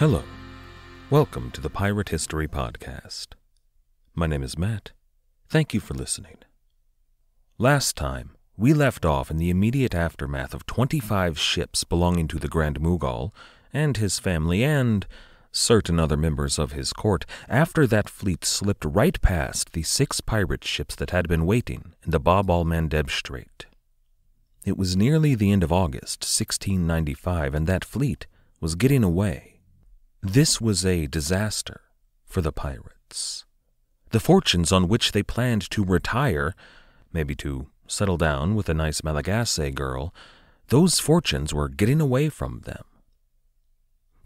Hello. Welcome to the Pirate History Podcast. My name is Matt. Thank you for listening. Last time, we left off in the immediate aftermath of 25 ships belonging to the Grand Mughal and his family and certain other members of his court after that fleet slipped right past the six pirate ships that had been waiting in the Bab al Mandeb Strait. It was nearly the end of August, 1695, and that fleet was getting away. This was a disaster for the pirates. The fortunes on which they planned to retire, maybe to settle down with a nice Malagasy girl, those fortunes were getting away from them.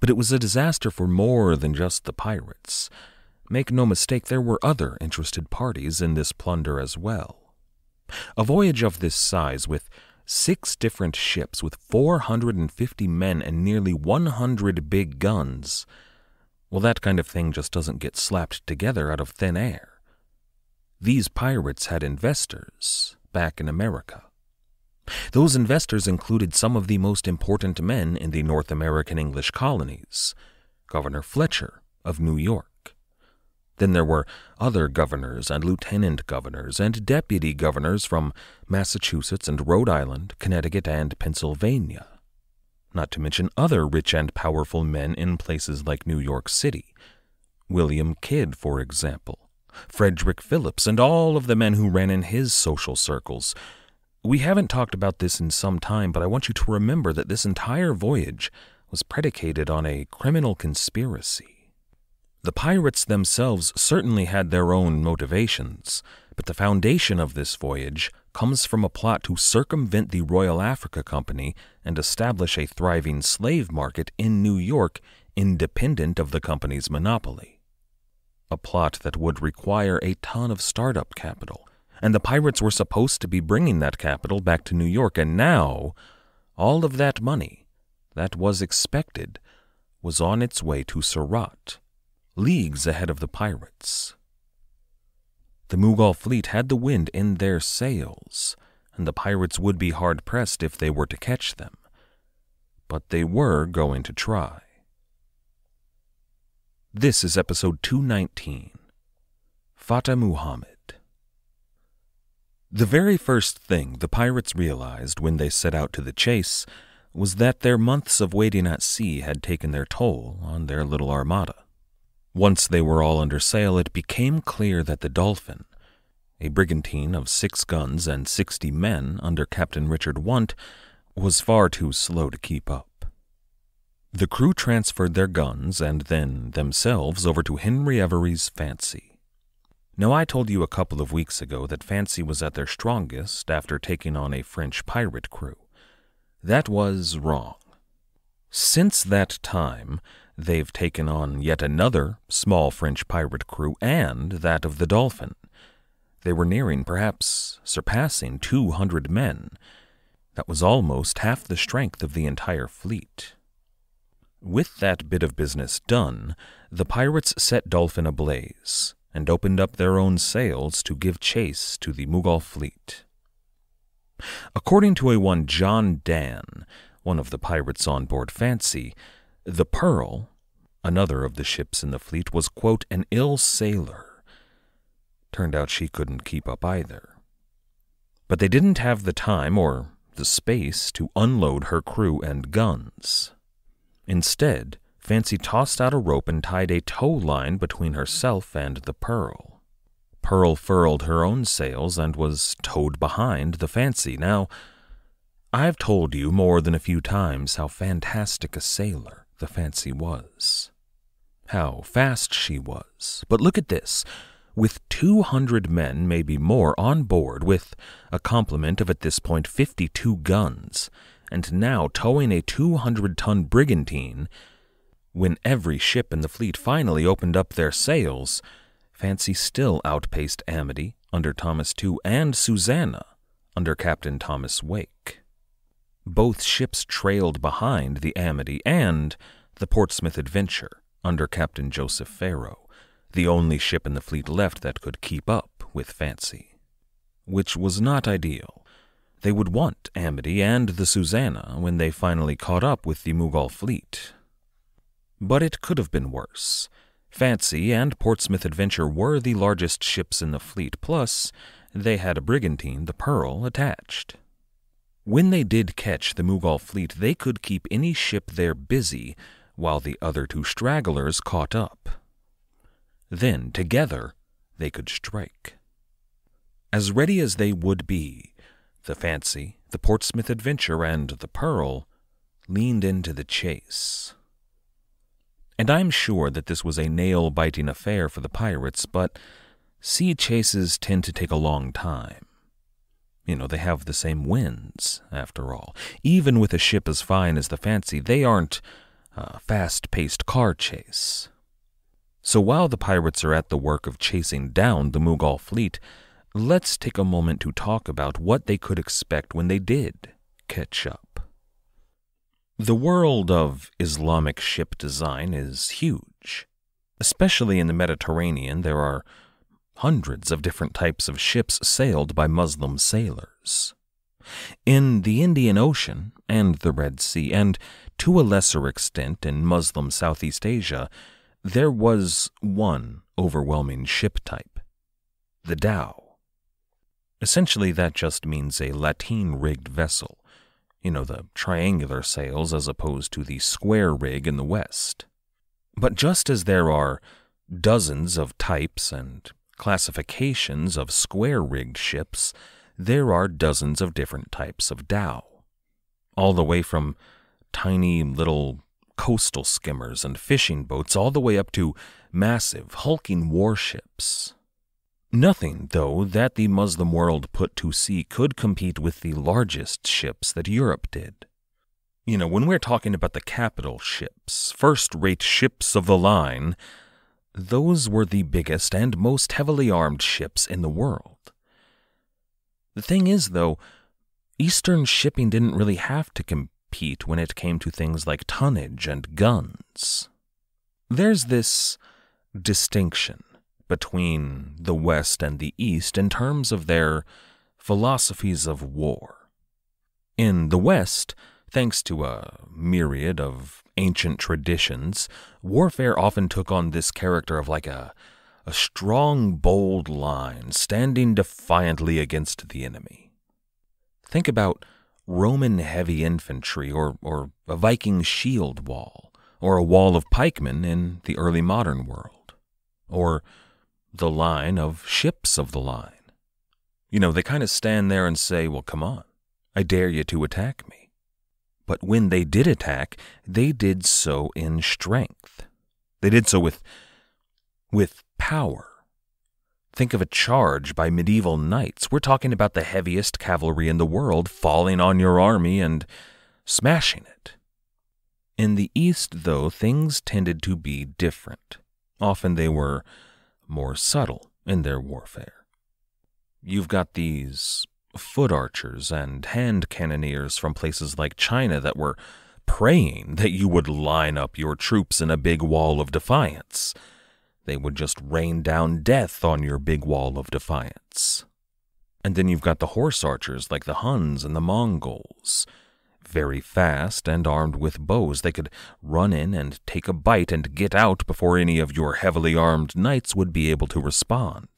But it was a disaster for more than just the pirates. Make no mistake, there were other interested parties in this plunder as well. A voyage of this size, with six different ships with 450 men and nearly 100 big guns, well, that kind of thing just doesn't get slapped together out of thin air. These pirates had investors back in America. Those investors included some of the most important men in the North American English colonies Governor Fletcher of New York. Then there were other governors and lieutenant governors and deputy governors from Massachusetts and Rhode Island, Connecticut, and Pennsylvania. Not to mention other rich and powerful men in places like New York City. William Kidd, for example, Frederick Phillips, and all of the men who ran in his social circles we haven't talked about this in some time, but I want you to remember that this entire voyage was predicated on a criminal conspiracy. The pirates themselves certainly had their own motivations, but the foundation of this voyage comes from a plot to circumvent the Royal Africa Company and establish a thriving slave market in New York independent of the company's monopoly. A plot that would require a ton of startup capital and the pirates were supposed to be bringing that capital back to New York, and now all of that money that was expected was on its way to Surat, leagues ahead of the pirates. The Mughal fleet had the wind in their sails, and the pirates would be hard pressed if they were to catch them. But they were going to try. This is episode 219 Fateh Muhammad. The very first thing the pirates realized when they set out to the chase was that their months of waiting at sea had taken their toll on their little armada. Once they were all under sail, it became clear that the Dolphin, a brigantine of six guns and sixty men under Captain Richard Want, was far too slow to keep up. The crew transferred their guns and then themselves over to Henry Every's Fancy. Now, I told you a couple of weeks ago that Fancy was at their strongest after taking on a French pirate crew. That was wrong. Since that time, they've taken on yet another small French pirate crew and that of the Dolphin. They were nearing, perhaps surpassing, 200 men. That was almost half the strength of the entire fleet. With that bit of business done, the pirates set Dolphin ablaze and opened up their own sails to give chase to the Mughal fleet. According to a one John Dann, one of the pirates on board Fancy, the Pearl, another of the ships in the fleet, was, quote, an ill sailor. Turned out she couldn't keep up either. But they didn't have the time or the space to unload her crew and guns. Instead, Fancy tossed out a rope and tied a tow line between herself and the Pearl. Pearl furled her own sails and was towed behind the Fancy. Now, I've told you more than a few times how fantastic a sailor the Fancy was. How fast she was. But look at this. With 200 men, maybe more, on board, with a complement of at this point 52 guns, and now towing a 200 ton brigantine, when every ship in the fleet finally opened up their sails, Fancy still outpaced Amity under Thomas Tew and Susanna under Captain Thomas Wake. Both ships trailed behind the Amity and the Portsmouth Adventure under Captain Joseph Farrow, the only ship in the fleet left that could keep up with Fancy. Which was not ideal. They would want Amity and the Susanna when they finally caught up with the Mughal fleet, But it could have been worse. Fancy and Portsmouth Adventure were the largest ships in the fleet, plus, they had a brigantine, the Pearl, attached. When they did catch the Mughal fleet, they could keep any ship there busy while the other two stragglers caught up. Then, together, they could strike. As ready as they would be, the Fancy, the Portsmouth Adventure, and the Pearl leaned into the chase. And I'm sure that this was a nail biting affair for the pirates, but sea chases tend to take a long time. You know, they have the same winds, after all. Even with a ship as fine as the Fancy, they aren't a fast paced car chase. So while the pirates are at the work of chasing down the Mughal fleet, let's take a moment to talk about what they could expect when they did catch up. The world of Islamic ship design is huge. Especially in the Mediterranean, there are hundreds of different types of ships sailed by Muslim sailors. In the Indian Ocean and the Red Sea, and to a lesser extent in Muslim Southeast Asia, there was one overwhelming ship type the dhow. Essentially, that just means a lateen rigged vessel, you know, the triangular sails as opposed to the square rig in the West. But just as there are dozens of types and classifications of square rigged ships, there are dozens of different types of dhow. All the way from tiny little coastal skimmers and fishing boats, all the way up to massive, hulking warships. Nothing, though, that the Muslim world put to sea could compete with the largest ships that Europe did. You know, when we're talking about the capital ships, first rate ships of the line, those were the biggest and most heavily armed ships in the world. The thing is, though, Eastern shipping didn't really have to compete when it came to things like tonnage and guns. There's this distinction between the West and the East in terms of their philosophies of war. In the West, thanks to a myriad of ancient traditions, warfare often took on this character of like a, a strong, bold line standing defiantly against the enemy. Think about Roman heavy infantry or, or a Viking shield wall, or a wall of pikemen in the early modern world, or the line of ships of the line. You know, they kind of stand there and say, Well, come on, I dare you to attack me. But when they did attack, they did so in strength. They did so with, with power. Think of a charge by medieval knights. We're talking about the heaviest cavalry in the world falling on your army and smashing it. In the East, though, things tended to be different. Often they were more subtle in their warfare. You've got these foot archers and hand cannoneers from places like China that were praying that you would line up your troops in a big wall of defiance. They would just rain down death on your big wall of defiance. And then you've got the horse archers like the Huns and the Mongols. Very fast and armed with bows, they could run in and take a bite and get out before any of your heavily armed knights would be able to respond.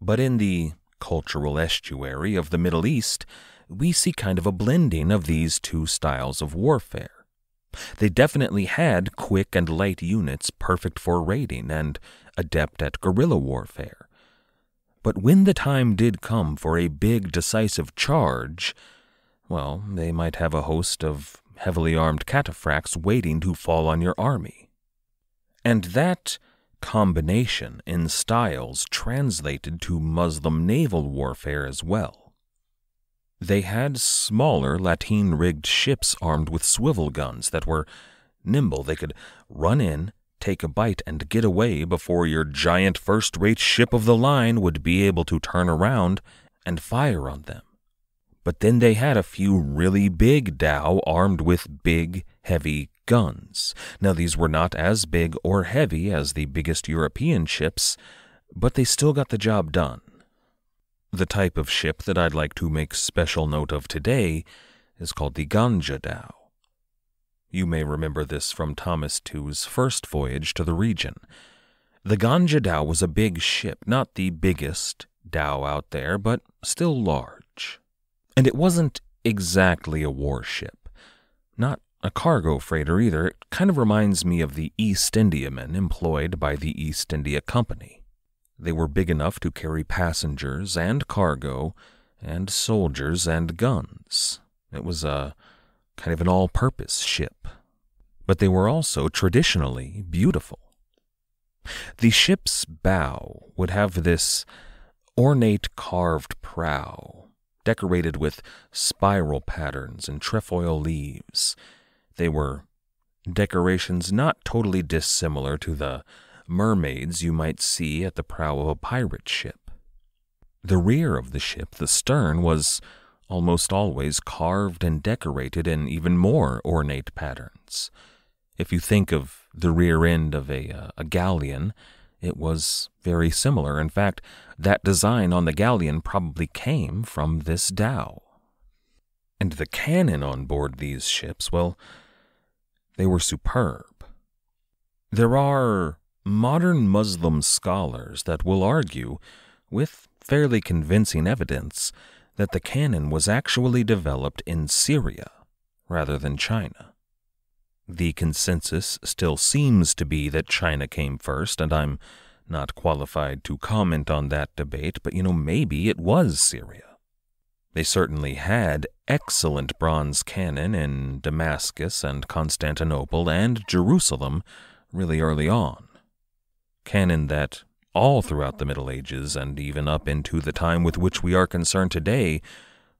But in the cultural estuary of the Middle East, we see kind of a blending of these two styles of warfare. They definitely had quick and light units perfect for raiding and adept at guerrilla warfare. But when the time did come for a big, decisive charge, well, they might have a host of heavily armed cataphracts waiting to fall on your army. And that combination in styles translated to Muslim naval warfare as well. They had smaller lateen rigged ships armed with swivel guns that were nimble. They could run in, take a bite, and get away before your giant first rate ship of the line would be able to turn around and fire on them. But then they had a few really big dhow armed with big, heavy guns. Now, these were not as big or heavy as the biggest European ships, but they still got the job done. The type of ship that I'd like to make special note of today is called the Ganja dhow. You may remember this from Thomas Tew's first voyage to the region. The Ganja dhow was a big ship, not the biggest dhow out there, but still large. And it wasn't exactly a warship. Not a cargo freighter either. It kind of reminds me of the East Indiamen employed by the East India Company. They were big enough to carry passengers and cargo, and soldiers and guns. It was a kind of an all purpose ship. But they were also traditionally beautiful. The ship's bow would have this ornate carved prow, decorated with spiral patterns and trefoil leaves. They were decorations not totally dissimilar to the mermaids you might see at the prow of a pirate ship. The rear of the ship, the stern, was almost always carved and decorated in even more ornate patterns. If you think of the rear end of a, uh, a galleon, it was very similar. In fact, that design on the galleon probably came from this dhow. And the cannon on board these ships, well, they were superb. There are modern Muslim scholars that will argue, with fairly convincing evidence, that the cannon was actually developed in Syria rather than China. The consensus still seems to be that China came first, and I'm not qualified to comment on that debate, but you know, maybe it was Syria. They certainly had excellent bronze cannon in Damascus and Constantinople and Jerusalem really early on. Cannon that all throughout the Middle Ages and even up into the time with which we are concerned today,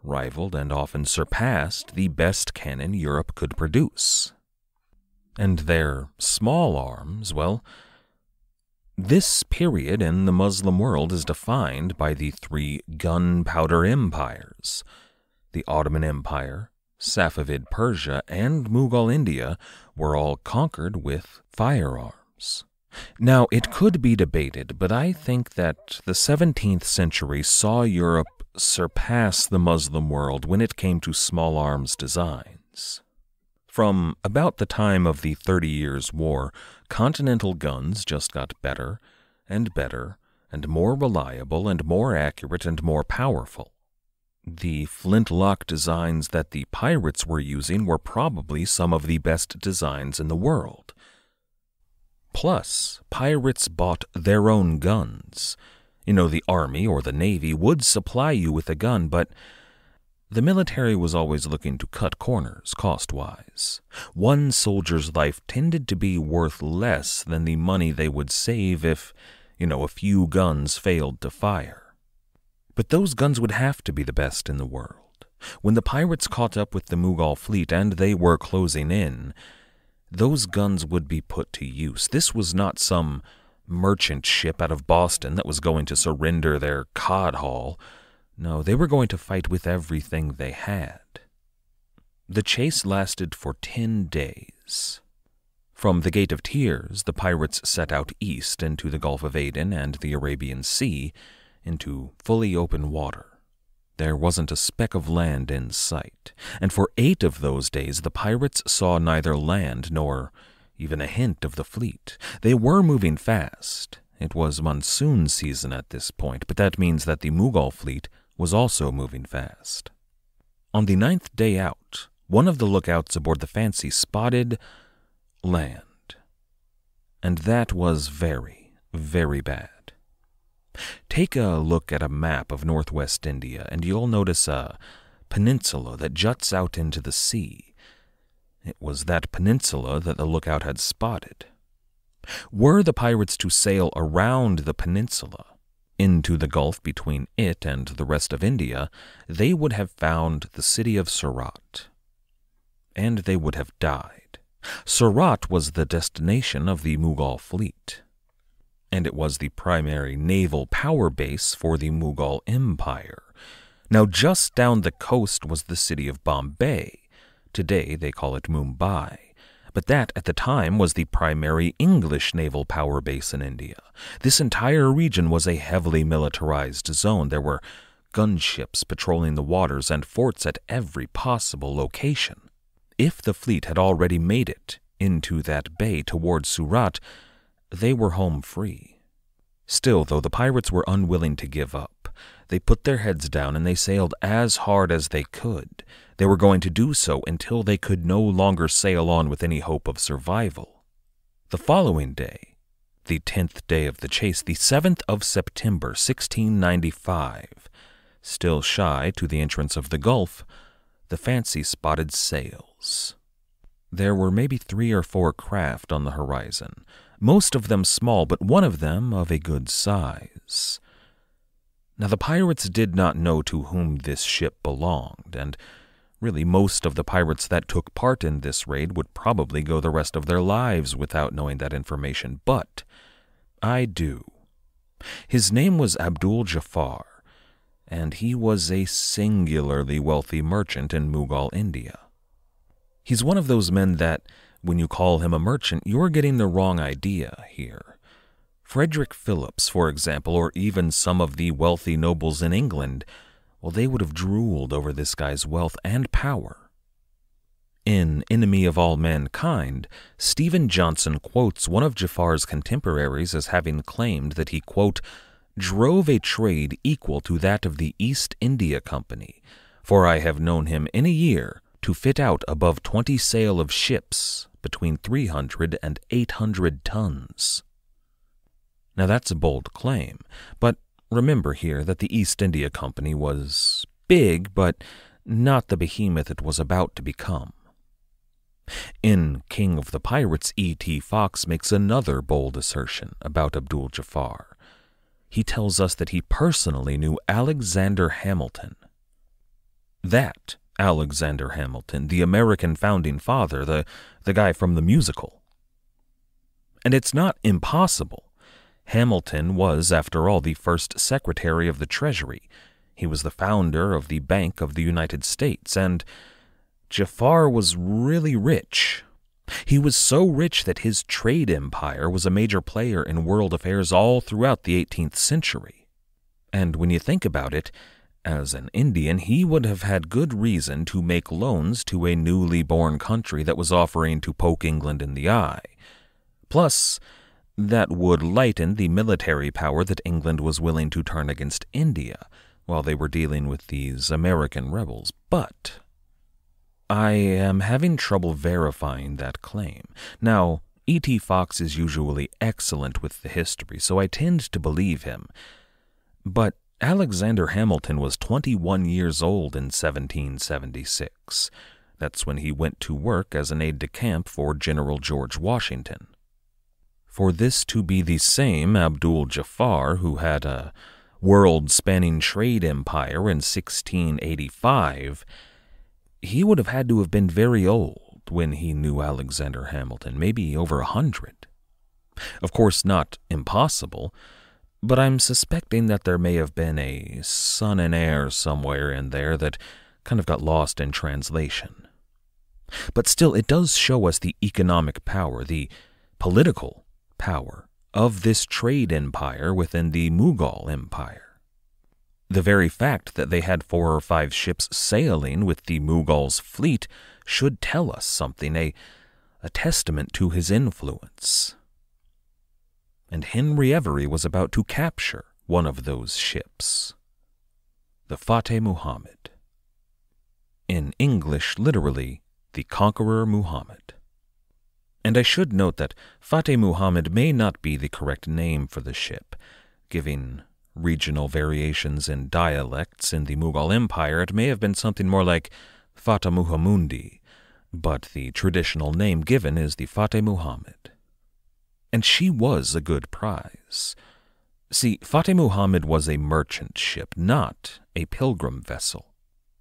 rivaled and often surpassed the best cannon Europe could produce. And their small arms, well, this period in the Muslim world is defined by the three gunpowder empires the Ottoman Empire, Safavid Persia, and Mughal India were all conquered with firearms. Now, it could be debated, but I think that the 17th century saw Europe surpass the Muslim world when it came to small arms designs. From about the time of the Thirty Years' War, continental guns just got better and better and more reliable and more accurate and more powerful. The flintlock designs that the pirates were using were probably some of the best designs in the world. Plus, pirates bought their own guns. You know, the army or the navy would supply you with a gun, but the military was always looking to cut corners cost wise. One soldier's life tended to be worth less than the money they would save if, you know, a few guns failed to fire. But those guns would have to be the best in the world. When the pirates caught up with the Mughal fleet and they were closing in, those guns would be put to use. This was not some merchant ship out of Boston that was going to surrender their cod haul. No, they were going to fight with everything they had. The chase lasted for ten days. From the Gate of Tears, the pirates set out east into the Gulf of Aden and the Arabian Sea, into fully open water. There wasn't a speck of land in sight, and for eight of those days the pirates saw neither land nor even a hint of the fleet. They were moving fast. It was monsoon season at this point, but that means that the Mughal fleet was also moving fast. On the ninth day out, one of the lookouts aboard the Fancy spotted land. And that was very, very bad. Take a look at a map of northwest India, and you'll notice a peninsula that juts out into the sea. It was that peninsula that the lookout had spotted. Were the pirates to sail around the peninsula, into the gulf between it and the rest of India, they would have found the city of Surat. And they would have died. Surat was the destination of the Mughal fleet and it was the primary naval power base for the Mughal Empire. Now, just down the coast was the city of Bombay. Today they call it Mumbai. But that, at the time, was the primary English naval power base in India. This entire region was a heavily militarized zone. There were gunships patrolling the waters and forts at every possible location. if the fleet had already made it into that bay towards Surat, they were home free. Still, though, the pirates were unwilling to give up. They put their heads down and they sailed as hard as they could. They were going to do so until they could no longer sail on with any hope of survival. The following day, the tenth day of the chase, the 7th of September, 1695, still shy to the entrance of the Gulf, the fancy spotted sails. There were maybe three or four craft on the horizon, most of them small, but one of them of a good size. Now the pirates did not know to whom this ship belonged, and really most of the pirates that took part in this raid would probably go the rest of their lives without knowing that information, but I do. His name was Abdul Jafar, and he was a singularly wealthy merchant in Mughal India. He's one of those men that, when you call him a merchant, you're getting the wrong idea here. Frederick Phillips, for example, or even some of the wealthy nobles in England, well, they would have drooled over this guy's wealth and power. In Enemy of All Mankind, Steven Johnson quotes one of Jafar's contemporaries as having claimed that he, quote, drove a trade equal to that of the East India Company, for I have known him in a year to fit out above twenty sail of ships between three hundred and eight hundred tons. Now that's a bold claim, but remember here that the East India Company was big, but not the behemoth it was about to become. In King of the Pirates, E.T. Fox makes another bold assertion about Abdul Jafar. He tells us that he personally knew Alexander Hamilton. That Alexander Hamilton, the American founding father, the, the guy from the musical. And it's not impossible. Hamilton was, after all, the first Secretary of the Treasury. He was the founder of the Bank of the United States, and Jafar was really rich. He was so rich that his trade empire was a major player in world affairs all throughout the 18th century. And when you think about it, as an Indian, he would have had good reason to make loans to a newly born country that was offering to poke England in the eye. Plus, that would lighten the military power that England was willing to turn against India while they were dealing with these American rebels. But I am having trouble verifying that claim. Now, E.T. Fox is usually excellent with the history, so I tend to believe him. But Alexander Hamilton was 21 years old in 1776. That's when he went to work as an aide de camp for General George Washington. For this to be the same Abdul Jafar who had a world spanning trade empire in 1685, he would have had to have been very old when he knew Alexander Hamilton, maybe over a hundred. Of course, not impossible but I'm suspecting that there may have been a son and heir somewhere in there that kind of got lost in translation. But still, it does show us the economic power, the political power of this trade empire within the Mughal Empire. The very fact that they had four or five ships sailing with the Mughal's fleet should tell us something, a, a testament to his influence and Henry Every was about to capture one of those ships. The Fateh Muhammad. In English, literally, the Conqueror Muhammad. And I should note that Fateh Muhammad may not be the correct name for the ship, giving regional variations in dialects in the Mughal Empire, it may have been something more like Fateh Muhammundi, but the traditional name given is the Fateh Muhammad and she was a good prize. See, Fateh Muhammad was a merchant ship, not a pilgrim vessel.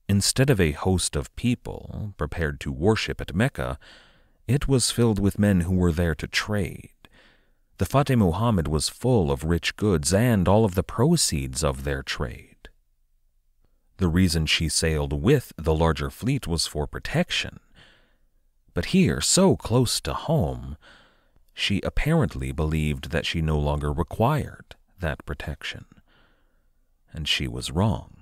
Instead of a host of people prepared to worship at Mecca, it was filled with men who were there to trade. The Fateh Muhammad was full of rich goods and all of the proceeds of their trade. The reason she sailed with the larger fleet was for protection. But here, so close to home, she apparently believed that she no longer required that protection. And she was wrong.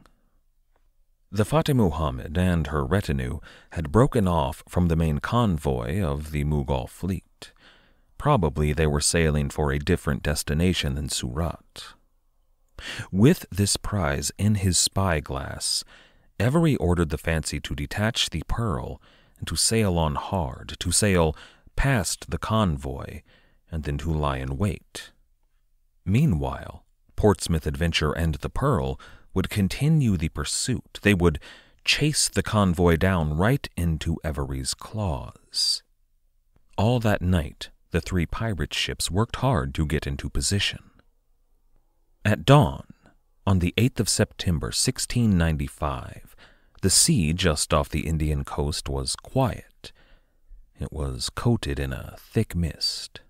The Fateh Muhammad and her retinue had broken off from the main convoy of the Mughal fleet. Probably they were sailing for a different destination than Surat. With this prize in his spyglass, Every ordered the fancy to detach the Pearl and to sail on hard, to sail past the convoy, and then to lie in wait. Meanwhile, Portsmouth Adventure and the Pearl would continue the pursuit. They would chase the convoy down right into Every's claws. All that night, the three pirate ships worked hard to get into position. At dawn, on the 8th of September, 1695, the sea just off the Indian coast was quiet. It was coated in a thick mist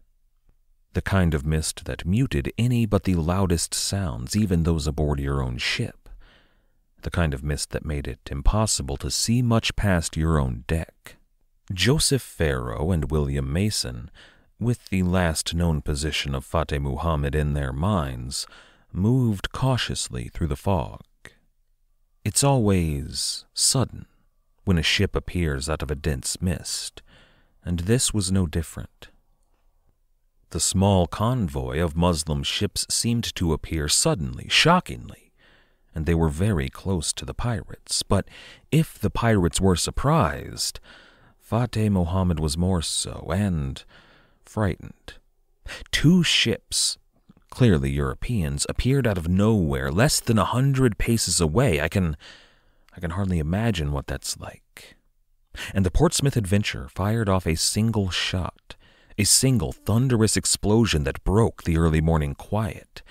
the kind of mist that muted any but the loudest sounds, even those aboard your own ship, the kind of mist that made it impossible to see much past your own deck. Joseph Farrow and William Mason, with the last known position of Fateh Muhammad in their minds, moved cautiously through the fog. It's always sudden when a ship appears out of a dense mist, and this was no different. The small convoy of Moslem ships seemed to appear suddenly, shockingly, and they were very close to the pirates. But if the pirates were surprised, Fateh Muhammad was more so, and frightened. Two ships, clearly Europeans, appeared out of nowhere, less than a hundred paces away. I can, I can hardly imagine what that's like. And the Portsmouth Adventure fired off a single shot a single thunderous explosion that broke the early morning quiet.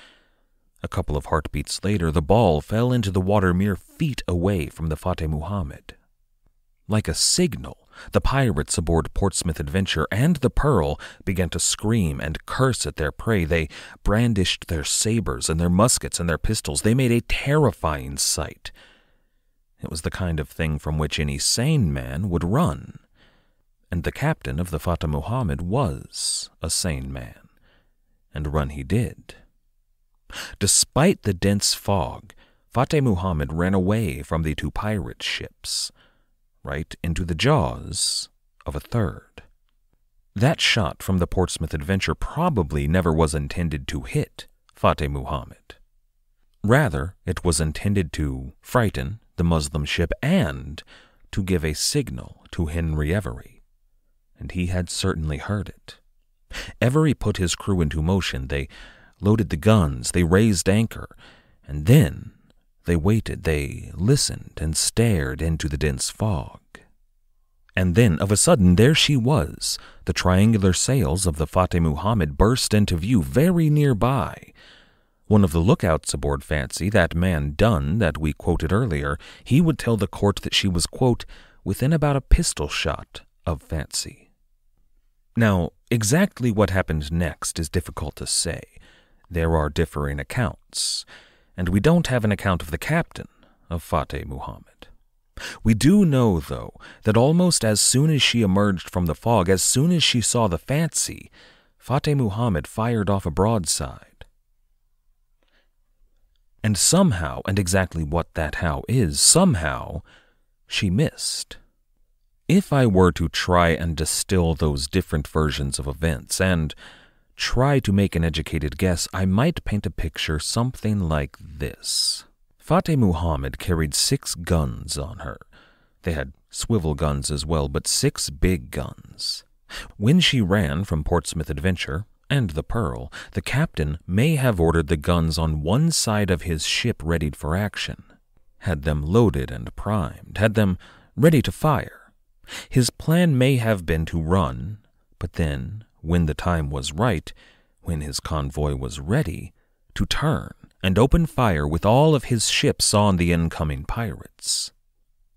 A couple of heartbeats later, the ball fell into the water mere feet away from the Fateh Muhammad. Like a signal, the pirates aboard Portsmouth Adventure and the Pearl began to scream and curse at their prey. They brandished their sabers and their muskets and their pistols. They made a terrifying sight. It was the kind of thing from which any sane man would run and the captain of the Fateh Muhammad was a sane man, and run he did. Despite the dense fog, Fateh Muhammad ran away from the two pirate ships, right into the jaws of a third. That shot from the Portsmouth Adventure probably never was intended to hit Fateh Muhammad. Rather, it was intended to frighten the Muslim ship and to give a signal to Henry Every and he had certainly heard it. Every put his crew into motion. They loaded the guns, they raised anchor, and then they waited, they listened and stared into the dense fog. And then, of a sudden, there she was. The triangular sails of the Fateh Muhammad burst into view very nearby. One of the lookouts aboard Fancy, that man Dunn that we quoted earlier, he would tell the court that she was, quote, within about a pistol shot of Fancy. Now, exactly what happened next is difficult to say. There are differing accounts, and we don't have an account of the captain of Fateh Muhammad. We do know, though, that almost as soon as she emerged from the fog, as soon as she saw the fancy, Fateh Muhammad fired off a broadside. And somehow, and exactly what that how is, somehow, she missed. If I were to try and distill those different versions of events and try to make an educated guess, I might paint a picture something like this. Fateh Muhammad carried six guns on her. They had swivel guns as well, but six big guns. When she ran from Portsmouth Adventure and the Pearl, the captain may have ordered the guns on one side of his ship readied for action, had them loaded and primed, had them ready to fire. His plan may have been to run, but then, when the time was right, when his convoy was ready, to turn and open fire with all of his ships on the incoming pirates.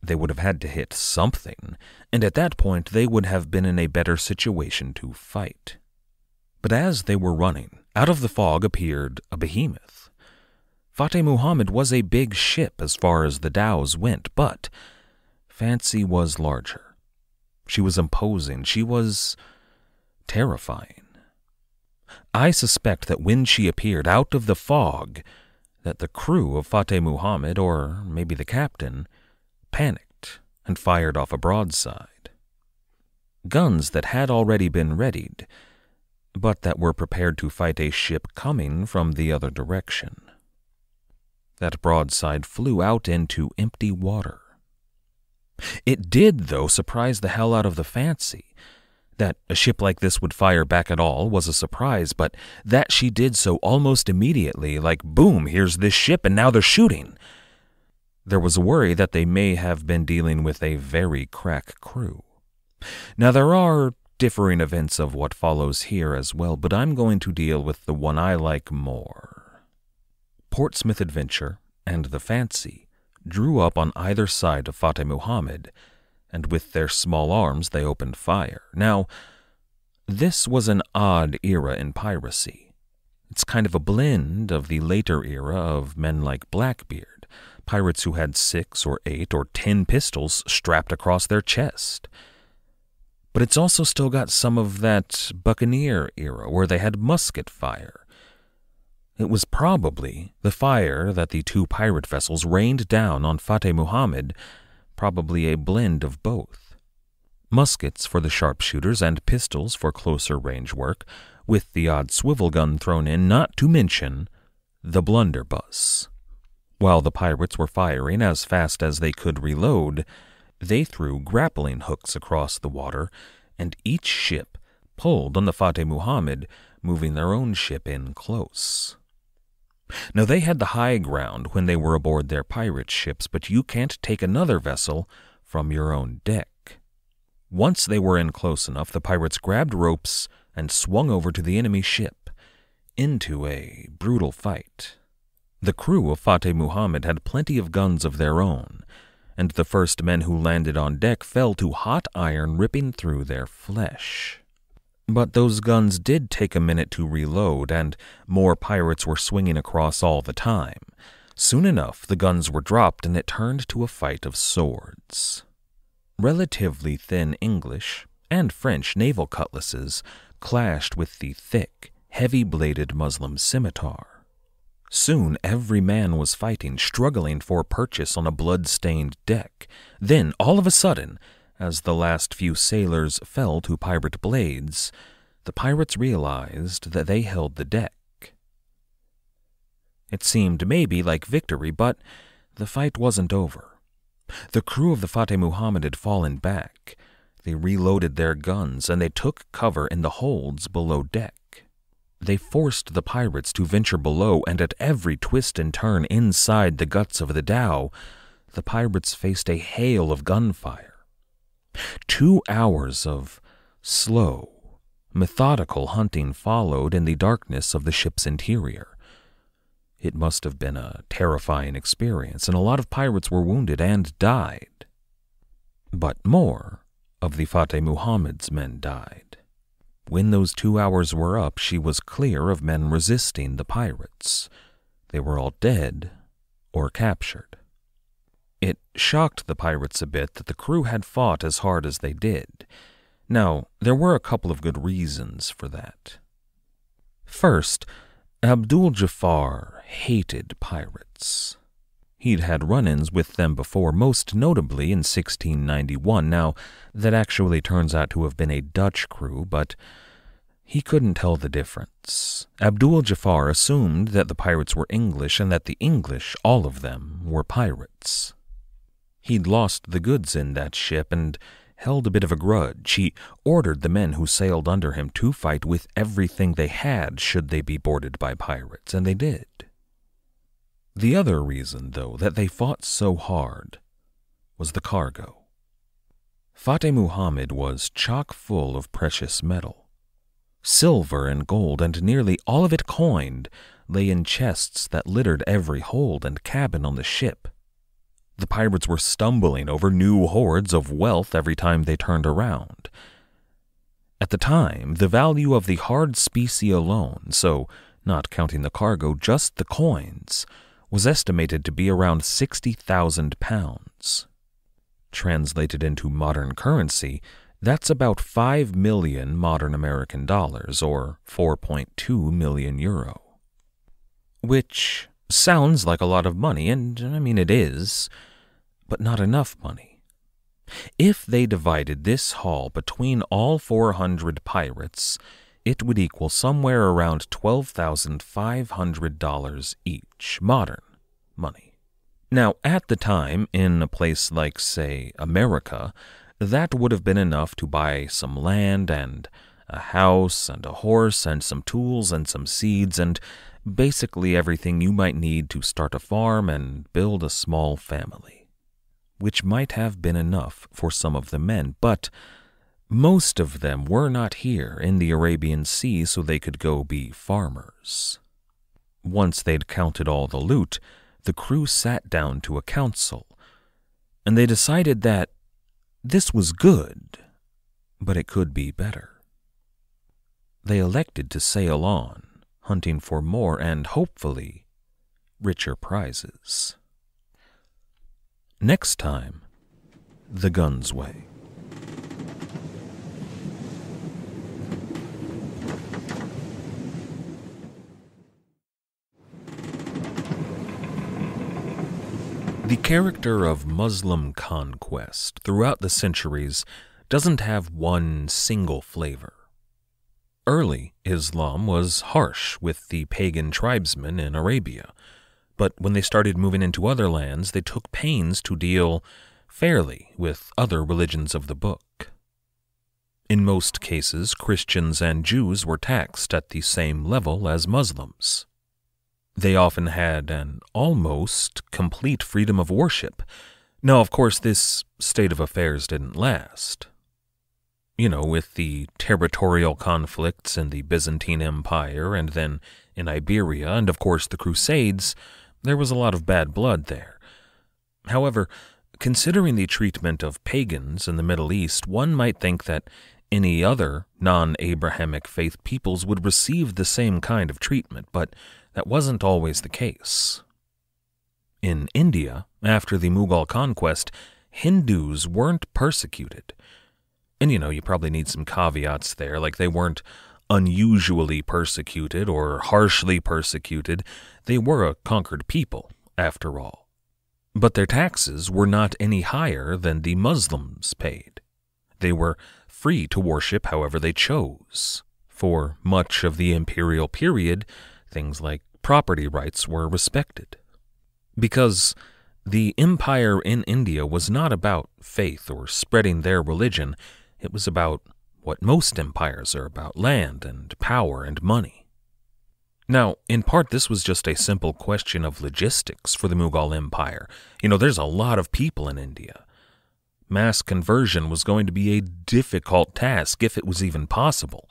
They would have had to hit something, and at that point they would have been in a better situation to fight. But as they were running, out of the fog appeared a behemoth. Fateh Muhammad was a big ship as far as the dhows went, but Fancy was larger. She was imposing. She was terrifying. I suspect that when she appeared out of the fog, that the crew of Fateh Muhammad, or maybe the captain, panicked and fired off a broadside. Guns that had already been readied, but that were prepared to fight a ship coming from the other direction. That broadside flew out into empty water. It did, though, surprise the hell out of the fancy. That a ship like this would fire back at all was a surprise, but that she did so almost immediately, like boom, here's this ship and now they're shooting. There was a worry that they may have been dealing with a very crack crew. Now, there are differing events of what follows here as well, but I'm going to deal with the one I like more. Portsmouth Adventure and the Fancy drew up on either side of Fateh Muhammad, and with their small arms they opened fire. Now, this was an odd era in piracy. It's kind of a blend of the later era of men like Blackbeard, pirates who had six or eight or ten pistols strapped across their chest. But it's also still got some of that buccaneer era where they had musket fire it was probably the fire that the two pirate vessels rained down on Fateh Muhammad, probably a blend of both. Muskets for the sharpshooters and pistols for closer range work, with the odd swivel gun thrown in, not to mention the blunderbuss. While the pirates were firing as fast as they could reload, they threw grappling hooks across the water, and each ship pulled on the Fateh Muhammad, moving their own ship in close. Now, they had the high ground when they were aboard their pirate ships, but you can't take another vessel from your own deck. Once they were in close enough, the pirates grabbed ropes and swung over to the enemy ship into a brutal fight. The crew of Fateh Muhammad had plenty of guns of their own, and the first men who landed on deck fell to hot iron ripping through their flesh. But those guns did take a minute to reload, and more pirates were swinging across all the time. Soon enough, the guns were dropped, and it turned to a fight of swords. Relatively thin English and French naval cutlasses clashed with the thick, heavy bladed Muslim scimitar. Soon every man was fighting, struggling for purchase on a blood stained deck. Then, all of a sudden, as the last few sailors fell to pirate blades, the pirates realized that they held the deck. It seemed maybe like victory, but the fight wasn't over. The crew of the Fateh Muhammad had fallen back. They reloaded their guns and they took cover in the holds below deck. They forced the pirates to venture below, and at every twist and turn inside the guts of the dhow, the pirates faced a hail of gunfire. Two hours of slow, methodical hunting followed in the darkness of the ship's interior. It must have been a terrifying experience, and a lot of pirates were wounded and died. But more of the Fateh Muhammad's men died. When those two hours were up, she was clear of men resisting the pirates. They were all dead or captured. Shocked the pirates a bit that the crew had fought as hard as they did. Now, there were a couple of good reasons for that. First, Abdul Jafar hated pirates. He'd had run ins with them before, most notably in 1691. Now, that actually turns out to have been a Dutch crew, but he couldn't tell the difference. Abdul Jafar assumed that the pirates were English and that the English, all of them, were pirates. He'd lost the goods in that ship and held a bit of a grudge. He ordered the men who sailed under him to fight with everything they had should they be boarded by pirates, and they did. The other reason, though, that they fought so hard was the cargo. Fateh Muhammad was chock full of precious metal. Silver and gold, and nearly all of it coined, lay in chests that littered every hold and cabin on the ship. The pirates were stumbling over new hoards of wealth every time they turned around. At the time, the value of the hard specie alone, so not counting the cargo, just the coins, was estimated to be around 60,000 pounds. Translated into modern currency, that's about 5 million modern American dollars, or 4.2 million euro. Which sounds like a lot of money, and I mean it is, but not enough money. If they divided this haul between all 400 pirates, it would equal somewhere around $12,500 each, modern money. Now, at the time, in a place like, say, America, that would have been enough to buy some land and a house and a horse and some tools and some seeds and basically everything you might need to start a farm and build a small family. Which might have been enough for some of the men, but most of them were not here in the Arabian Sea so they could go be farmers. Once they'd counted all the loot, the crew sat down to a council, and they decided that this was good, but it could be better. They elected to sail on, hunting for more and hopefully richer prizes. Next time, the Gunsway. The character of Muslim conquest throughout the centuries doesn't have one single flavor. Early Islam was harsh with the pagan tribesmen in Arabia, but when they started moving into other lands, they took pains to deal fairly with other religions of the book. In most cases, Christians and Jews were taxed at the same level as Muslims. They often had an almost complete freedom of worship. Now, of course, this state of affairs didn't last. You know, with the territorial conflicts in the Byzantine Empire and then in Iberia, and of course the Crusades, there was a lot of bad blood there. However, considering the treatment of pagans in the Middle East, one might think that any other non Abrahamic faith peoples would receive the same kind of treatment, but that wasn't always the case. In India, after the Mughal conquest, Hindus weren't persecuted. And you know, you probably need some caveats there, like they weren't unusually persecuted or harshly persecuted. They were a conquered people, after all. But their taxes were not any higher than the Muslims paid. They were free to worship however they chose. For much of the imperial period, things like property rights were respected. Because the empire in India was not about faith or spreading their religion, it was about what most empires are about land and power and money. Now, in part, this was just a simple question of logistics for the Mughal Empire. You know, there's a lot of people in India. Mass conversion was going to be a difficult task if it was even possible.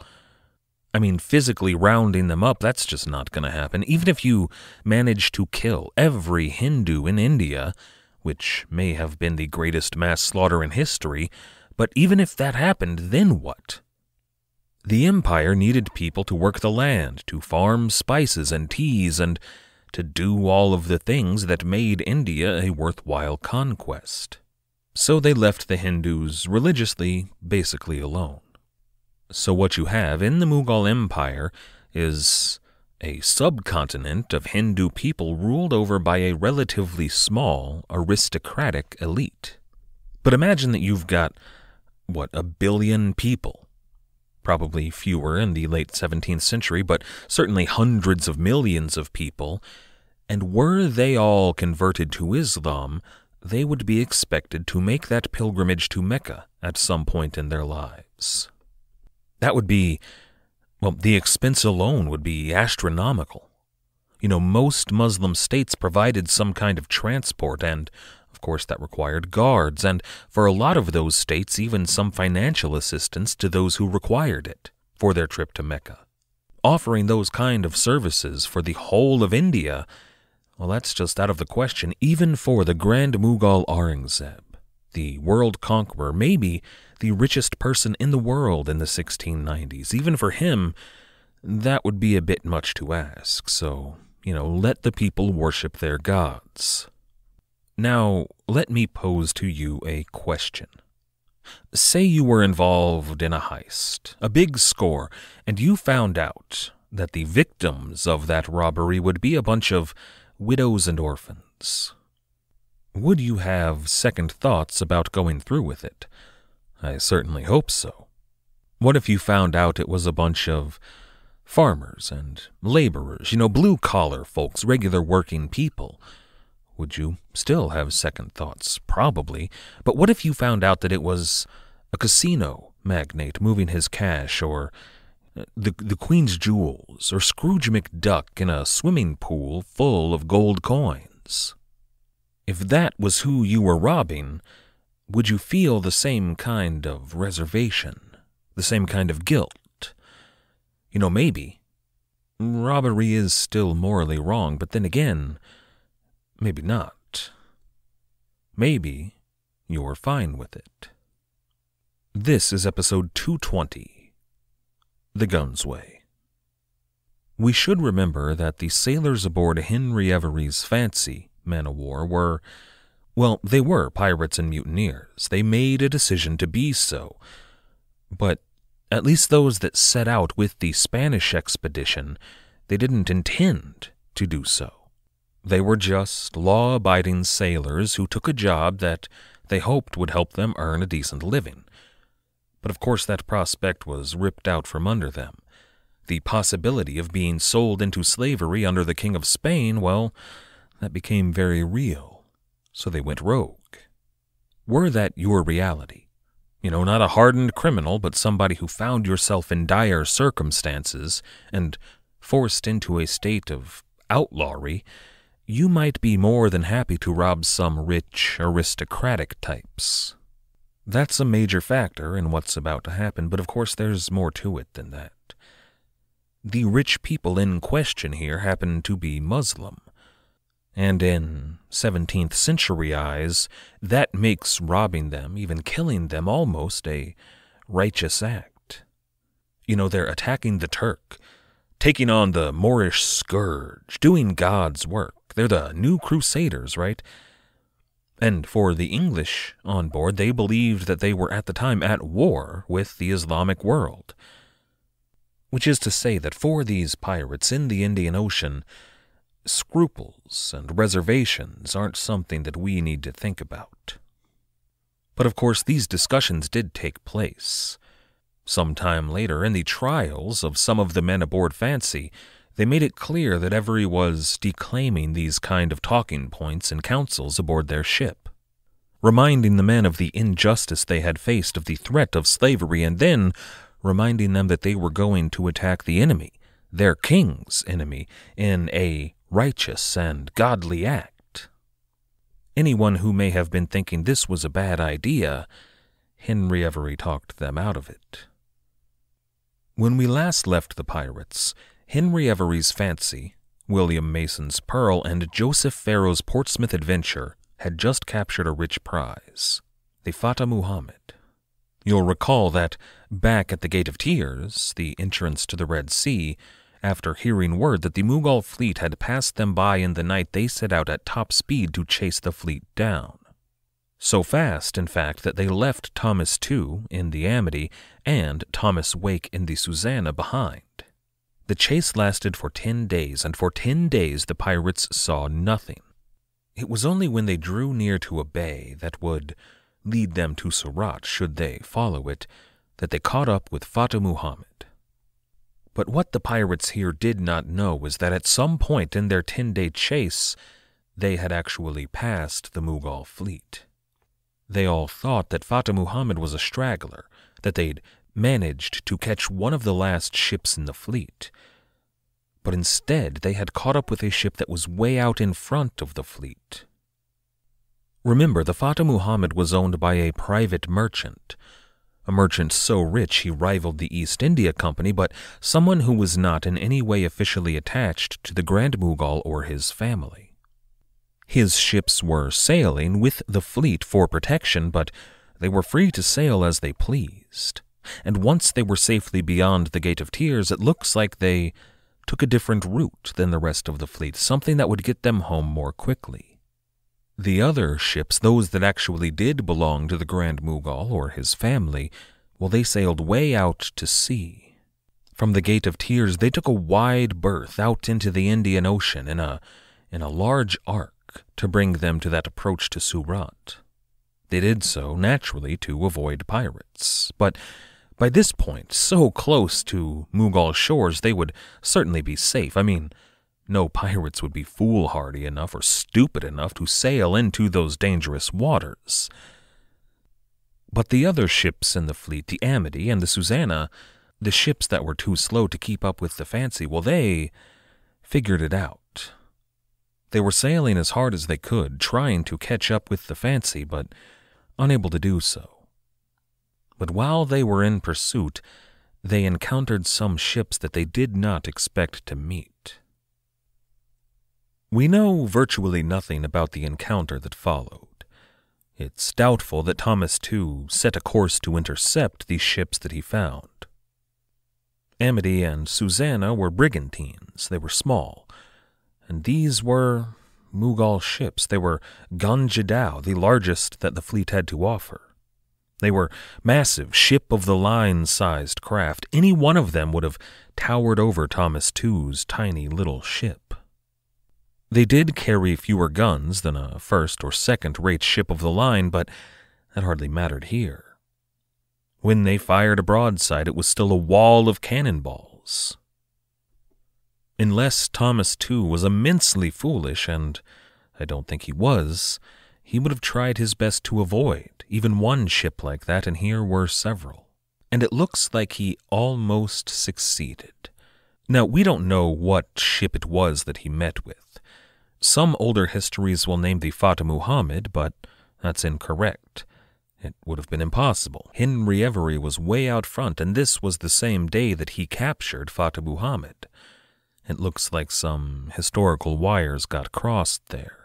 I mean, physically rounding them up, that's just not going to happen. Even if you manage to kill every Hindu in India, which may have been the greatest mass slaughter in history, but even if that happened, then what? The empire needed people to work the land, to farm spices and teas, and to do all of the things that made India a worthwhile conquest. So they left the Hindus religiously basically alone. So, what you have in the Mughal Empire is a subcontinent of Hindu people ruled over by a relatively small aristocratic elite. But imagine that you've got, what, a billion people. Probably fewer in the late 17th century, but certainly hundreds of millions of people. And were they all converted to Islam, they would be expected to make that pilgrimage to Mecca at some point in their lives. That would be, well, the expense alone would be astronomical. You know, most Muslim states provided some kind of transport, and of course that required guards, and for a lot of those states, even some financial assistance to those who required it for their trip to Mecca. Offering those kind of services for the whole of India, well, that's just out of the question, even for the Grand Mughal Aurangzeb, the world conqueror, maybe the richest person in the world in the 1690s. Even for him, that would be a bit much to ask, so, you know, let the people worship their gods. Now, let me pose to you a question. Say you were involved in a heist, a big score, and you found out that the victims of that robbery would be a bunch of widows and orphans. would you have second thoughts about going through with it? I certainly hope so. What if you found out it was a bunch of farmers and laborers, you know, blue collar folks, regular working people? Would you still have second thoughts? Probably. But what if you found out that it was a casino magnate moving his cash, or uh, the, the Queen's jewels, or Scrooge McDuck in a swimming pool full of gold coins? If that was who you were robbing, would you feel the same kind of reservation, the same kind of guilt? You know, maybe. Robbery is still morally wrong, but then again, maybe not. Maybe you're fine with it. This is episode 220 The Gunsway. We should remember that the sailors aboard Henry Every's Fancy man o' war were well, they were pirates and mutineers. They made a decision to be so. But at least those that set out with the Spanish expedition, they didn't intend to do so. They were just law abiding sailors who took a job that they hoped would help them earn a decent living. But of course, that prospect was ripped out from under them. The possibility of being sold into slavery under the King of Spain, well, that became very real so they went rogue. Were that your reality, you know, not a hardened criminal, but somebody who found yourself in dire circumstances and forced into a state of outlawry, you might be more than happy to rob some rich, aristocratic types. That's a major factor in what's about to happen, but of course there's more to it than that. The rich people in question here happen to be Muslim and in 17th century eyes, that makes robbing them, even killing them, almost a righteous act. You know, they're attacking the Turk, taking on the Moorish scourge, doing God's work. They're the new crusaders, right? And for the English on board, they believed that they were at the time at war with the Islamic world. Which is to say that for these pirates in the Indian Ocean, scruples and reservations aren't something that we need to think about. But of course, these discussions did take place. Some time later, in the trials of some of the men aboard Fancy, they made it clear that Every was declaiming these kind of talking points in councils aboard their ship, reminding the men of the injustice they had faced, of the threat of slavery, and then reminding them that they were going to attack the enemy, their king's enemy, in a righteous and godly act. Anyone who may have been thinking this was a bad idea, Henry Every talked them out of it. When we last left the pirates, Henry Every's Fancy, William Mason's Pearl, and Joseph Farrow's Portsmouth adventure had just captured a rich prize, the Fateh Muhammad. You'll recall that back at the Gate of Tears, the entrance to the Red Sea, after hearing word that the Mughal fleet had passed them by in the night, they set out at top speed to chase the fleet down. So fast, in fact, that they left Thomas Tew in the Amity and Thomas Wake in the Susanna behind. The chase lasted for ten days, and for ten days the pirates saw nothing. It was only when they drew near to a bay that would lead them to Surat, should they follow it, that they caught up with Fateh Muhammad. But what the pirates here did not know was that at some point in their 10 day chase, they had actually passed the Mughal fleet. They all thought that Fateh Muhammad was a straggler, that they'd managed to catch one of the last ships in the fleet. But instead, they had caught up with a ship that was way out in front of the fleet. Remember, the Fateh Muhammad was owned by a private merchant a merchant so rich he rivaled the East India Company, but someone who was not in any way officially attached to the Grand Mughal or his family. His ships were sailing with the fleet for protection, but they were free to sail as they pleased. And once they were safely beyond the Gate of Tears, it looks like they took a different route than the rest of the fleet, something that would get them home more quickly. The other ships, those that actually did belong to the Grand Mughal or his family, well, they sailed way out to sea. From the Gate of Tears, they took a wide berth out into the Indian Ocean in a, in a large ark to bring them to that approach to Surat. They did so, naturally, to avoid pirates, but by this point, so close to Mughal shores, they would certainly be safe. I mean, no pirates would be foolhardy enough or stupid enough to sail into those dangerous waters. But the other ships in the fleet, the Amity and the Susanna, the ships that were too slow to keep up with the Fancy, well, they figured it out. They were sailing as hard as they could, trying to catch up with the Fancy, but unable to do so. But while they were in pursuit, they encountered some ships that they did not expect to meet. We know virtually nothing about the encounter that followed. It's doubtful that Thomas Tew set a course to intercept these ships that he found. Amity and Susanna were brigantines. They were small. And these were Mughal ships. They were Ganja dhow, the largest that the fleet had to offer. They were massive, ship of the line sized craft. Any one of them would have towered over Thomas Tew's tiny little ship. They did carry fewer guns than a first or second rate ship of the line, but that hardly mattered here. When they fired a broadside, it was still a wall of cannonballs. Unless Thomas Tew was immensely foolish, and I don't think he was, he would have tried his best to avoid even one ship like that, and here were several. And it looks like he almost succeeded. Now, we don't know what ship it was that he met with. Some older histories will name the Fateh Muhammad, but that's incorrect. It would have been impossible. Henry Every was way out front, and this was the same day that he captured Fateh Muhammad. It looks like some historical wires got crossed there.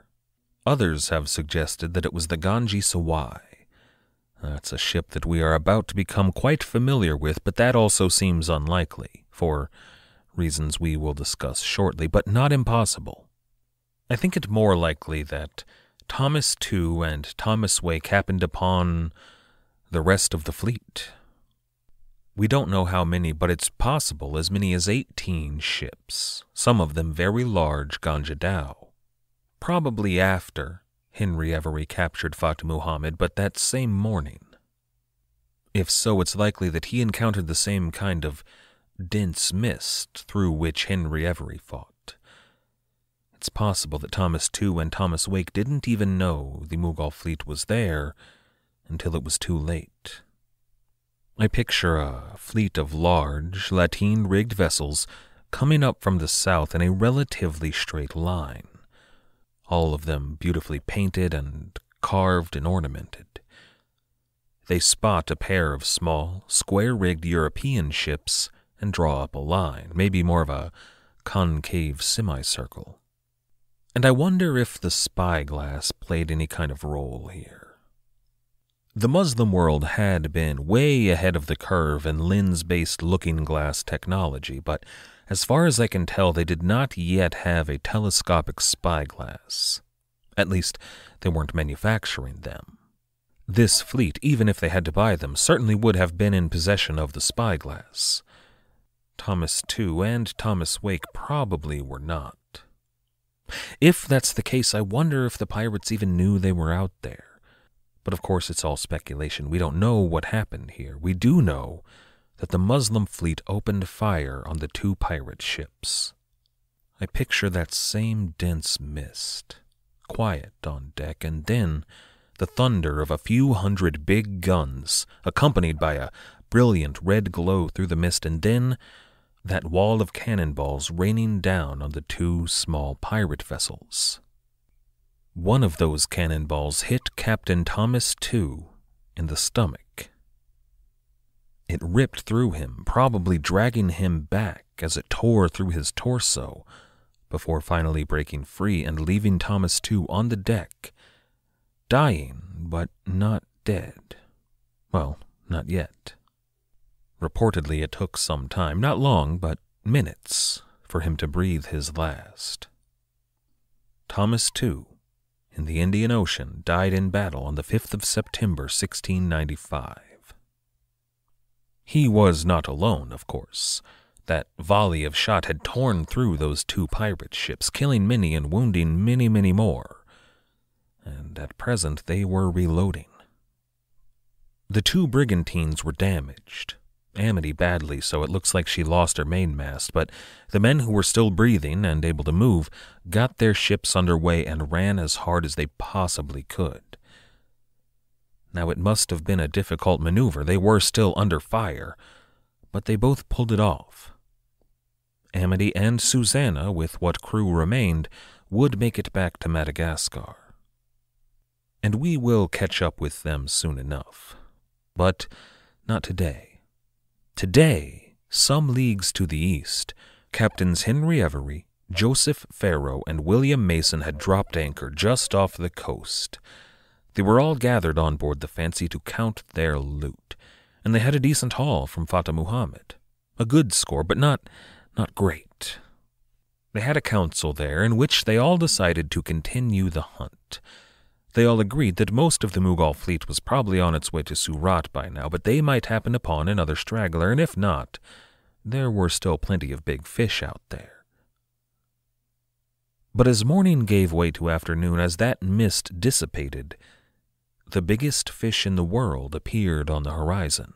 Others have suggested that it was the Ganj-i-Sawai. That's a ship that we are about to become quite familiar with, but that also seems unlikely, for reasons we will discuss shortly, but not impossible. I think it more likely that Thomas Tew and Thomas Wake happened upon the rest of the fleet. We don't know how many, but it's possible as many as 18 ships, some of them very large Ganja dhow. Probably after Henry Every captured Fateh Muhammad, but that same morning. If so, it's likely that he encountered the same kind of dense mist through which Henry Every fought. It's possible that Thomas Tew and Thomas Wake didn't even know the Mughal fleet was there until it was too late. I picture a fleet of large, lateen rigged vessels coming up from the south in a relatively straight line, all of them beautifully painted and carved and ornamented. They spot a pair of small, square rigged European ships and draw up a line, maybe more of a concave semicircle. And I wonder if the spyglass played any kind of role here. The Muslim world had been way ahead of the curve in lens based looking glass technology, but as far as I can tell, they did not yet have a telescopic spyglass. At least, they weren't manufacturing them. This fleet, even if they had to buy them, certainly would have been in possession of the spyglass. Thomas Tew and Thomas Wake probably were not. If that's the case, I wonder if the pirates even knew they were out there. But of course, it's all speculation. We don't know what happened here. We do know that the Muslim fleet opened fire on the two pirate ships. I picture that same dense mist, quiet on deck, and then the thunder of a few hundred big guns, accompanied by a brilliant red glow through the mist, and then that wall of cannonballs raining down on the two small pirate vessels. One of those cannonballs hit Captain Thomas Tew in the stomach. It ripped through him, probably dragging him back as it tore through his torso, before finally breaking free and leaving Thomas Tew on the deck, dying but not dead. Well, not yet. Reportedly, it took some time, not long, but minutes, for him to breathe his last. Thomas Tew, in the Indian Ocean, died in battle on the 5th of September, 1695. He was not alone, of course. That volley of shot had torn through those two pirate ships, killing many and wounding many, many more. and at present they were reloading. The two brigantines were damaged, Amity badly, so it looks like she lost her mainmast, but the men who were still breathing and able to move got their ships under way and ran as hard as they possibly could. Now, it must have been a difficult maneuver. They were still under fire, but they both pulled it off. Amity and Susanna, with what crew remained, would make it back to Madagascar. And we will catch up with them soon enough. But not today. Today, some leagues to the east, Captains Henry Every, Joseph Farrow, and William Mason had dropped anchor just off the coast. They were all gathered on board the Fancy to count their loot, and they had a decent haul from Fateh Muhammad. A good score, but not not great. They had a council there in which they all decided to continue the hunt. They all agreed that most of the Mughal fleet was probably on its way to Surat by now, but they might happen upon another straggler, and if not, there were still plenty of big fish out there. But as morning gave way to afternoon, as that mist dissipated, the biggest fish in the world appeared on the horizon.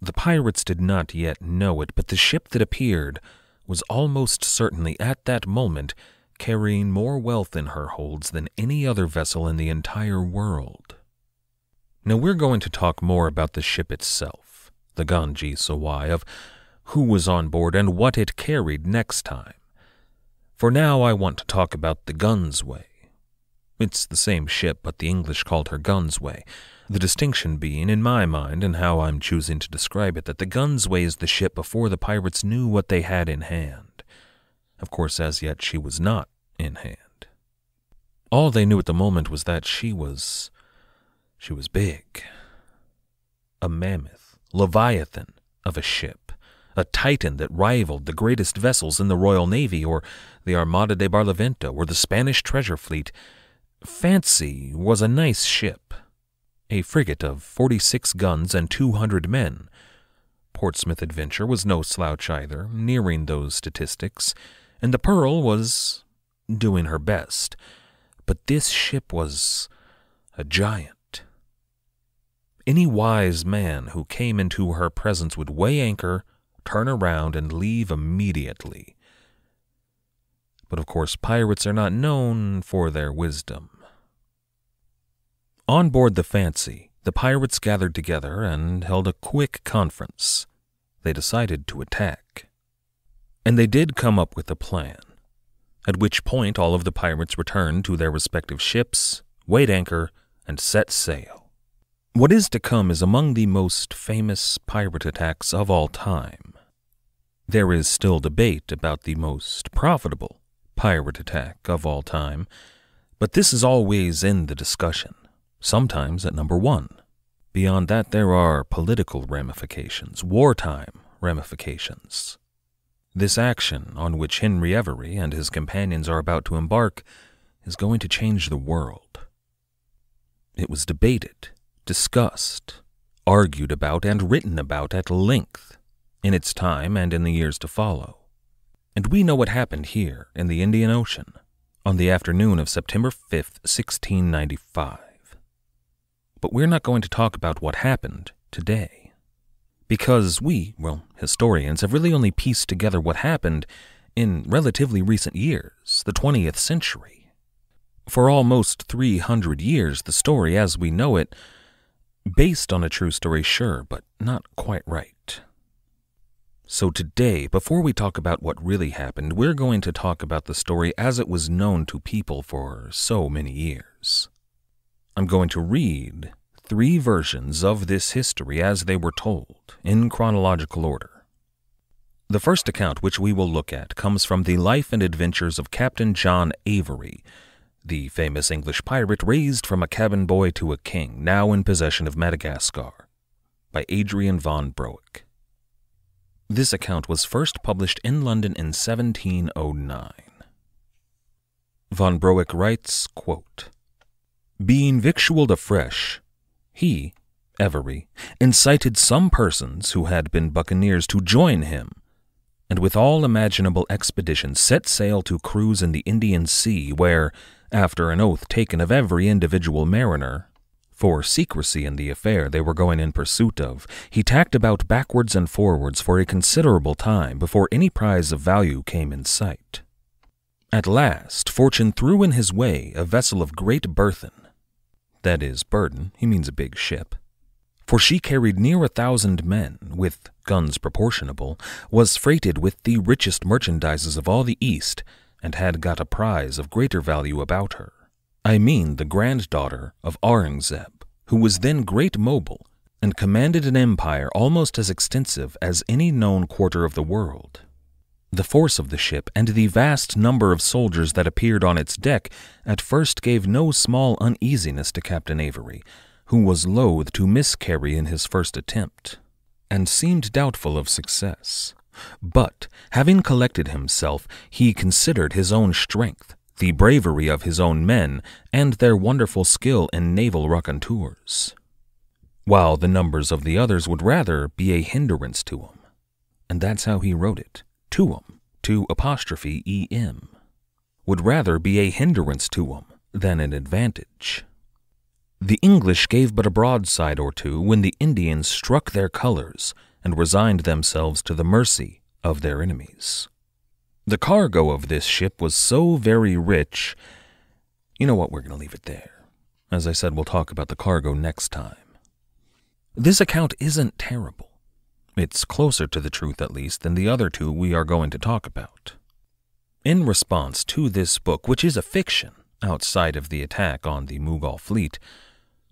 The pirates did not yet know it, but the ship that appeared was almost certainly at that moment carrying more wealth in her holds than any other vessel in the entire world. Now we're going to talk more about the ship itself, the Ganj-i-Sawai, of who was on board and what it carried next time. For now I want to talk about the Gunsway. It's the same ship, but the English called her Gunsway, the distinction being, in my mind, and how I'm choosing to describe it, that the Gunsway is the ship before the pirates knew what they had in hand. Of course, as yet she was not in hand. All they knew at the moment was that she was. she was big. A mammoth, leviathan of a ship, a titan that rivaled the greatest vessels in the Royal Navy, or the Armada de Barlovento, or the Spanish treasure fleet. Fancy was a nice ship, a frigate of 46 guns and 200 men. Portsmouth Adventure was no slouch either, nearing those statistics and the Pearl was doing her best. But this ship was a giant. Any wise man who came into her presence would weigh anchor, turn around, and leave immediately. But of course, pirates are not known for their wisdom. On board the Fancy, the pirates gathered together and held a quick conference. They decided to attack. And they did come up with a plan, at which point all of the pirates returned to their respective ships, weighed anchor, and set sail. What is to come is among the most famous pirate attacks of all time. There is still debate about the most profitable pirate attack of all time, but this is always in the discussion, sometimes at number one. Beyond that, there are political ramifications, wartime ramifications. This action, on which Henry Every and his companions are about to embark, is going to change the world. It was debated, discussed, argued about, and written about at length in its time and in the years to follow. And we know what happened here in the Indian Ocean on the afternoon of September 5th, 1695. But we're not going to talk about what happened today because we, well, historians, have really only pieced together what happened in relatively recent years, the 20th century. For almost 300 years, the story as we know it, based on a true story, sure, but not quite right. So today, before we talk about what really happened, we're going to talk about the story as it was known to people for so many years. I'm going to read three versions of this history as they were told, in chronological order. The first account which we will look at comes from the life and adventures of Captain John Avery, the famous English pirate raised from a cabin boy to a king, now in possession of Madagascar, by Adrian von Broeck. This account was first published in London in 1709. Von Broeck writes, quote, Being victualled afresh, he, Every, incited some persons who had been buccaneers to join him, and with all imaginable expedition set sail to cruise in the Indian Sea, where, after an oath taken of every individual mariner, for secrecy in the affair they were going in pursuit of, he tacked about backwards and forwards for a considerable time before any prize of value came in sight. At last, fortune threw in his way a vessel of great burthen. That is, burden, he means a big ship. For she carried near a thousand men, with guns proportionable, was freighted with the richest merchandises of all the East, and had got a prize of greater value about her. I mean the granddaughter of Aurangzeb, who was then Great Mogul, and commanded an empire almost as extensive as any known quarter of the world. The force of the ship and the vast number of soldiers that appeared on its deck at first gave no small uneasiness to Captain Avery, who was loath to miscarry in his first attempt, and seemed doubtful of success. But, having collected himself, he considered his own strength, the bravery of his own men, and their wonderful skill in naval rencounters, while the numbers of the others would rather be a hindrance to him. And that's how he wrote it to 'em, to apostrophe em, would rather be a hindrance to 'em than an advantage. The English gave but a broadside or two when the Indians struck their colors and resigned themselves to the mercy of their enemies. The cargo of this ship was so very rich. You know what, we're going to leave it there. As I said, we'll talk about the cargo next time. This account isn't terrible. It's closer to the truth, at least, than the other two we are going to talk about. In response to this book, which is a fiction outside of the attack on the Mughal fleet,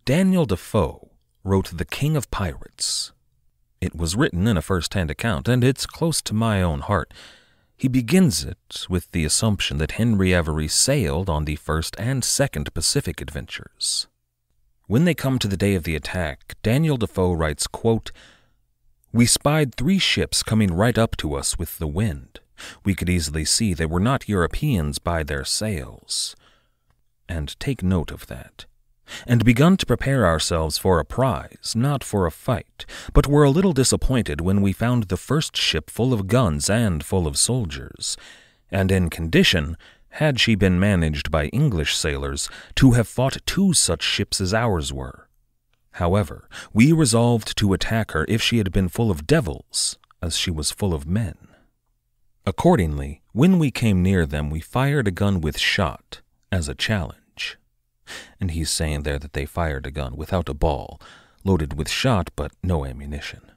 Daniel Defoe wrote The King of Pirates. It was written in a first hand account, and it's close to my own heart. He begins it with the assumption that Henry Avery sailed on the first and second Pacific adventures. When they come to the day of the attack, Daniel Defoe writes, quote, we spied three ships coming right up to us with the wind. We could easily see they were not Europeans by their sails. And take note of that. And begun to prepare ourselves for a prize, not for a fight, but were a little disappointed when we found the first ship full of guns and full of soldiers, and in condition, had she been managed by English sailors, to have fought two such ships as ours were However, we resolved to attack her if she had been full of devils, as she was full of men. Accordingly, when we came near them, we fired a gun with shot, as a challenge. And he's saying there that they fired a gun without a ball, loaded with shot but no ammunition.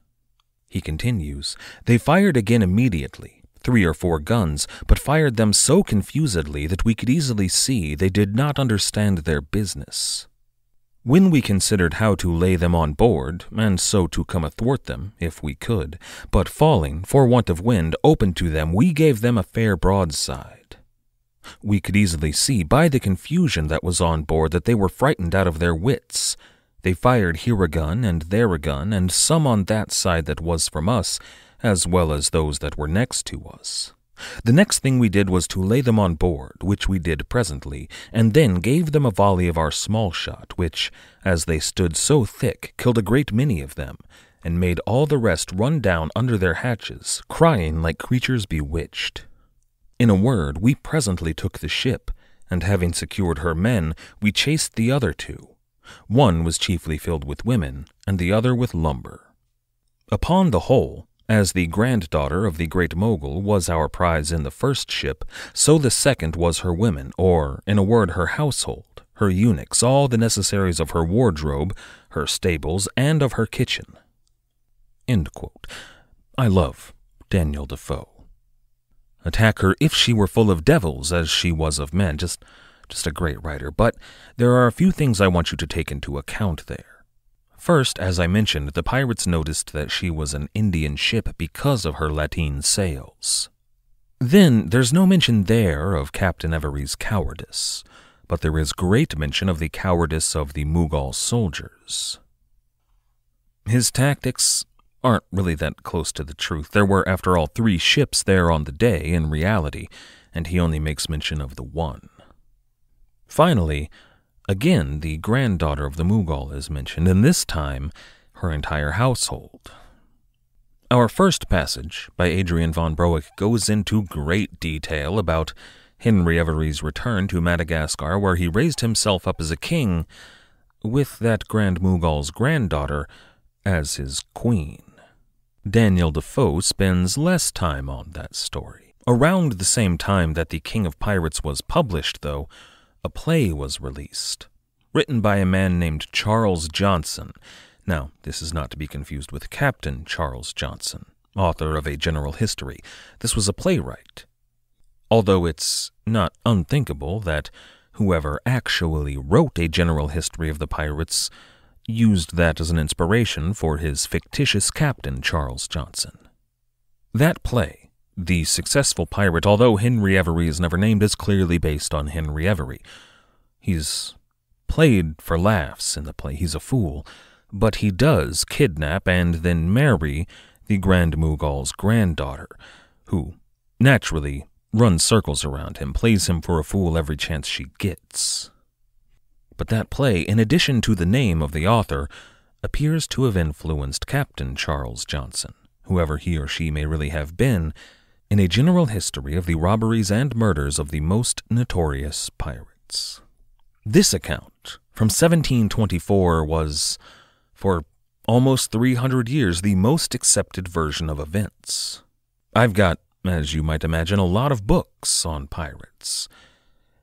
He continues, They fired again immediately, three or four guns, but fired them so confusedly that we could easily see they did not understand their business. When we considered how to lay them on board, and so to come athwart them, if we could, but falling, for want of wind, open to them, we gave them a fair broadside. We could easily see by the confusion that was on board that they were frightened out of their wits. They fired here a gun and there a gun, and some on that side that was from us, as well as those that were next to us. The next thing we did was to lay them on board, which we did presently, and then gave them a volley of our small shot, which, as they stood so thick, killed a great many of them, and made all the rest run down under their hatches, crying like creatures bewitched. In a word, we presently took the ship, and having secured her men, we chased the other two. One was chiefly filled with women, and the other with lumber. Upon the whole, as the granddaughter of the Great Mogul was our prize in the first ship, so the second was her women, or, in a word, her household, her eunuchs, all the necessaries of her wardrobe, her stables, and of her kitchen. I love Daniel Defoe. Attack her if she were full of devils, as she was of men. Just, just a great writer. But there are a few things I want you to take into account there. First, as I mentioned, the pirates noticed that she was an Indian ship because of her lateen sails. Then, there's no mention there of Captain Avery's cowardice, but there is great mention of the cowardice of the Mughal soldiers. His tactics aren't really that close to the truth. There were, after all, three ships there on the day in reality, and he only makes mention of the one. Finally, Again, the granddaughter of the Mughal is mentioned, and this time her entire household. Our first passage by Adrian von Broeck goes into great detail about Henry Every's return to Madagascar, where he raised himself up as a king, with that Grand Mughal's granddaughter as his queen. Daniel Defoe spends less time on that story. Around the same time that The King of Pirates was published, though, a play was released, written by a man named Charles Johnson. Now, this is not to be confused with Captain Charles Johnson, author of A General History. This was a playwright. Although it's not unthinkable that whoever actually wrote A General History of the Pirates used that as an inspiration for his fictitious captain, Charles Johnson. That play, The Successful Pirate, although Henry Every is never named, is clearly based on Henry Every. He's played for laughs in the play, he's a fool, but he does kidnap and then marry the Grand Mughal's granddaughter, who naturally runs circles around him, plays him for a fool every chance she gets. But that play, in addition to the name of the author, appears to have influenced Captain Charles Johnson, whoever he or she may really have been, in a general history of the robberies and murders of the most notorious pirates. This account, from 1724, was, for almost 300 years, the most accepted version of events. I've got, as you might imagine, a lot of books on pirates,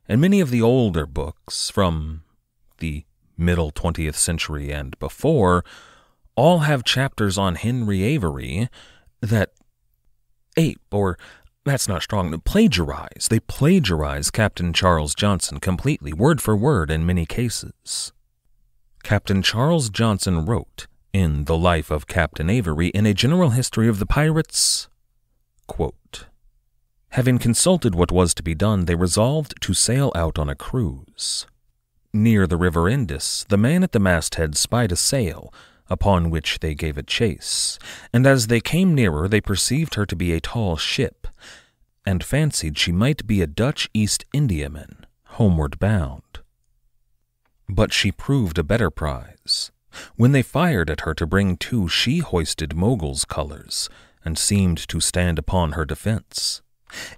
and many of the older books, from the middle 20th century and before, all have chapters on Henry Avery that ape, or that's not strong, plagiarize. They plagiarize Captain Charles Johnson completely, word for word in many cases. Captain Charles Johnson wrote in The Life of Captain Avery in a general history of the pirates, quote, Having consulted what was to be done, they resolved to sail out on a cruise. Near the river Indus, the man at the masthead spied a sail, upon which they gave it chase, and as they came nearer they perceived her to be a tall ship, and fancied she might be a Dutch East Indiaman, homeward bound. But she proved a better prize. When they fired at her to bring to, she hoisted Mogul's colors, and seemed to stand upon her defense.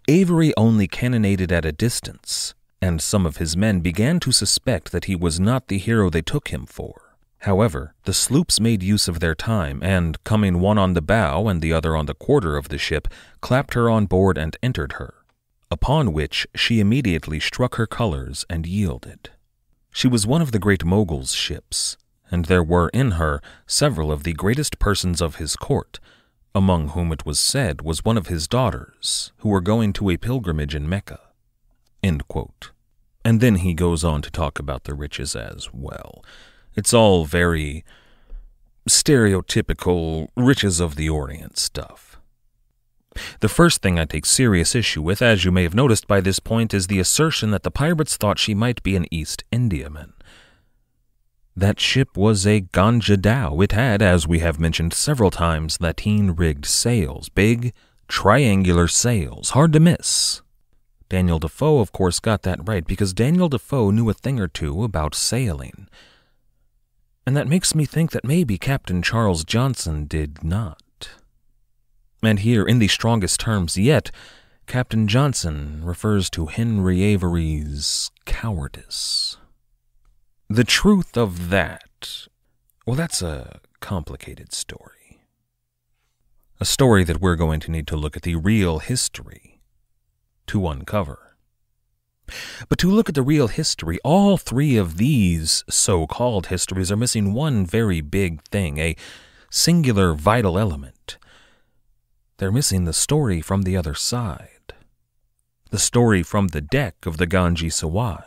Avery only cannonaded at a distance, and some of his men began to suspect that he was not the hero they took him for. However, the sloops made use of their time, and coming one on the bow and the other on the quarter of the ship, clapped her on board and entered her, upon which she immediately struck her colors and yielded. She was one of the great Mogul's ships, and there were in her several of the greatest persons of his court, among whom it was said was one of his daughters, who were going to a pilgrimage in Mecca. And then he goes on to talk about the riches as well. It's all very stereotypical riches of the Orient stuff. The first thing I take serious issue with, as you may have noticed by this point, is the assertion that the pirates thought she might be an East Indiaman. That ship was a ganja dhow. It had, as we have mentioned several times, lateen rigged sails, big, triangular sails, hard to miss. Daniel Defoe, of course, got that right because Daniel Defoe knew a thing or two about sailing. And that makes me think that maybe Captain Charles Johnson did not. And here, in the strongest terms yet, Captain Johnson refers to Henry Avery's cowardice. The truth of that, well, that's a complicated story. A story that we're going to need to look at the real history to uncover. But to look at the real history, all three of these so called histories are missing one very big thing, a singular vital element. They're missing the story from the other side, the story from the deck of the Ganj-i-Sawai.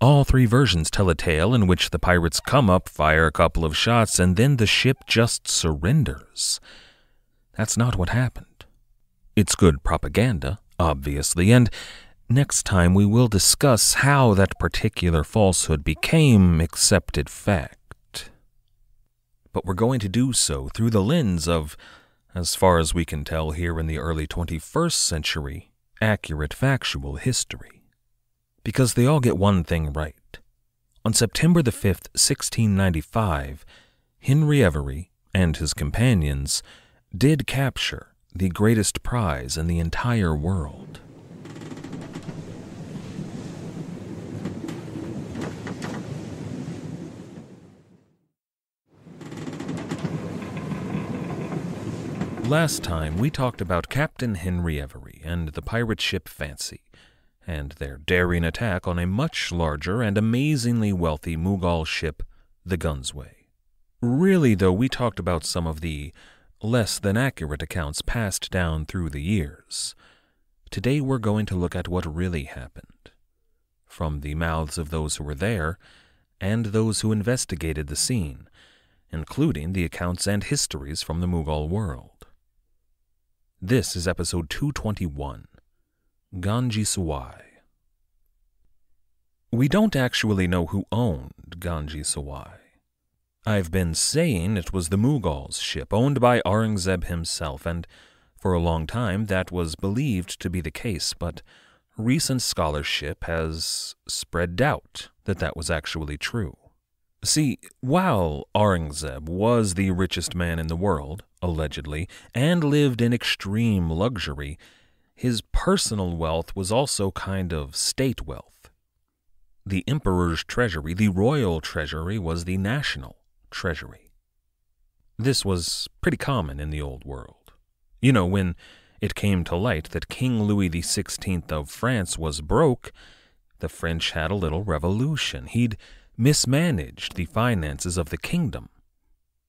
All three versions tell a tale in which the pirates come up, fire a couple of shots, and then the ship just surrenders. That's not what happened. It's good propaganda, obviously, and next time we will discuss how that particular falsehood became accepted fact. But we're going to do so through the lens of, as far as we can tell here in the early 21st century, accurate factual history. Because they all get one thing right. On September the 5th, 1695, Henry Every and his companions did capture the greatest prize in the entire world. Last time we talked about Captain Henry Every and the pirate ship Fancy, and their daring attack on a much larger and amazingly wealthy Mughal ship, the Gunsway. Really, though, we talked about some of the less than accurate accounts passed down through the years. Today we're going to look at what really happened, from the mouths of those who were there and those who investigated the scene, including the accounts and histories from the Mughal world. This is episode 221 Ganj-i-Sawai. We don't actually know who owned Ganj-i-Sawai. I've been saying it was the Mughals' ship, owned by Aurangzeb himself, and for a long time that was believed to be the case, but recent scholarship has spread doubt that that was actually true. See, while Aurangzeb was the richest man in the world, allegedly, and lived in extreme luxury, his personal wealth was also kind of state wealth. The emperor's treasury, the royal treasury, was the national treasury. This was pretty common in the old world. You know, when it came to light that King Louis XVI of France was broke, the French had a little revolution. He'd mismanaged the finances of the kingdom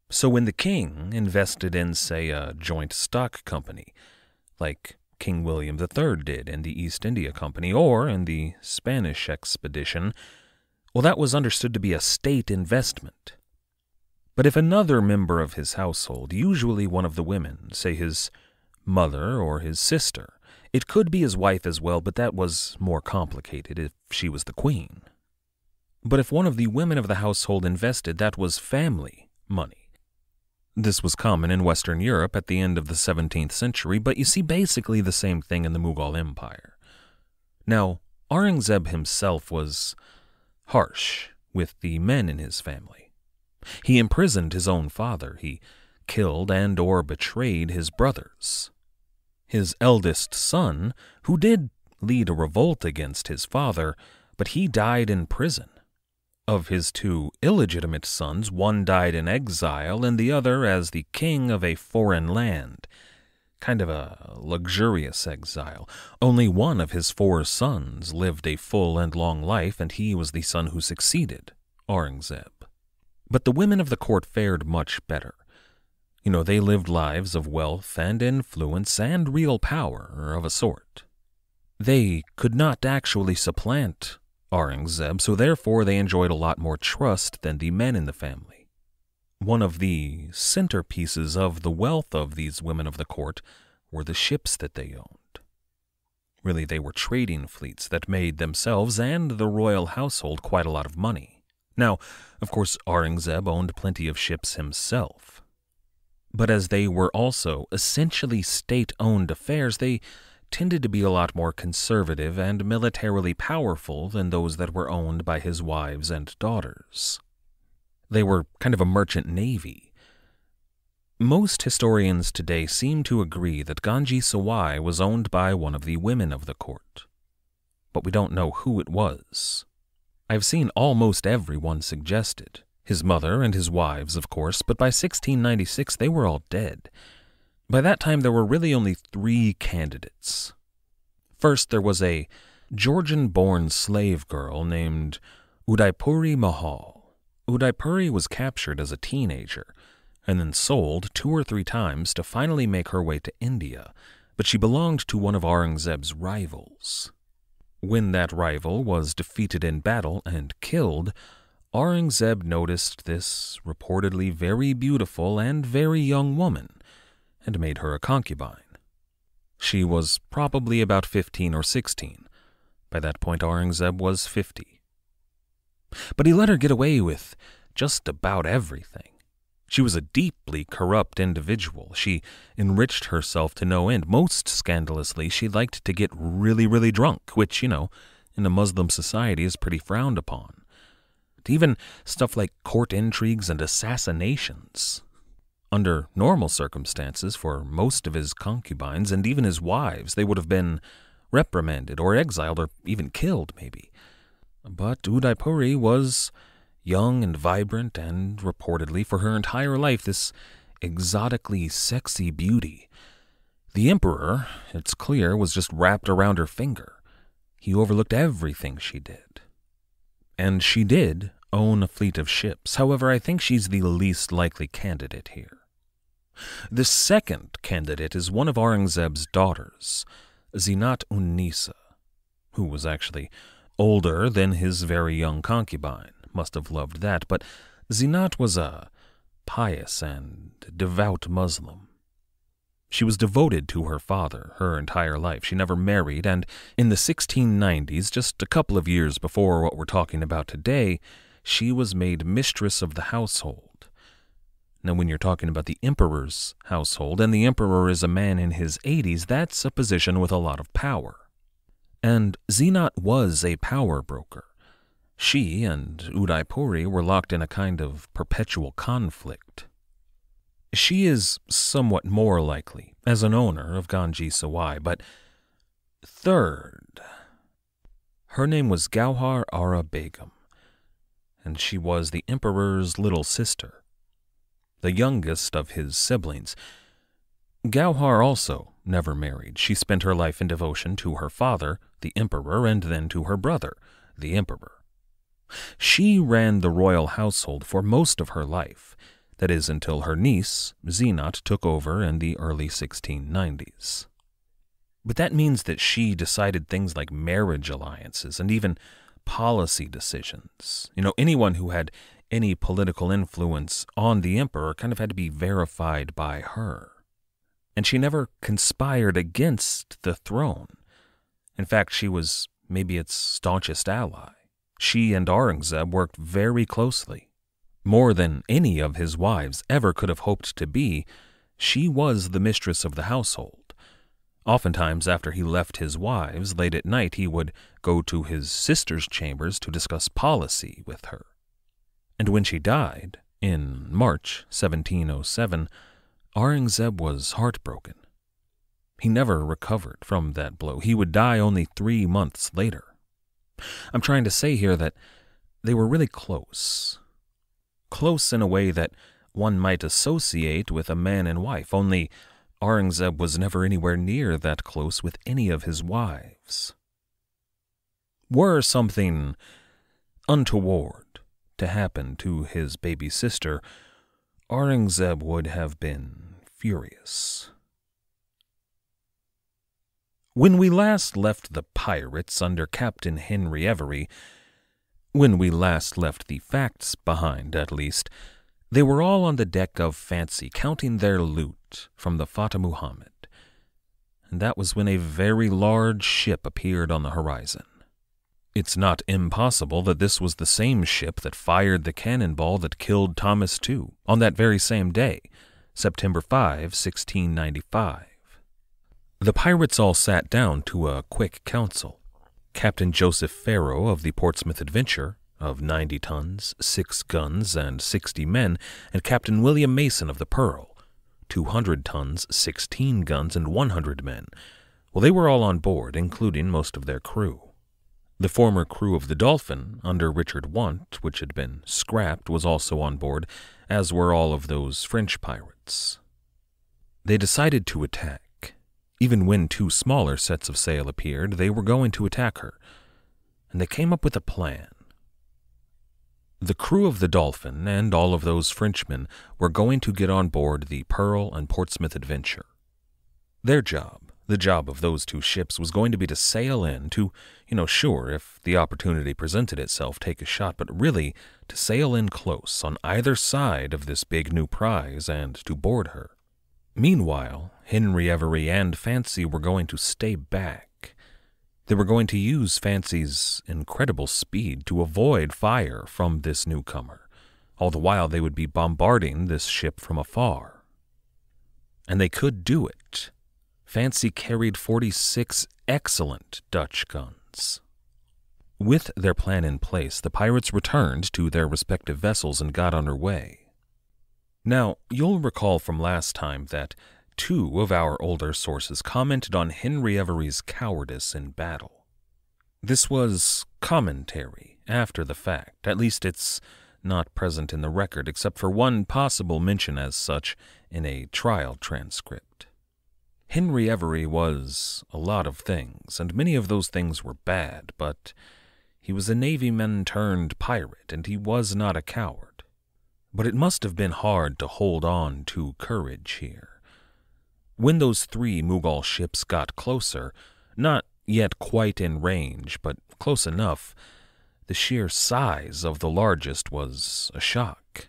so when the king invested in, say, a joint stock company, like King William III did in the East India Company or in the Spanish expedition, well, that was understood to be a state investment. But if another member of his household, usually one of the women, say his mother or his sister, it could be his wife as well, but that was more complicated if she was the queen. But if one of the women of the household invested, that was family money. This was common in Western Europe at the end of the 17th century, but you see basically the same thing in the Mughal Empire. Now, Aurangzeb himself was harsh with the men in his family. He imprisoned his own father, he killed and or betrayed his brothers. His eldest son, who did lead a revolt against his father, but he died in prison. Of his two illegitimate sons, one died in exile and the other as the king of a foreign land. Kind of a luxurious exile. Only one of his four sons lived a full and long life, and he was the son who succeeded Aurangzeb. But the women of the court fared much better. You know, they lived lives of wealth and influence and real power of a sort. They could not actually supplant Aurangzeb, so therefore they enjoyed a lot more trust than the men in the family. One of the centerpieces of the wealth of these women of the court were the ships that they owned. Really, they were trading fleets that made themselves and the royal household quite a lot of money. Now, of course, Aurangzeb owned plenty of ships himself. But as they were also essentially state owned affairs, they tended to be a lot more conservative and militarily powerful than those that were owned by his wives and daughters. They were kind of a merchant navy. Most historians today seem to agree that Ganj-i-Sawai was owned by one of the women of the court, but we don't know who it was. I've seen almost everyone suggested. His mother and his wives, of course, but by 1696 they were all dead, by that time, there were really only three candidates. First, there was a Georgian born slave girl named Udaipuri Mahal. Udaipuri was captured as a teenager and then sold two or three times to finally make her way to India, but she belonged to one of Aurangzeb's rivals. When that rival was defeated in battle and killed, Aurangzeb noticed this reportedly very beautiful and very young woman and made her a concubine. She was probably about 15 or 16. By that point, Aurangzeb was 50. But he let her get away with just about everything. She was a deeply corrupt individual. She enriched herself to no end. Most scandalously, she liked to get really, really drunk, which, you know, in a Muslim society is pretty frowned upon. Even stuff like court intrigues and assassinations. Under normal circumstances, for most of his concubines and even his wives, they would have been reprimanded or exiled or even killed, maybe. But Udaipuri was young and vibrant, and reportedly for her entire life, this exotically sexy beauty. The Emperor, it's clear, was just wrapped around her finger. He overlooked everything she did. And she did own a fleet of ships. However, I think she's the least likely candidate here. The second candidate is one of Aurangzeb's daughters, Zinat Unnisa, who was actually older than his very young concubine. Must have loved that, but Zinat was a pious and devout Muslim. She was devoted to her father her entire life. She never married, and in the 1690s, just a couple of years before what we're talking about today, she was made mistress of the household. Now, when you're talking about the emperor's household, and the emperor is a man in his 80s, that's a position with a lot of power. And Zinat was a power broker. She and Udaipuri were locked in a kind of perpetual conflict. She is somewhat more likely as an owner of Ganj-i-Sawai, but third, her name was Gauhar Ara Begum, and she was the emperor's little sister, the youngest of his siblings. Gauhar also never married. She spent her life in devotion to her father, the emperor, and then to her brother, the emperor. She ran the royal household for most of her life, that is, until her niece, Zinat, took over in the early 1690s. But that means that she decided things like marriage alliances and even policy decisions. You know, anyone who had any political influence on the emperor kind of had to be verified by her. And she never conspired against the throne. In fact, she was maybe its staunchest ally. She and Aurangzeb worked very closely. More than any of his wives ever could have hoped to be, she was the mistress of the household. Oftentimes, after he left his wives, late at night he would go to his sister's chambers to discuss policy with her. And when she died, in March 1707, Aurangzeb was heartbroken. He never recovered from that blow. He would die only three months later. I'm trying to say here that they were really close. Close in a way that one might associate with a man and wife, only Aurangzeb was never anywhere near that close with any of his wives. Were something untoward to happen to his baby sister, Aurangzeb would have been furious. When we last left the pirates under Captain Henry Every, when we last left the facts behind, at least, they were all on the deck of Fancy, counting their loot from the Fateh Muhammad. And that was when a very large ship appeared on the horizon. It's not impossible that this was the same ship that fired the cannonball that killed Thomas Tew on that very same day, September 5, 1695. The pirates all sat down to a quick council. Captain Joseph Farrow of the Portsmouth Adventure, of 90 tons, 6 guns, and 60 men, and Captain William Mason of the Pearl, 200 tons, 16 guns, and 100 men. Well, they were all on board, including most of their crew. The former crew of the Dolphin, under Richard Want, which had been scrapped, was also on board, as were all of those French pirates. They decided to attack. Even when two smaller sets of sail appeared, they were going to attack her, and they came up with a plan. The crew of the Dolphin and all of those Frenchmen were going to get on board the Pearl and Portsmouth Adventure. Their job, the job of those two ships, was going to be to sail in, to, you know, sure, if the opportunity presented itself, take a shot, but really to sail in close on either side of this big new prize and to board her. Meanwhile, Henry Every and Fancy were going to stay back. They were going to use Fancy's incredible speed to avoid fire from this newcomer. All the while, they would be bombarding this ship from afar. And they could do it. Fancy carried 46 excellent Dutch guns. With their plan in place, the pirates returned to their respective vessels and got under way. Now, you'll recall from last time that two of our older sources commented on Henry Every's cowardice in battle. This was commentary after the fact, at least it's not present in the record except for one possible mention as such in a trial transcript. Henry Every was a lot of things, and many of those things were bad, but he was a Navy man turned pirate, and he was not a coward. But it must have been hard to hold on to courage here. When those three Mughal ships got closer, not yet quite in range, but close enough, the sheer size of the largest was a shock.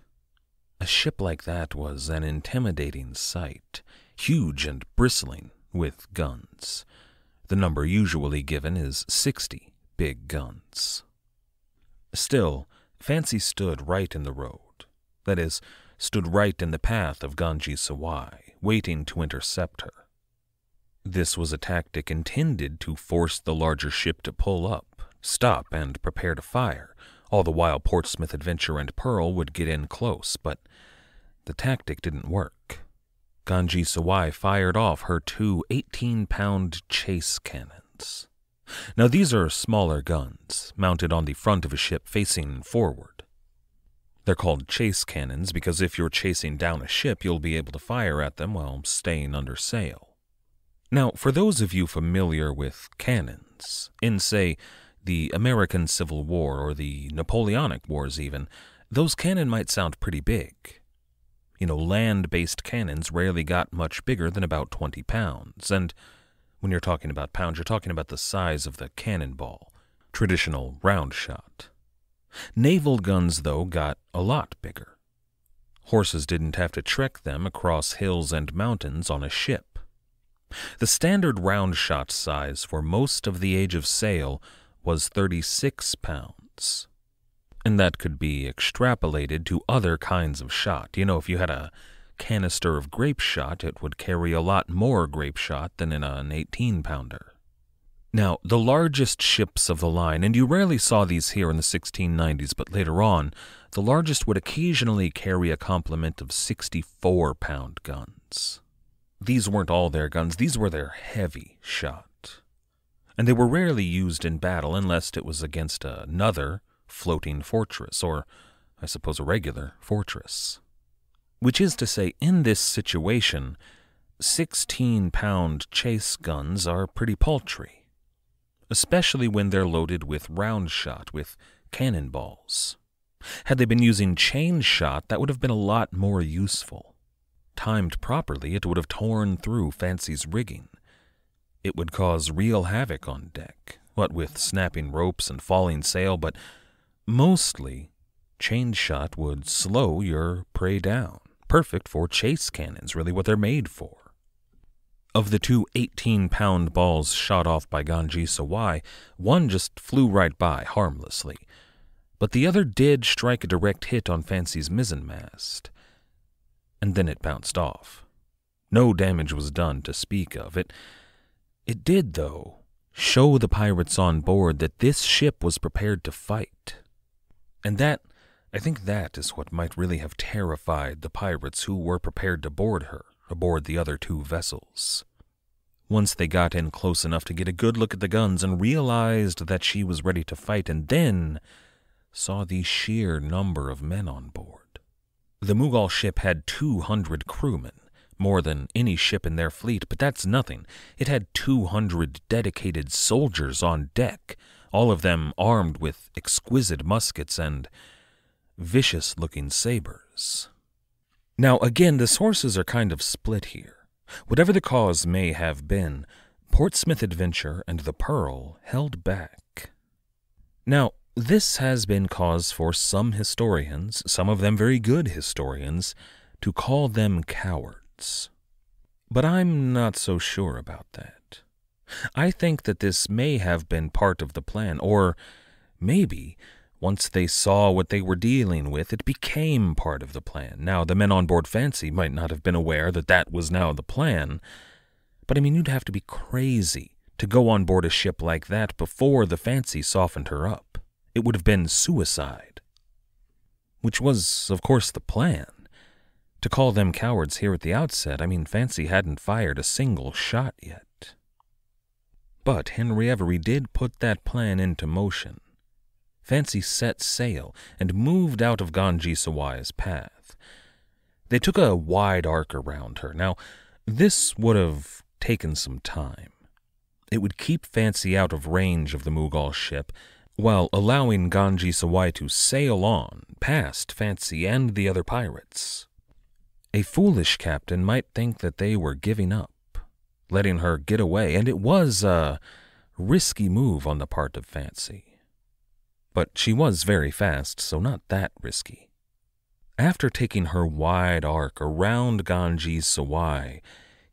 A ship like that was an intimidating sight, huge and bristling with guns. The number usually given is sixty big guns. Still, Fancy stood right in the road. That is, stood right in the path of Ganj-i-Sawai, waiting to intercept her. This was a tactic intended to force the larger ship to pull up, stop, and prepare to fire. All the while Portsmouth Adventure and Pearl would get in close, but the tactic didn't work. Ganj-i-Sawai fired off her two 18 pound chase cannons. Now, these are smaller guns, mounted on the front of a ship facing forward. They're called chase cannons because if you're chasing down a ship, you'll be able to fire at them while staying under sail. Now, for those of you familiar with cannons, in, say, the American Civil War or the Napoleonic Wars, even, those cannon might sound pretty big. You know, land based cannons rarely got much bigger than about 20 pounds, and when you're talking about pounds, you're talking about the size of the cannonball, traditional round shot. Naval guns, though, got a lot bigger. Horses didn't have to trek them across hills and mountains on a ship. The standard round shot size for most of the age of sail was 36 pounds. And that could be extrapolated to other kinds of shot. You know, if you had a canister of grape shot, it would carry a lot more grape shot than in an 18 pounder. Now, the largest ships of the line, and you rarely saw these here in the 1690s, but later on, the largest would occasionally carry a complement of 64 pound guns. These weren't all their guns, these were their heavy shot. And they were rarely used in battle unless it was against another floating fortress, or I suppose a regular fortress. Which is to say, in this situation, 16 pound chase guns are pretty paltry, especially when they're loaded with round shot, with cannonballs. Had they been using chain shot, that would have been a lot more useful. Timed properly, it would have torn through Fancy's rigging. It would cause real havoc on deck, what with snapping ropes and falling sail, but mostly chain shot would slow your prey down. Perfect for chase cannons, really what they're made for. Of the two 18 pound balls shot off by Ganj-i-Sawai, one just flew right by harmlessly, but the other did strike a direct hit on Fancy's mizzenmast, and then it bounced off. No damage was done to speak of. It, it did, though, show the pirates on board that this ship was prepared to fight. And that I think that is what might really have terrified the pirates who were prepared to board her aboard the other two vessels. Once they got in close enough to get a good look at the guns and realized that she was ready to fight, and then saw the sheer number of men on board. The Mughal ship had 200 crewmen, more than any ship in their fleet, but that's nothing. It had 200 dedicated soldiers on deck, all of them armed with exquisite muskets and vicious looking sabers. Now, again, the sources are kind of split here. Whatever the cause may have been, Portsmouth Adventure and the Pearl held back. Now, this has been cause for some historians, some of them very good historians, to call them cowards. But I'm not so sure about that. I think that this may have been part of the plan, or maybe once they saw what they were dealing with, it became part of the plan. Now, the men on board Fancy might not have been aware that that was now the plan, but I mean, you'd have to be crazy to go on board a ship like that before the Fancy softened her up. It would have been suicide. Which was, of course, the plan. To call them cowards here at the outset, I mean, Fancy hadn't fired a single shot yet. But Henry Every did put that plan into motion. Fancy set sail and moved out of Ganj-i-Sawai's path. They took a wide arc around her. Now, this would have taken some time. It would keep Fancy out of range of the Mughal ship, while allowing Ganj-i-Sawai to sail on past Fancy and the other pirates. A foolish captain might think that they were giving up, letting her get away, and it was a risky move on the part of Fancy. But she was very fast, so not that risky. After taking her wide arc around Ganj-i-Sawai,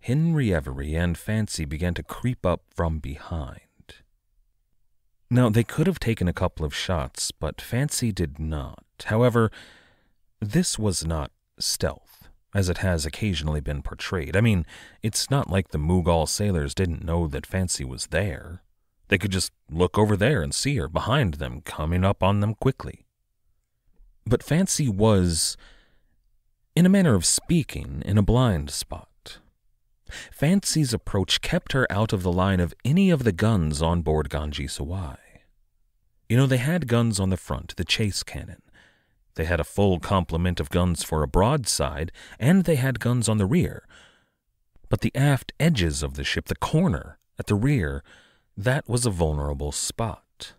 Henry Every and Fancy began to creep up from behind. Now, they could have taken a couple of shots, but Fancy did not. However, this was not stealth, as it has occasionally been portrayed. I mean, it's not like the Mughal sailors didn't know that Fancy was there. They could just look over there and see her behind them, coming up on them quickly. But Fancy was, in a manner of speaking, in a blind spot. Fancy's approach kept her out of the line of any of the guns on board Ganj-i-Sawai. You know, they had guns on the front, the chase cannon. They had a full complement of guns for a broadside, and they had guns on the rear. But the aft edges of the ship, the corner at the rear, that was a vulnerable spot.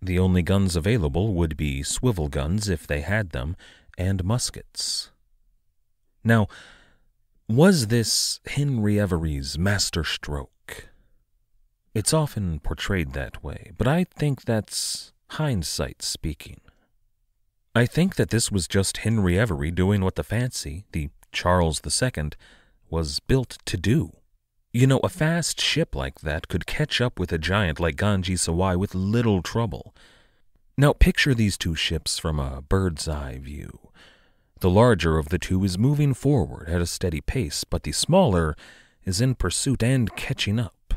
The only guns available would be swivel guns, if they had them, and muskets. Now, was this Henry Every's master stroke? It's often portrayed that way, but I think that's hindsight speaking. I think that this was just Henry Every doing what the Fancy, the Charles II, was built to do. You know, a fast ship like that could catch up with a giant like Ganj-i-Sawai with little trouble. Now picture these two ships from a bird's eye view. The larger of the two is moving forward at a steady pace, but the smaller is in pursuit and catching up.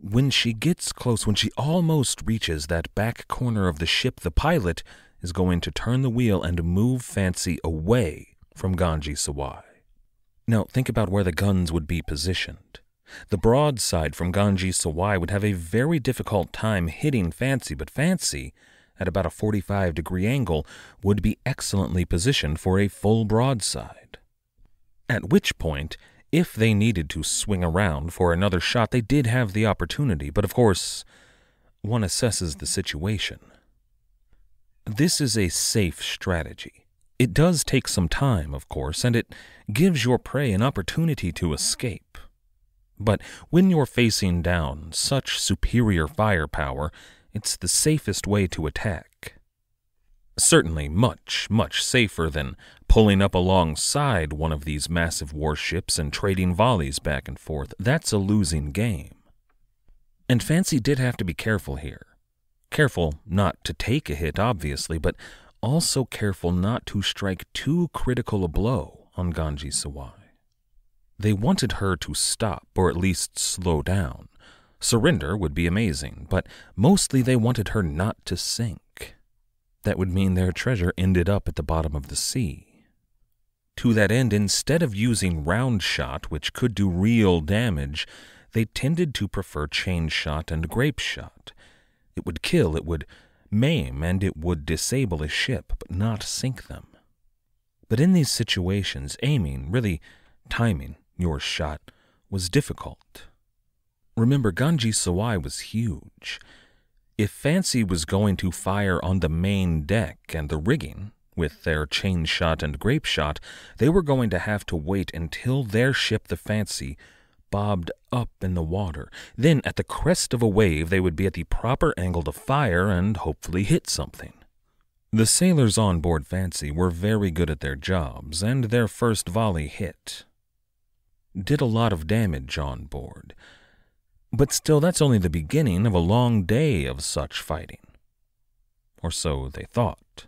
When she gets close, when she almost reaches that back corner of the ship, the pilot is going to turn the wheel and move Fancy away from Ganj-i-Sawai. Now, think about where the guns would be positioned. The broadside from Ganj-i-Sawai would have a very difficult time hitting Fancy, but Fancy at about a 45 degree angle would be excellently positioned for a full broadside. At which point, if they needed to swing around for another shot, they did have the opportunity, but of course, one assesses the situation. This is a safe strategy. It does take some time, of course, and it gives your prey an opportunity to escape. But when you're facing down such superior firepower, it's the safest way to attack. Certainly much, much safer than pulling up alongside one of these massive warships and trading volleys back and forth. That's a losing game. And Fancy did have to be careful here. Careful not to take a hit, obviously, but also careful not to strike too critical a blow on Ganj-i-Sawai. They wanted her to stop, or at least slow down, Surrender would be amazing, but mostly they wanted her not to sink. That would mean their treasure ended up at the bottom of the sea. To that end, instead of using round shot, which could do real damage, they tended to prefer chain shot and grape shot. It would kill, it would maim, and it would disable a ship, but not sink them. But in these situations, aiming, really timing your shot, was difficult. Remember, Ganj-i-Sawai was huge. If Fancy was going to fire on the main deck and the rigging, with their chain shot and grape shot, they were going to have to wait until their ship, the Fancy, bobbed up in the water. Then, at the crest of a wave, they would be at the proper angle to fire and hopefully hit something. The sailors on board Fancy were very good at their jobs, and their first volley hit. Did a lot of damage on board. But still, that's only the beginning of a long day of such fighting. Or so they thought.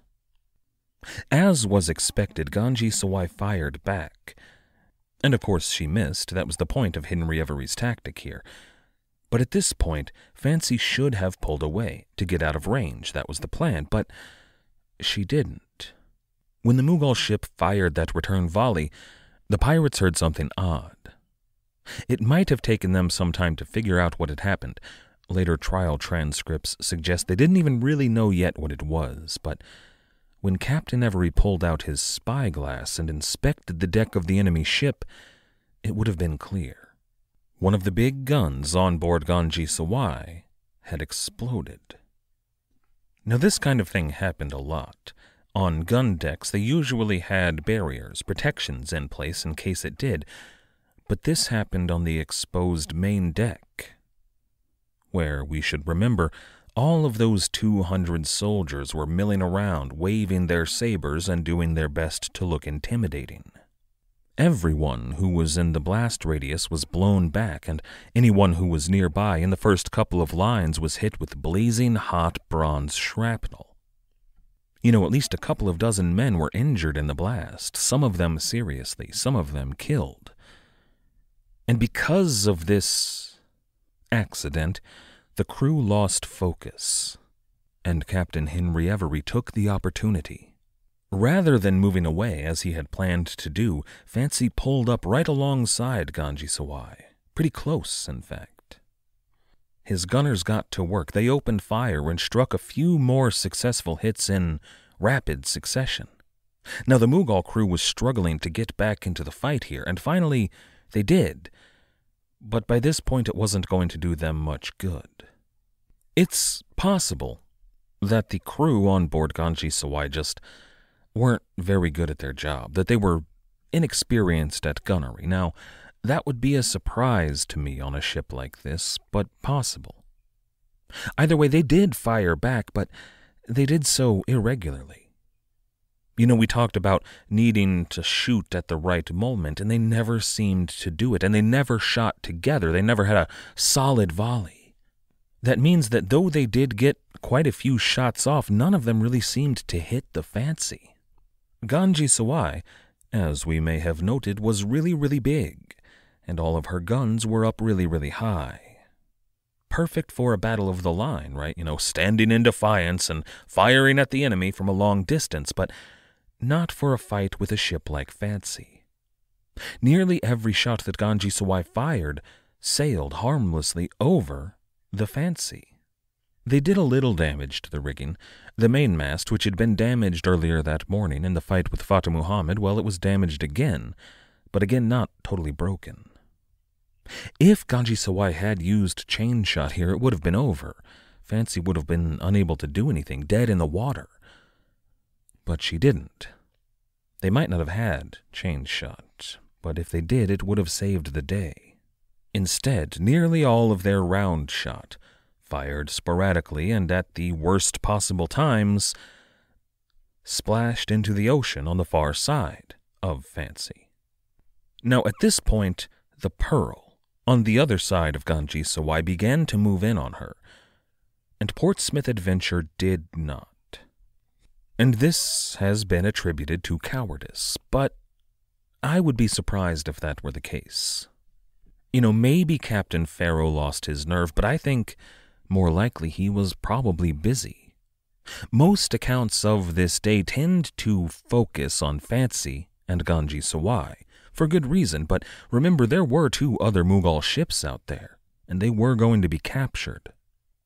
As was expected, Ganj-i-Sawai fired back. And of course she missed. That was the point of Henry Every's tactic here. But at this point, Fancy should have pulled away to get out of range. That was the plan. But she didn't. When the Mughal ship fired that return volley, the pirates heard something odd. It might have taken them some time to figure out what had happened, Later trial transcripts suggest they didn't even really know yet what it was, but when Captain Every pulled out his spyglass and inspected the deck of the enemy ship, it would have been clear. One of the big guns on board Ganj-i-Sawai had exploded. Now, this kind of thing happened a lot. On gun decks, they usually had barriers, protections in place in case it did, but this happened on the exposed main deck, where, we should remember, all of those 200 soldiers were milling around, waving their sabers and doing their best to look intimidating. Everyone who was in the blast radius was blown back, and anyone who was nearby in the first couple of lines was hit with blazing hot bronze shrapnel. You know, at least a couple of dozen men were injured in the blast, some of them seriously, some of them killed. And because of this accident, the crew lost focus, and Captain Henry Every took the opportunity. Rather than moving away as he had planned to do, Fancy pulled up right alongside Ganj-i-Sawai, pretty close, in fact. His gunners got to work. They opened fire and struck a few more successful hits in rapid succession. Now, the Mughal crew was struggling to get back into the fight here, and finally they did, but by this point it wasn't going to do them much good. It's possible that the crew on board Ganj-i-Sawai just weren't very good at their job, that they were inexperienced at gunnery. Now, that would be a surprise to me on a ship like this, but possible. Either way, they did fire back, but they did so irregularly. You know, we talked about needing to shoot at the right moment, and they never seemed to do it, and they never shot together. They never had a solid volley. That means that though they did get quite a few shots off, none of them really seemed to hit the fancy. Ganj-i-Sawai, as we may have noted, was really, really big, and all of her guns were up really, really high. Perfect for a battle of the line, right? You know, standing in defiance and firing at the enemy from a long distance, but not for a fight with a ship like Fancy. Nearly every shot that Ganj-i-Sawai fired sailed harmlessly over the Fancy. They did a little damage to the rigging. The mainmast, which had been damaged earlier that morning in the fight with Fateh Muhammad, well, it was damaged again, but again not totally broken. If Ganj-i-Sawai had used chain shot here, it would have been over. Fancy would have been unable to do anything, dead in the water. But she didn't. They might not have had chain shot, but if they did, it would have saved the day. Instead, nearly all of their round shot, fired sporadically and at the worst possible times, splashed into the ocean on the far side of Fancy. Now, at this point, the Pearl, on the other side of Ganj-i-Sawai, began to move in on her, and Portsmouth Adventure did not and this has been attributed to cowardice, but I would be surprised if that were the case. You know, maybe Captain Farrow lost his nerve, but I think more likely he was probably busy. Most accounts of this day tend to focus on Fancy and Ganj-i-Sawai, for good reason, but remember there were two other Mughal ships out there, and they were going to be captured.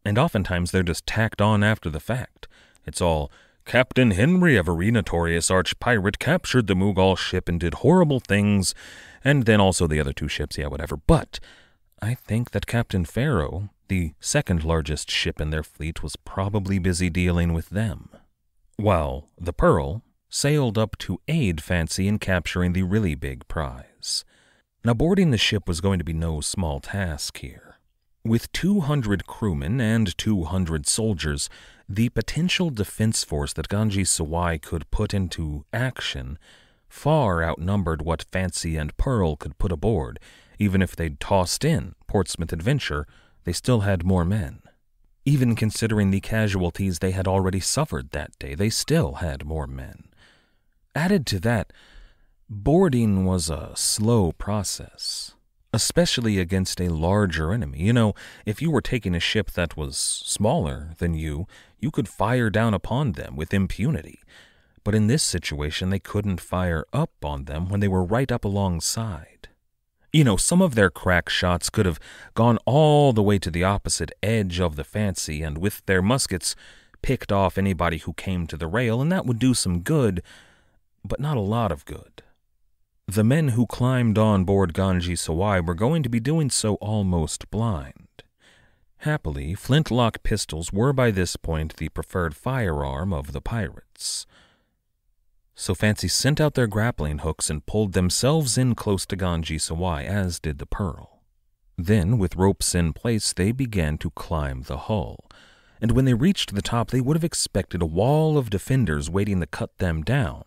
And oftentimes they're just tacked on after the fact. It's all Captain Henry Every notorious arch pirate captured the Mughal ship and did horrible things, and then also the other two ships, yeah, whatever. But I think that Captain Farrow, the second largest ship in their fleet, was probably busy dealing with them. While the Pearl sailed up to aid Fancy in capturing the really big prize. Now, boarding the ship was going to be no small task here. With 200 crewmen and 200 soldiers, the potential defense force that Ganj-i-Sawai could put into action far outnumbered what Fancy and Pearl could put aboard. Even if they'd tossed in Portsmouth Adventure, they still had more men. Even considering the casualties they had already suffered that day, they still had more men. Added to that, boarding was a slow process especially against a larger enemy. You know, if you were taking a ship that was smaller than you, you could fire down upon them with impunity. But in this situation, they couldn't fire up on them when they were right up alongside. You know, some of their crack shots could have gone all the way to the opposite edge of the fancy and with their muskets picked off anybody who came to the rail, and that would do some good, but not a lot of good. The men who climbed on board Ganj-i-Sawai were going to be doing so almost blind. Happily, flintlock pistols were by this point the preferred firearm of the pirates. So Fancy sent out their grappling hooks and pulled themselves in close to Ganj-i-Sawai, as did the Pearl. Then, with ropes in place, they began to climb the hull. And when they reached the top, they would have expected a wall of defenders waiting to cut them down.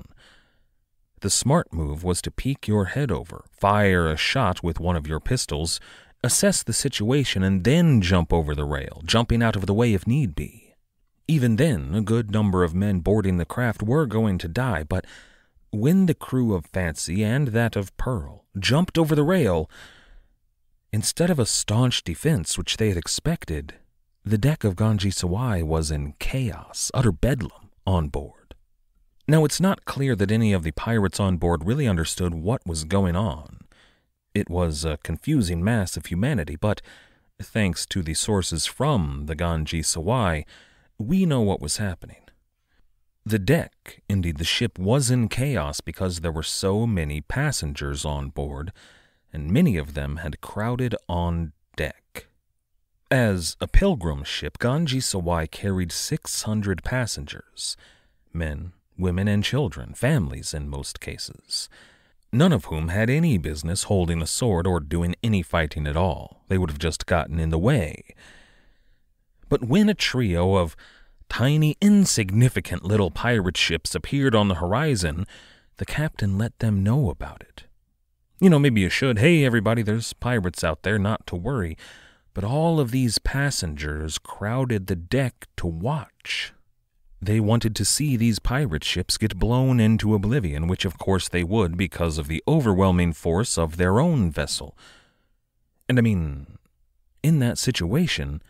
The smart move was to peek your head over, fire a shot with one of your pistols, assess the situation, and then jump over the rail, jumping out of the way if need be. Even then, a good number of men boarding the craft were going to die, but when the crew of Fancy and that of Pearl jumped over the rail, instead of a staunch defense which they had expected, the deck of Ganj-i-Sawai was in chaos, utter bedlam, on board. Now, it's not clear that any of the pirates on board really understood what was going on. It was a confusing mass of humanity, but thanks to the sources from the Ganj-i-Sawai, we know what was happening. The deck, indeed the ship, was in chaos because there were so many passengers on board, and many of them had crowded on deck. As a pilgrim ship, Ganj-i-Sawai carried 600 passengers men, women, and children, families in most cases none of whom had any business holding a sword or doing any fighting at all. They would have just gotten in the way. But when a trio of tiny, insignificant little pirate ships appeared on the horizon, the captain let them know about it. You know, maybe you should. Hey, everybody, there's pirates out there, not to worry. But all of these passengers crowded the deck to watch. They wanted to see these pirate ships get blown into oblivion, which of course they would because of the overwhelming force of their own vessel. And I mean, in that situation,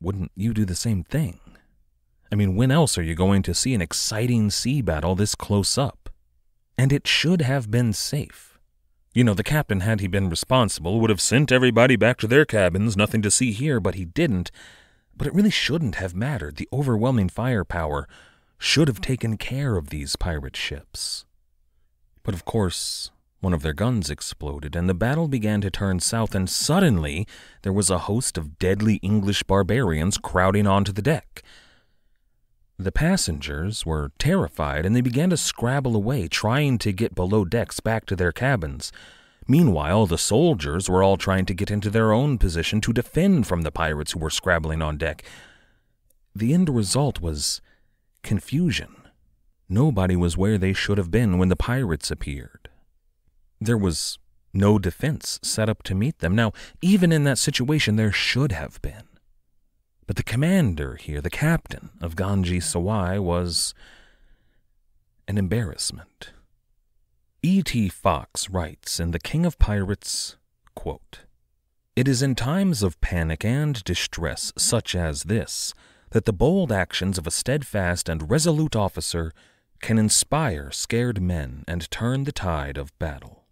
wouldn't you do the same thing? I mean, when else are you going to see an exciting sea battle this close up? And it should have been safe. You know, the captain, had he been responsible, would have sent everybody back to their cabins, nothing to see here, but he didn't, but it really shouldn't have mattered. The overwhelming firepower should have taken care of these pirate ships. But of course, one of their guns exploded, and the battle began to turn south, and suddenly there was a host of deadly English barbarians crowding onto the deck. The passengers were terrified, and they began to scrabble away, trying to get below decks back to their cabins. Meanwhile, the soldiers were all trying to get into their own position to defend from the pirates who were scrabbling on deck. The end result was confusion. Nobody was where they should have been when the pirates appeared. There was no defense set up to meet them. Now, even in that situation, there should have been. But the commander here, the captain of Ganj-i-Sawai, was an embarrassment. E.T. Fox writes in The King of Pirates, quote, It is in times of panic and distress such as this that the bold actions of a steadfast and resolute officer can inspire scared men and turn the tide of battle.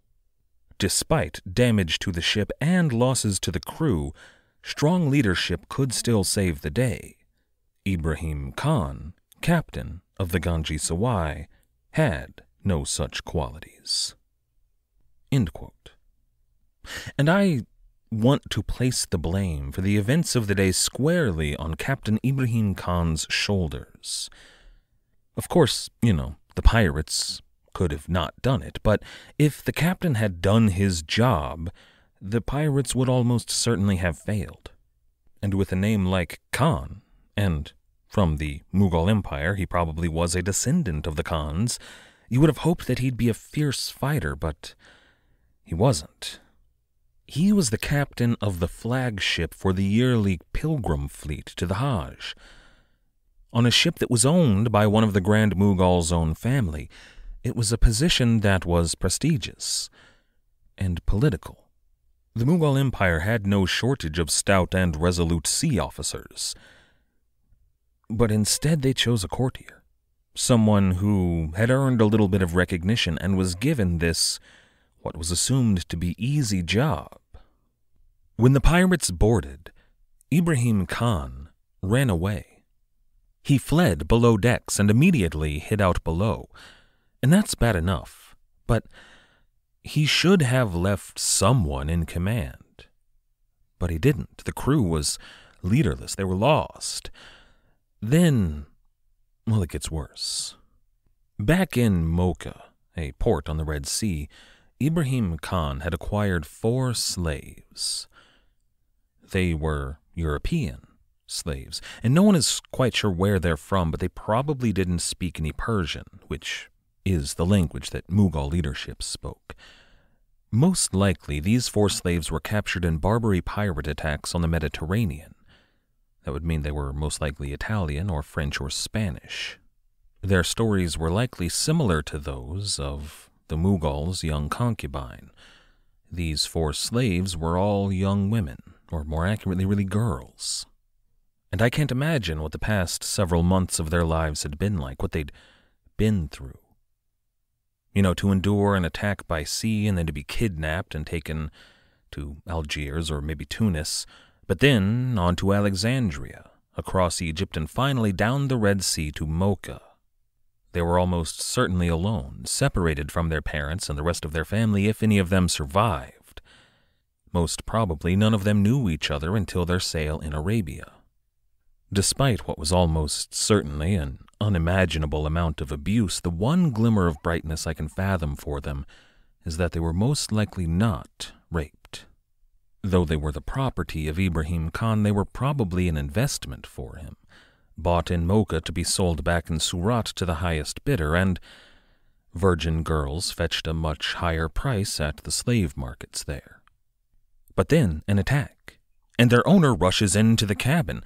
Despite damage to the ship and losses to the crew, strong leadership could still save the day. Ibrahim Khan, captain of the Ganj-i-Sawai, had no such qualities. And I want to place the blame for the events of the day squarely on Captain Ibrahim Khan's shoulders. Of course, you know, the pirates could have not done it, but if the captain had done his job, the pirates would almost certainly have failed. And with a name like Khan, and from the Mughal Empire he probably was a descendant of the Khans, you would have hoped that he'd be a fierce fighter, but he wasn't. He was the captain of the flagship for the yearly pilgrim fleet to the Hajj. On a ship that was owned by one of the Grand Mughal's own family, it was a position that was prestigious and political. The Mughal Empire had no shortage of stout and resolute sea officers. But instead they chose a courtier someone who had earned a little bit of recognition and was given this what was assumed to be easy job. When the pirates boarded, Ibrahim Khan ran away. He fled below decks and immediately hid out below, and that's bad enough, but he should have left someone in command. But he didn't. The crew was leaderless, they were lost. Then, well, it gets worse. Back in Mocha, a port on the Red Sea, Ibrahim Khan had acquired four slaves. They were European slaves, and no one is quite sure where they're from, but they probably didn't speak any Persian, which is the language that Mughal leadership spoke. Most likely, these four slaves were captured in Barbary pirate attacks on the Mediterranean. That would mean they were most likely Italian or French or Spanish. Their stories were likely similar to those of the Mughal's young concubine. These four slaves were all young women, or more accurately, really girls. And I can't imagine what the past several months of their lives had been like, what they'd been through. You know, to endure an attack by sea and then to be kidnapped and taken to Algiers or maybe Tunis, but then on to Alexandria, across Egypt, and finally down the Red Sea to Mocha. They were almost certainly alone, separated from their parents and the rest of their family if any of them survived. Most probably none of them knew each other until their sail in Arabia. Despite what was almost certainly an unimaginable amount of abuse, the one glimmer of brightness I can fathom for them is that they were most likely not raped. Though they were the property of Ibrahim Khan, they were probably an investment for him, bought in Mocha to be sold back in Surat to the highest bidder, and virgin girls fetched a much higher price at the slave markets there. But then an attack, and their owner rushes into the cabin.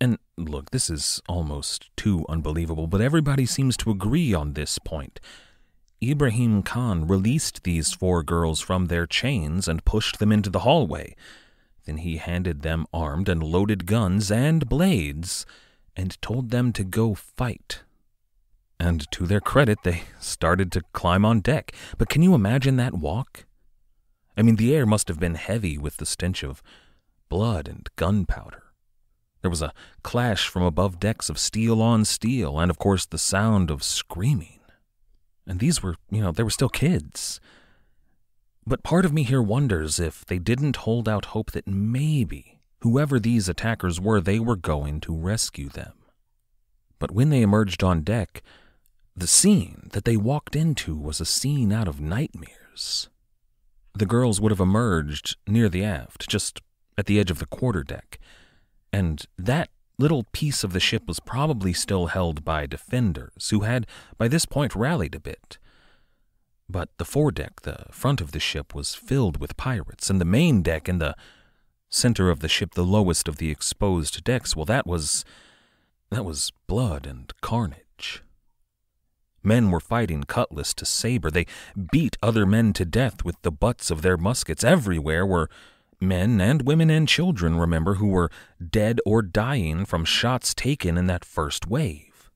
And look, this is almost too unbelievable, but everybody seems to agree on this point. Ibrahim Khan released these four girls from their chains and pushed them into the hallway. Then he handed them armed and loaded guns and blades and told them to go fight. And to their credit, they started to climb on deck. But can you imagine that walk? I mean, the air must have been heavy with the stench of blood and gunpowder. There was a clash from above decks of steel on steel, and of course the sound of screaming. And these were, you know, they were still kids. But part of me here wonders if they didn't hold out hope that maybe, whoever these attackers were, they were going to rescue them. But when they emerged on deck, the scene that they walked into was a scene out of nightmares. The girls would have emerged near the aft, just at the edge of the quarterdeck, and that little piece of the ship was probably still held by defenders who had by this point rallied a bit. But the foredeck, the front of the ship, was filled with pirates, and the main deck and the center of the ship, the lowest of the exposed decks, well, that was. that was blood and carnage. Men were fighting cutlass to saber. They beat other men to death with the butts of their muskets. Everywhere were men and women and children, remember, who were dead or dying from shots taken in that first wave.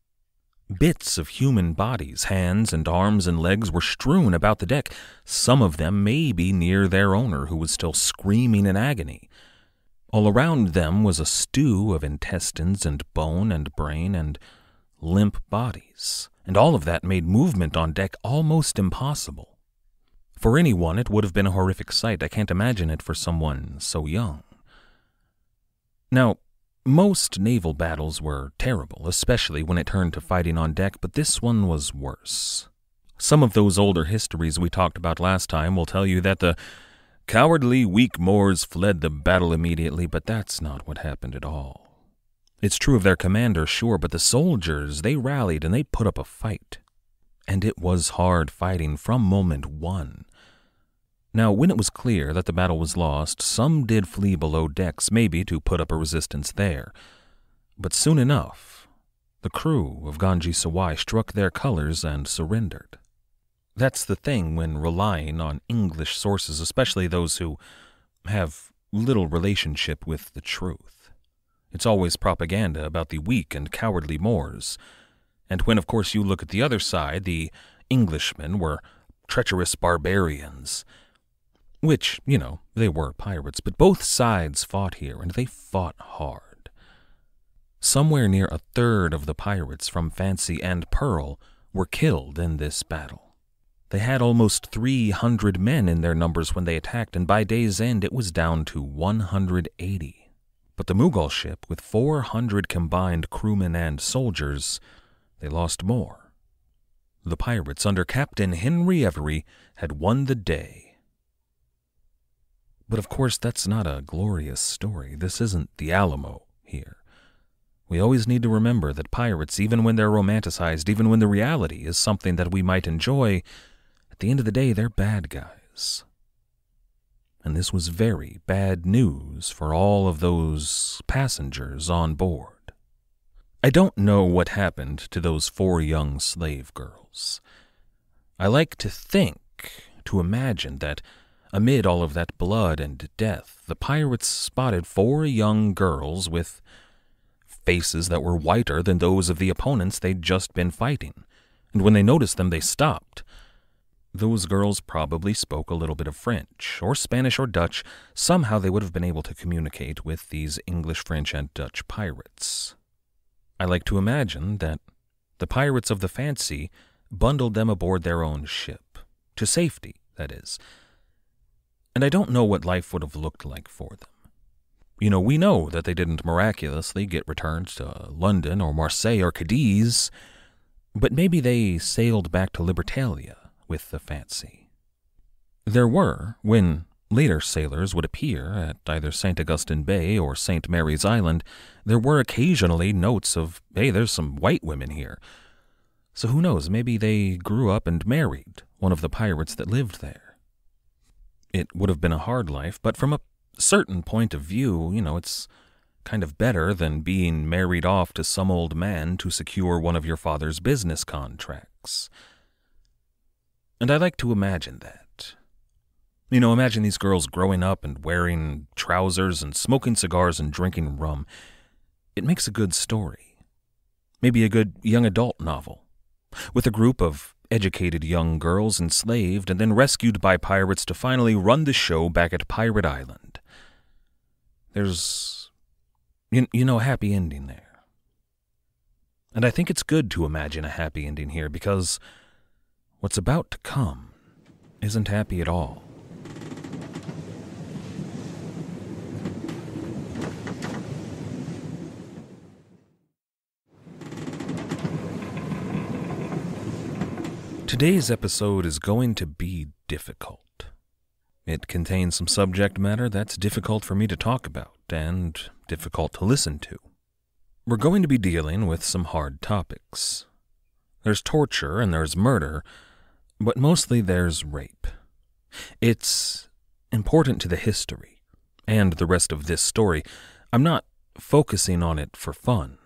Bits of human bodies, hands and arms and legs, were strewn about the deck, some of them maybe near their owner, who was still screaming in agony. All around them was a stew of intestines and bone and brain and limp bodies, and all of that made movement on deck almost impossible. For anyone, it would have been a horrific sight. I can't imagine it for someone so young. Now, most naval battles were terrible, especially when it turned to fighting on deck, but this one was worse. Some of those older histories we talked about last time will tell you that the cowardly, weak Moors fled the battle immediately, but that's not what happened at all. It's true of their commander, sure, but the soldiers, they rallied and they put up a fight. And it was hard fighting from moment one. Now, when it was clear that the battle was lost, some did flee below decks, maybe to put up a resistance there. But soon enough, the crew of Ganj-i-Sawai struck their colors and surrendered. That's the thing when relying on English sources, especially those who have little relationship with the truth. It's always propaganda about the weak and cowardly Moors. And when, of course, you look at the other side, the Englishmen were treacherous barbarians. Which, you know, they were pirates, but both sides fought here, and they fought hard. Somewhere near a third of the pirates from Fancy and Pearl were killed in this battle. They had almost 300 men in their numbers when they attacked, and by day's end it was down to 180. But the Mughal ship, with 400 combined crewmen and soldiers, they lost more. The pirates under Captain Henry Every had won the day. But of course, that's not a glorious story. This isn't the Alamo here. We always need to remember that pirates, even when they're romanticized, even when the reality is something that we might enjoy, at the end of the day, they're bad guys. And this was very bad news for all of those passengers on board. I don't know what happened to those four young slave girls. I like to think, to imagine that amid all of that blood and death, the pirates spotted four young girls with faces that were whiter than those of the opponents they'd just been fighting, and when they noticed them, they stopped. Those girls probably spoke a little bit of French, or Spanish, or Dutch. Somehow they would have been able to communicate with these English, French, and Dutch pirates. I like to imagine that the pirates of the Fancy bundled them aboard their own ship, to safety, that is. And I don't know what life would have looked like for them. You know, we know that they didn't miraculously get returned to London or Marseille or Cadiz, but maybe they sailed back to Libertalia with the fancy. There were, when later sailors would appear at either St. Augustine Bay or St. Mary's Island, there were occasionally notes of, hey, there's some white women here. So who knows, maybe they grew up and married one of the pirates that lived there. It would have been a hard life, but from a certain point of view, you know, it's kind of better than being married off to some old man to secure one of your father's business contracts. And I like to imagine that. You know, imagine these girls growing up and wearing trousers and smoking cigars and drinking rum. It makes a good story. Maybe a good young adult novel. With a group of educated young girls enslaved and then rescued by pirates to finally run the show back at Pirate Island. There's, you, you know, a happy ending there. And I think it's good to imagine a happy ending here because what's about to come isn't happy at all. Today's episode is going to be difficult. It contains some subject matter that's difficult for me to talk about and difficult to listen to. We're going to be dealing with some hard topics. There's torture and there's murder, but mostly there's rape. It's important to the history and the rest of this story. I'm not focusing on it for fun.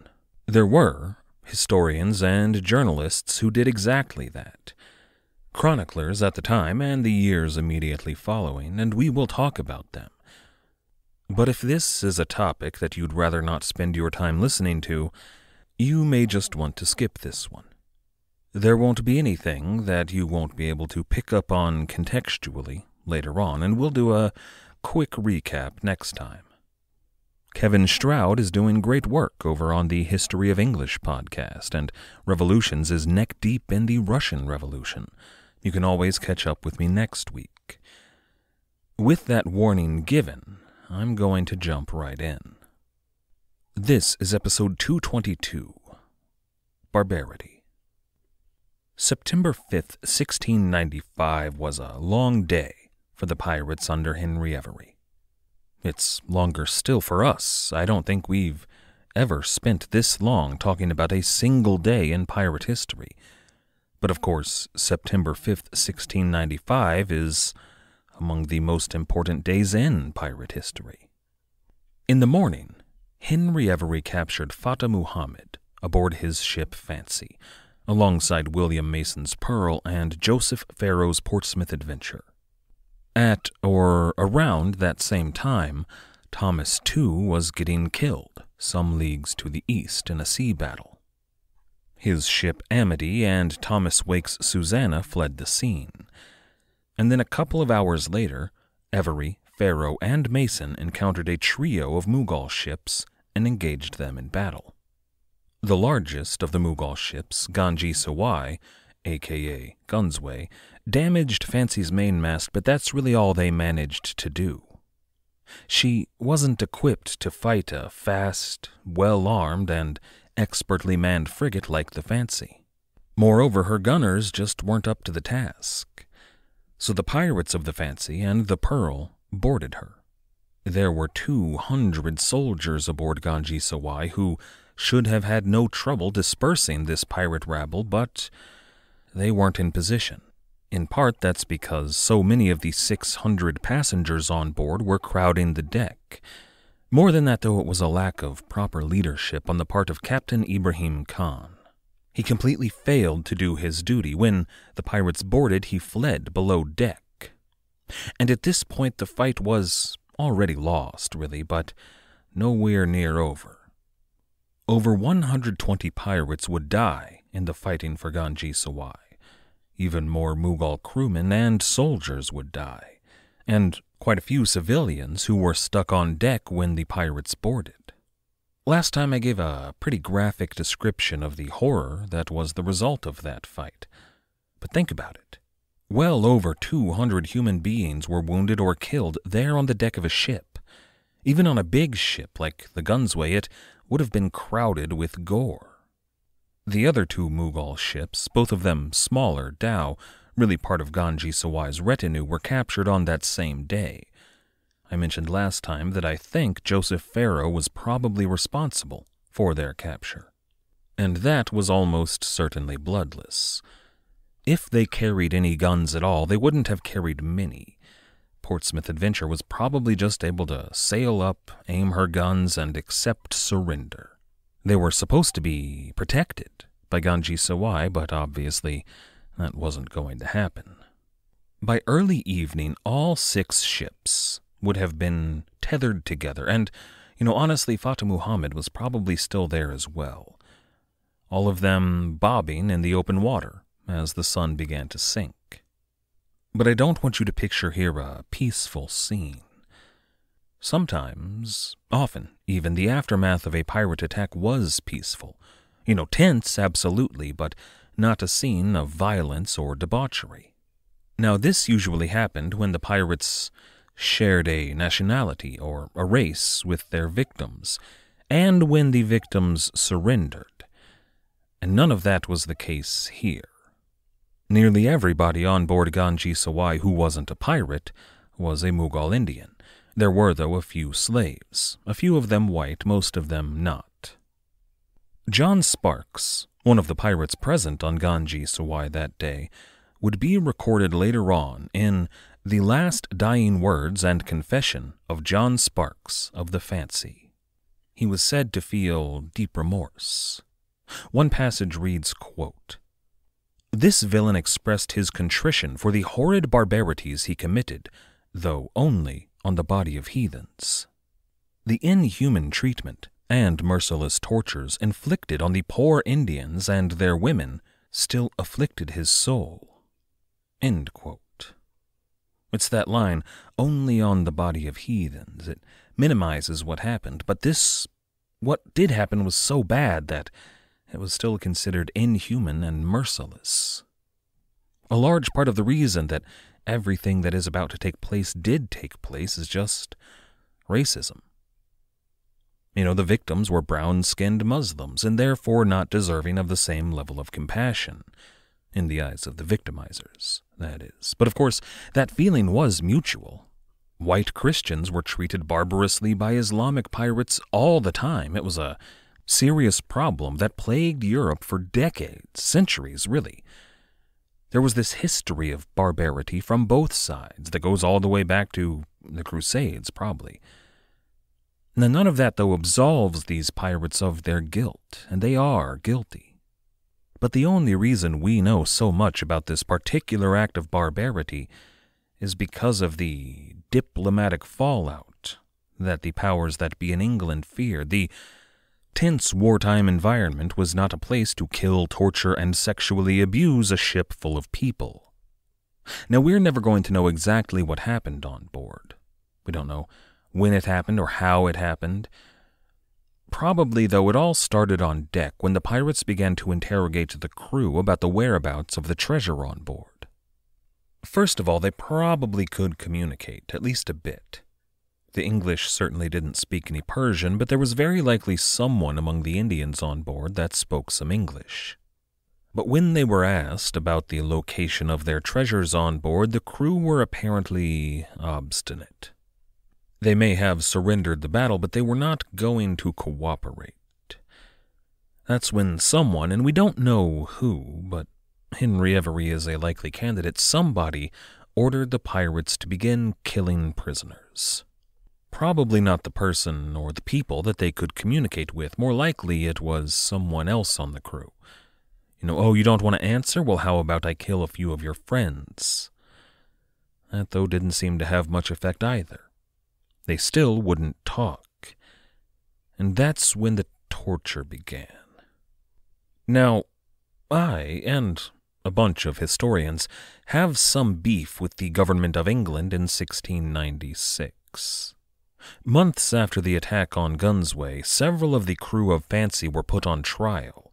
There were historians and journalists who did exactly that chroniclers at the time and the years immediately following, and we will talk about them. But if this is a topic that you'd rather not spend your time listening to, you may just want to skip this one. There won't be anything that you won't be able to pick up on contextually later on, and we'll do a quick recap next time. Kevin Stroud is doing great work over on the History of English podcast, and Revolutions is neck deep in the Russian Revolution. You can always catch up with me next week. With that warning given, I'm going to jump right in. This is episode 222 Barbarity. September 5th, 1695 was a long day for the pirates under Henry Every. It's longer still for us. I don't think we've ever spent this long talking about a single day in pirate history. But of course, September 5th, 1695 is among the most important days in pirate history. In the morning, Henry Every captured Fateh Muhammad aboard his ship Fancy, alongside William Mason's Pearl and Joseph Faro's Portsmouth Adventure. At or around that same time, Thomas Tew was getting killed some leagues to the east in a sea battle. His ship Amity and Thomas Wake's Susanna fled the scene. And then a couple of hours later, Every, Faro, and Mason encountered a trio of Mughal ships and engaged them in battle. The largest of the Mughal ships, Ganj-i-Sawai, aka Gunsway, damaged Fancy's mainmast, but that's really all they managed to do. She wasn't equipped to fight a fast, well armed, and expertly manned frigate like the Fancy. Moreover, her gunners just weren't up to the task. So the pirates of the Fancy and the Pearl boarded her. There were two hundred soldiers aboard Ganj-i-Sawai who should have had no trouble dispersing this pirate rabble, but they weren't in position. In part, that's because so many of the 600 passengers on board were crowding the deck. More than that, though, it was a lack of proper leadership on the part of Captain Ibrahim Khan. He completely failed to do his duty. When the pirates boarded, he fled below deck. And at this point, the fight was already lost, really, but nowhere near over. Over 120 pirates would die in the fighting for Ganj-i-Sawai. Even more Mughal crewmen and soldiers would die, and quite a few civilians who were stuck on deck when the pirates boarded. Last time I gave a pretty graphic description of the horror that was the result of that fight. But think about it. Well over 200 human beings were wounded or killed there on the deck of a ship. Even on a big ship like the Gunsway, it would have been crowded with gore. The other two Mughal ships, both of them smaller dhow, really part of Ganj-i-Sawai's retinue, were captured on that same day. I mentioned last time that I think Joseph Faro was probably responsible for their capture. And that was almost certainly bloodless. If they carried any guns at all, they wouldn't have carried many. Portsmouth Adventure was probably just able to sail up, aim her guns, and accept surrender. They were supposed to be protected by Ganj-i-Sawai, but obviously that wasn't going to happen. By early evening, all six ships, would have been tethered together, and, you know, honestly, Fateh Muhammad was probably still there as well. All of them bobbing in the open water as the sun began to sink. But I don't want you to picture here a peaceful scene. Sometimes, often, even the aftermath of a pirate attack was peaceful. You know, tense, absolutely, but not a scene of violence or debauchery. Now, this usually happened when the pirates shared a nationality or a race with their victims, and when the victims surrendered. And none of that was the case here. Nearly everybody on board Ganj-i-Sawai who wasn't a pirate was a Mughal Indian. There were, though, a few slaves, a few of them white, most of them not. John Sparks, one of the pirates present on Ganj-i-Sawai that day, would be recorded later on in the last dying words and confession of John Sparks of the Fancy. He was said to feel deep remorse. One passage reads, quote, This villain expressed his contrition for the horrid barbarities he committed, though only on the body of heathens. The inhuman treatment and merciless tortures inflicted on the poor Indians and their women still afflicted his soul. It's that line, only on the body of heathens. It minimizes what happened, but this, what did happen, was so bad that it was still considered inhuman and merciless. A large part of the reason that everything that is about to take place did take place is just racism. You know, the victims were brown skinned Muslims and therefore not deserving of the same level of compassion in the eyes of the victimizers, that is. But of course, that feeling was mutual. White Christians were treated barbarously by Islamic pirates all the time. It was a serious problem that plagued Europe for decades, centuries, really. There was this history of barbarity from both sides that goes all the way back to the Crusades, probably. Now, none of that, though, absolves these pirates of their guilt, and they are guilty. But the only reason we know so much about this particular act of barbarity is because of the diplomatic fallout that the powers that be in England feared, the tense wartime environment was not a place to kill, torture, and sexually abuse a ship full of people. Now, we're never going to know exactly what happened on board. We don't know when it happened or how it happened. Probably, though, it all started on deck when the pirates began to interrogate the crew about the whereabouts of the treasure on board. First of all, they probably could communicate, at least a bit. The English certainly didn't speak any Persian, but there was very likely someone among the Indians on board that spoke some English. But when they were asked about the location of their treasures on board, the crew were apparently obstinate. They may have surrendered the battle, but they were not going to cooperate. That's when someone, and we don't know who, but Henry Every is a likely candidate, somebody ordered the pirates to begin killing prisoners. Probably not the person or the people that they could communicate with. More likely it was someone else on the crew. You know, oh, you don't want to answer? Well, how about I kill a few of your friends? That, though, didn't seem to have much effect either. They still wouldn't talk. And that's when the torture began. Now, I, and a bunch of historians, have some beef with the government of England in 1696. Months after the attack on Gunsway, several of the crew of Fancy were put on trial.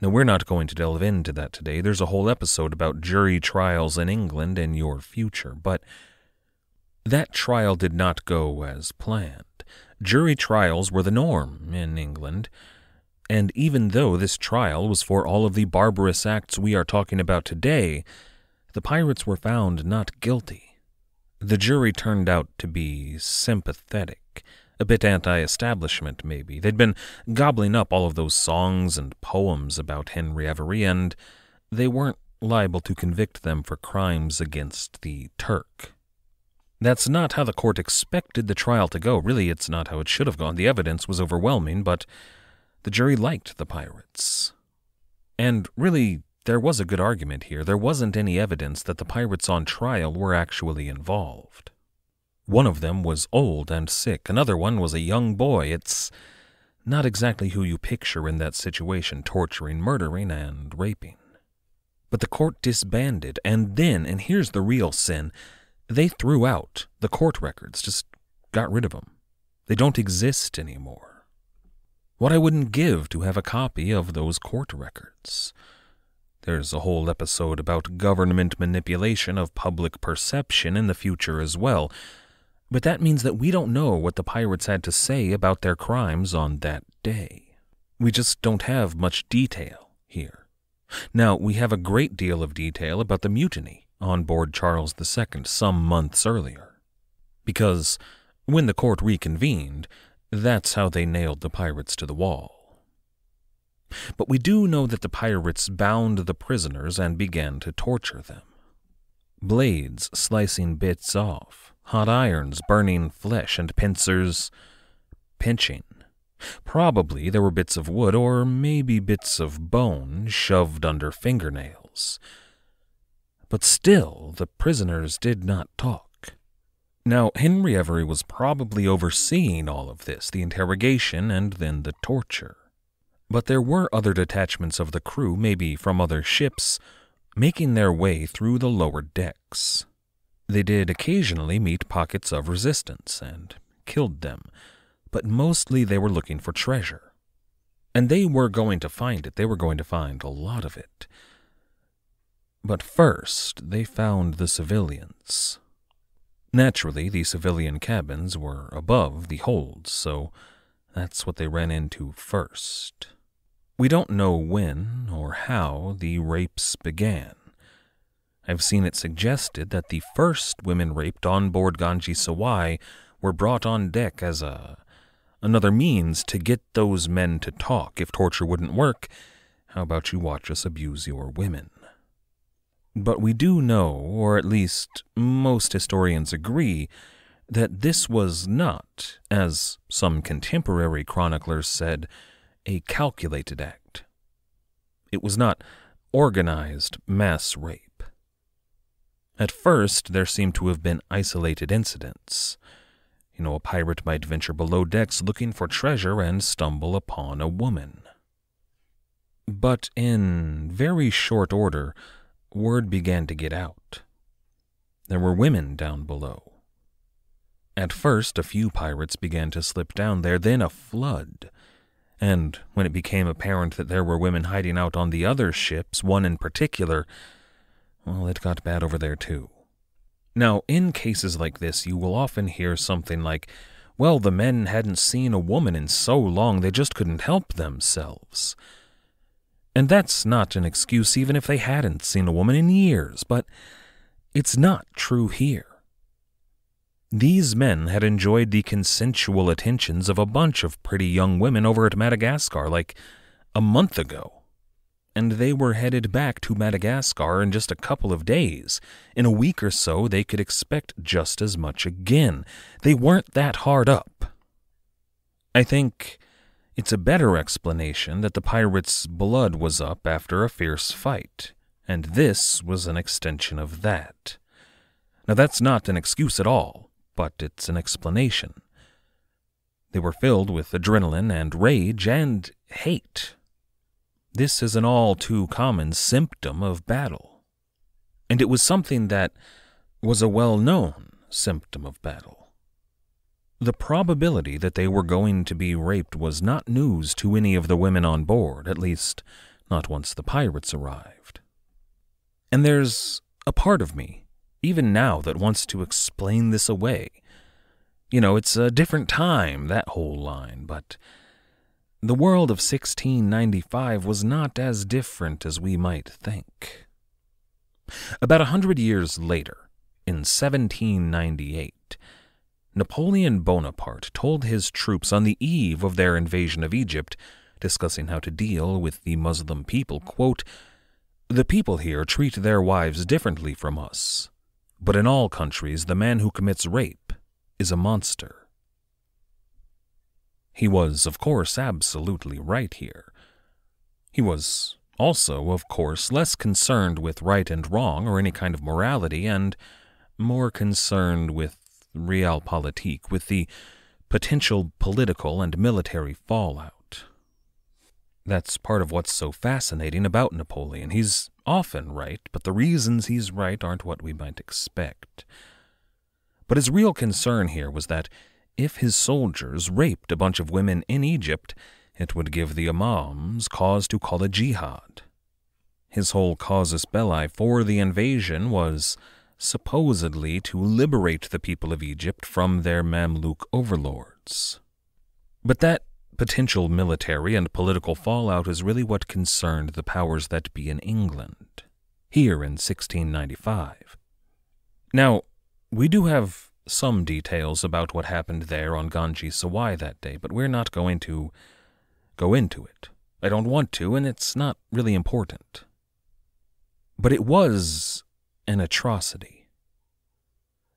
Now, we're not going to delve into that today. There's a whole episode about jury trials in England and your future, but that trial did not go as planned. Jury trials were the norm in England, and even though this trial was for all of the barbarous acts we are talking about today, the pirates were found not guilty. The jury turned out to be sympathetic, a bit anti establishment, maybe. They'd been gobbling up all of those songs and poems about Henry Avery, and they weren't liable to convict them for crimes against the Turk. That's not how the court expected the trial to go. Really, it's not how it should have gone. The evidence was overwhelming, but the jury liked the pirates. And really, there was a good argument here. There wasn't any evidence that the pirates on trial were actually involved. One of them was old and sick, another one was a young boy. It's not exactly who you picture in that situation, torturing, murdering, and raping. But the court disbanded, and then, and here's the real sin, they threw out the court records, just got rid of them. They don't exist anymore. What I wouldn't give to have a copy of those court records. There's a whole episode about government manipulation of public perception in the future as well, but that means that we don't know what the pirates had to say about their crimes on that day. We just don't have much detail here. Now, we have a great deal of detail about the mutiny on board Charles II some months earlier. Because when the court reconvened, that's how they nailed the pirates to the wall. But we do know that the pirates bound the prisoners and began to torture them. Blades slicing bits off, hot irons burning flesh, and pincers pinching. Probably there were bits of wood or maybe bits of bone shoved under fingernails but still the prisoners did not talk. Now, Henry Every was probably overseeing all of this the interrogation and then the torture. But there were other detachments of the crew, maybe from other ships, making their way through the lower decks. They did occasionally meet pockets of resistance and killed them, but mostly they were looking for treasure. And they were going to find it. They were going to find a lot of it. But first, they found the civilians. Naturally, the civilian cabins were above the holds, so that's what they ran into first. We don't know when or how the rapes began. I've seen it suggested that the first women raped on board Ganj-i-Sawai were brought on deck as a another means to get those men to talk. If torture wouldn't work, how about you watch us abuse your women? But we do know, or at least most historians agree, that this was not, as some contemporary chroniclers said, a calculated act. It was not organized mass rape. At first, there seemed to have been isolated incidents. You know, a pirate might venture below decks looking for treasure and stumble upon a woman. But in very short order, word began to get out. There were women down below. At first, a few pirates began to slip down there, then a flood. And when it became apparent that there were women hiding out on the other ships, one in particular, well, it got bad over there too. Now, in cases like this, you will often hear something like, well, the men hadn't seen a woman in so long they just couldn't help themselves. And that's not an excuse even if they hadn't seen a woman in years, but it's not true here. These men had enjoyed the consensual attentions of a bunch of pretty young women over at Madagascar like a month ago and they were headed back to Madagascar in just a couple of days. In a week or so, they could expect just as much again. They weren't that hard up. I think it's a better explanation that the pirates' blood was up after a fierce fight, and this was an extension of that. Now, that's not an excuse at all, but it's an explanation. They were filled with adrenaline and rage and hate this is an all too common symptom of battle. And it was something that was a well known symptom of battle. The probability that they were going to be raped was not news to any of the women on board, at least not once the pirates arrived. And there's a part of me, even now, that wants to explain this away. You know, it's a different time, that whole line, but the world of 1695 was not as different as we might think. About a hundred years later, in 1798, Napoleon Bonaparte told his troops on the eve of their invasion of Egypt, discussing how to deal with the Muslim people, quote, The people here treat their wives differently from us, but in all countries the man who commits rape is a monster. He was, of course, absolutely right here. He was also, of course, less concerned with right and wrong or any kind of morality, and more concerned with realpolitik, with the potential political and military fallout. That's part of what's so fascinating about Napoleon. He's often right, but the reasons he's right aren't what we might expect. But his real concern here was that if his soldiers raped a bunch of women in Egypt, it would give the Imams cause to call a jihad. His whole casus belli for the invasion was supposedly to liberate the people of Egypt from their Mamluk overlords. But that potential military and political fallout is really what concerned the powers that be in England, here in 1695. Now, we do have some details about what happened there on Ganj-i-Sawai that day, but we're not going to go into it. I don't want to, and it's not really important. But it was an atrocity.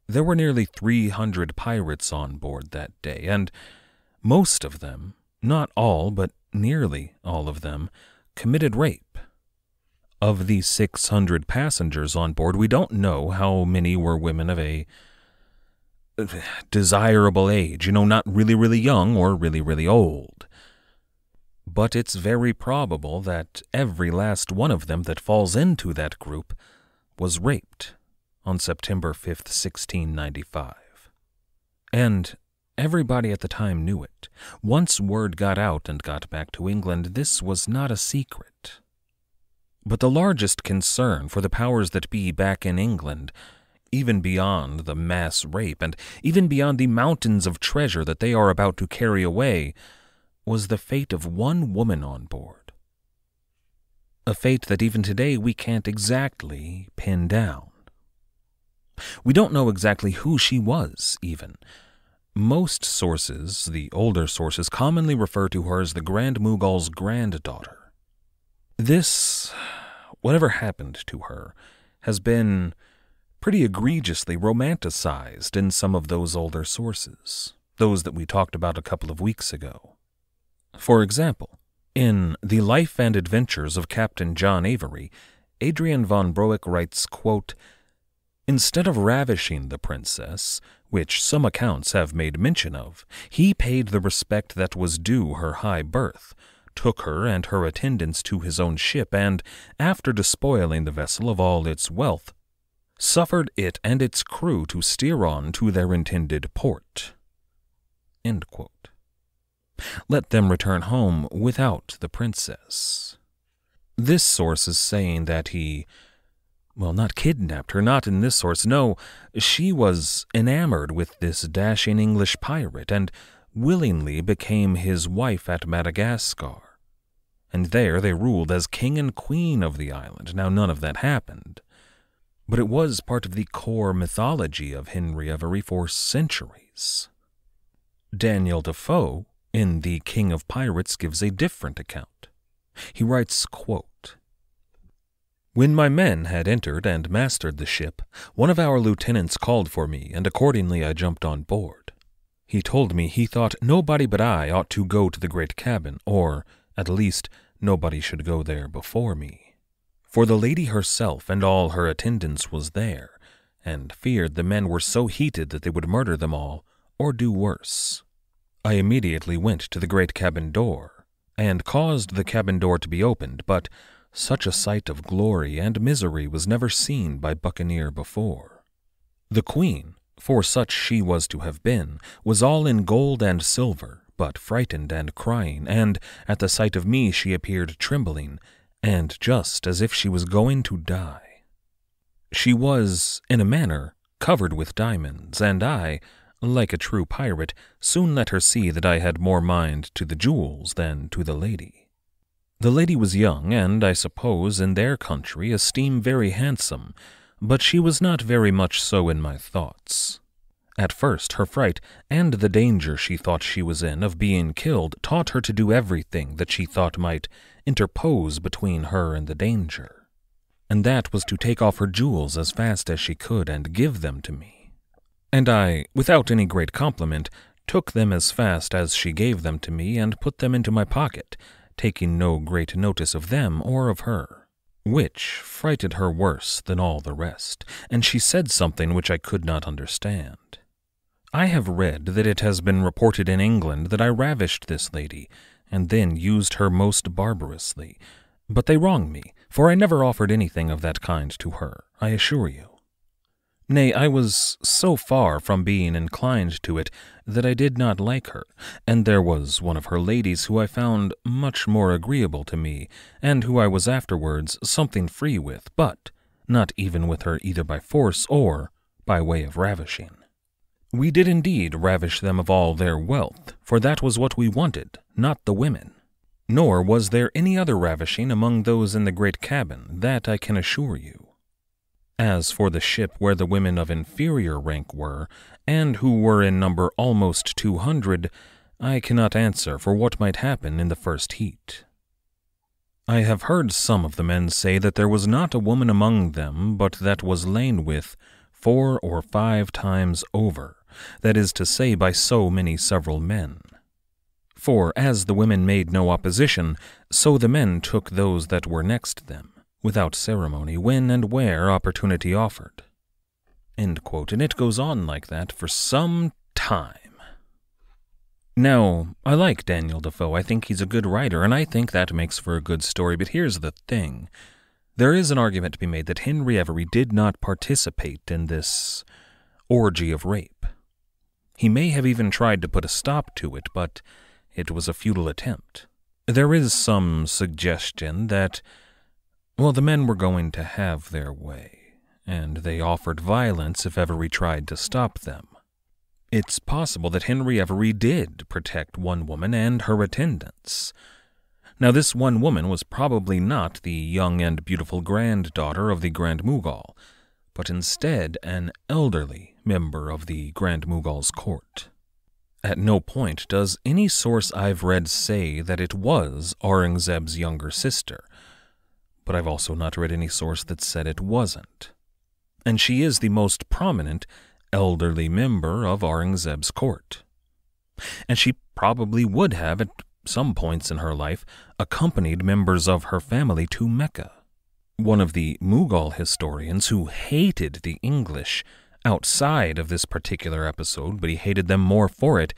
There were nearly 300 pirates on board that day, and most of them, not all, but nearly all of them, committed rape. Of the 600 passengers on board, we don't know how many were women of a uh, desirable age, you know, not really, really young or really, really old. But it's very probable that every last one of them that falls into that group was raped on September 5th, 1695. And everybody at the time knew it. Once word got out and got back to England, this was not a secret. But the largest concern for the powers that be back in England even beyond the mass rape, and even beyond the mountains of treasure that they are about to carry away, was the fate of one woman on board. A fate that even today we can't exactly pin down. We don't know exactly who she was, even. Most sources, the older sources, commonly refer to her as the Grand Mughal's granddaughter. This, whatever happened to her, has been pretty egregiously romanticized in some of those older sources, those that we talked about a couple of weeks ago. For example, in The Life and Adventures of Captain John Avery, Adrian von Broeck writes, quote, Instead of ravishing the princess, which some accounts have made mention of, he paid the respect that was due her high birth, took her and her attendants to his own ship, and, after despoiling the vessel of all its wealth, suffered it and its crew to steer on to their intended port. Let them return home without the princess. This source is saying that he well, not kidnapped her, not in this source. No, she was enamored with this dashing English pirate and willingly became his wife at Madagascar. And there they ruled as king and queen of the island. Now, none of that happened. But it was part of the core mythology of Henry Every for centuries. Daniel Defoe, in The King of Pirates, gives a different account. He writes, quote, when my men had entered and mastered the ship, one of our lieutenants called for me, and accordingly I jumped on board. He told me he thought nobody but I ought to go to the great cabin, or, at least, nobody should go there before me. For the lady herself and all her attendants was there, and feared the men were so heated that they would murder them all, or do worse. I immediately went to the great cabin door, and caused the cabin door to be opened, but such a sight of glory and misery was never seen by buccaneer before. The queen, for such she was to have been, was all in gold and silver, but frightened and crying, and at the sight of me she appeared trembling, and just as if she was going to die. She was, in a manner, covered with diamonds, and I, like a true pirate, soon let her see that I had more mind to the jewels than to the lady. The lady was young, and I suppose in their country esteemed very handsome, but she was not very much so in my thoughts. At first, her fright and the danger she thought she was in of being killed taught her to do everything that she thought might interpose between her and the danger. And that was to take off her jewels as fast as she could and give them to me. And I, without any great compliment, took them as fast as she gave them to me and put them into my pocket, taking no great notice of them or of her, which frighted her worse than all the rest, and she said something which I could not understand. I have read that it has been reported in England that I ravished this lady, and then used her most barbarously, but they wrong me, for I never offered anything of that kind to her, I assure you. Nay, I was so far from being inclined to it that I did not like her, and there was one of her ladies who I found much more agreeable to me, and who I was afterwards something free with, but not even with her either by force or by way of ravishing. We did indeed ravish them of all their wealth, for that was what we wanted, not the women. Nor was there any other ravishing among those in the great cabin, that I can assure you. As for the ship where the women of inferior rank were, and who were in number almost two hundred, I cannot answer for what might happen in the first heat. I have heard some of the men say that there was not a woman among them but that was lain with four or five times over, that is to say, by so many several men. For as the women made no opposition, so the men took those that were next them without ceremony, when and where opportunity offered. And it goes on like that for some time. Now, I like Daniel Defoe. I think he's a good writer, and I think that makes for a good story. But here's the thing there is an argument to be made that Henry Every did not participate in this orgy of rape. He may have even tried to put a stop to it, but it was a futile attempt. There is some suggestion that well, the men were going to have their way, and they offered violence if Every tried to stop them. It's possible that Henry Every did protect one woman and her attendants. Now, this one woman was probably not the young and beautiful granddaughter of the Grand Mogul, but instead an elderly member of the Grand Mogul's court. At no point does any source I've read say that it was Aurangzeb's younger sister, but I've also not read any source that said it wasn't. And she is the most prominent elderly member of Aurangzeb's court. And she probably would have, at some points in her life, accompanied members of her family to Mecca. One of the Mughal historians who hated the English outside of this particular episode, but he hated them more for it.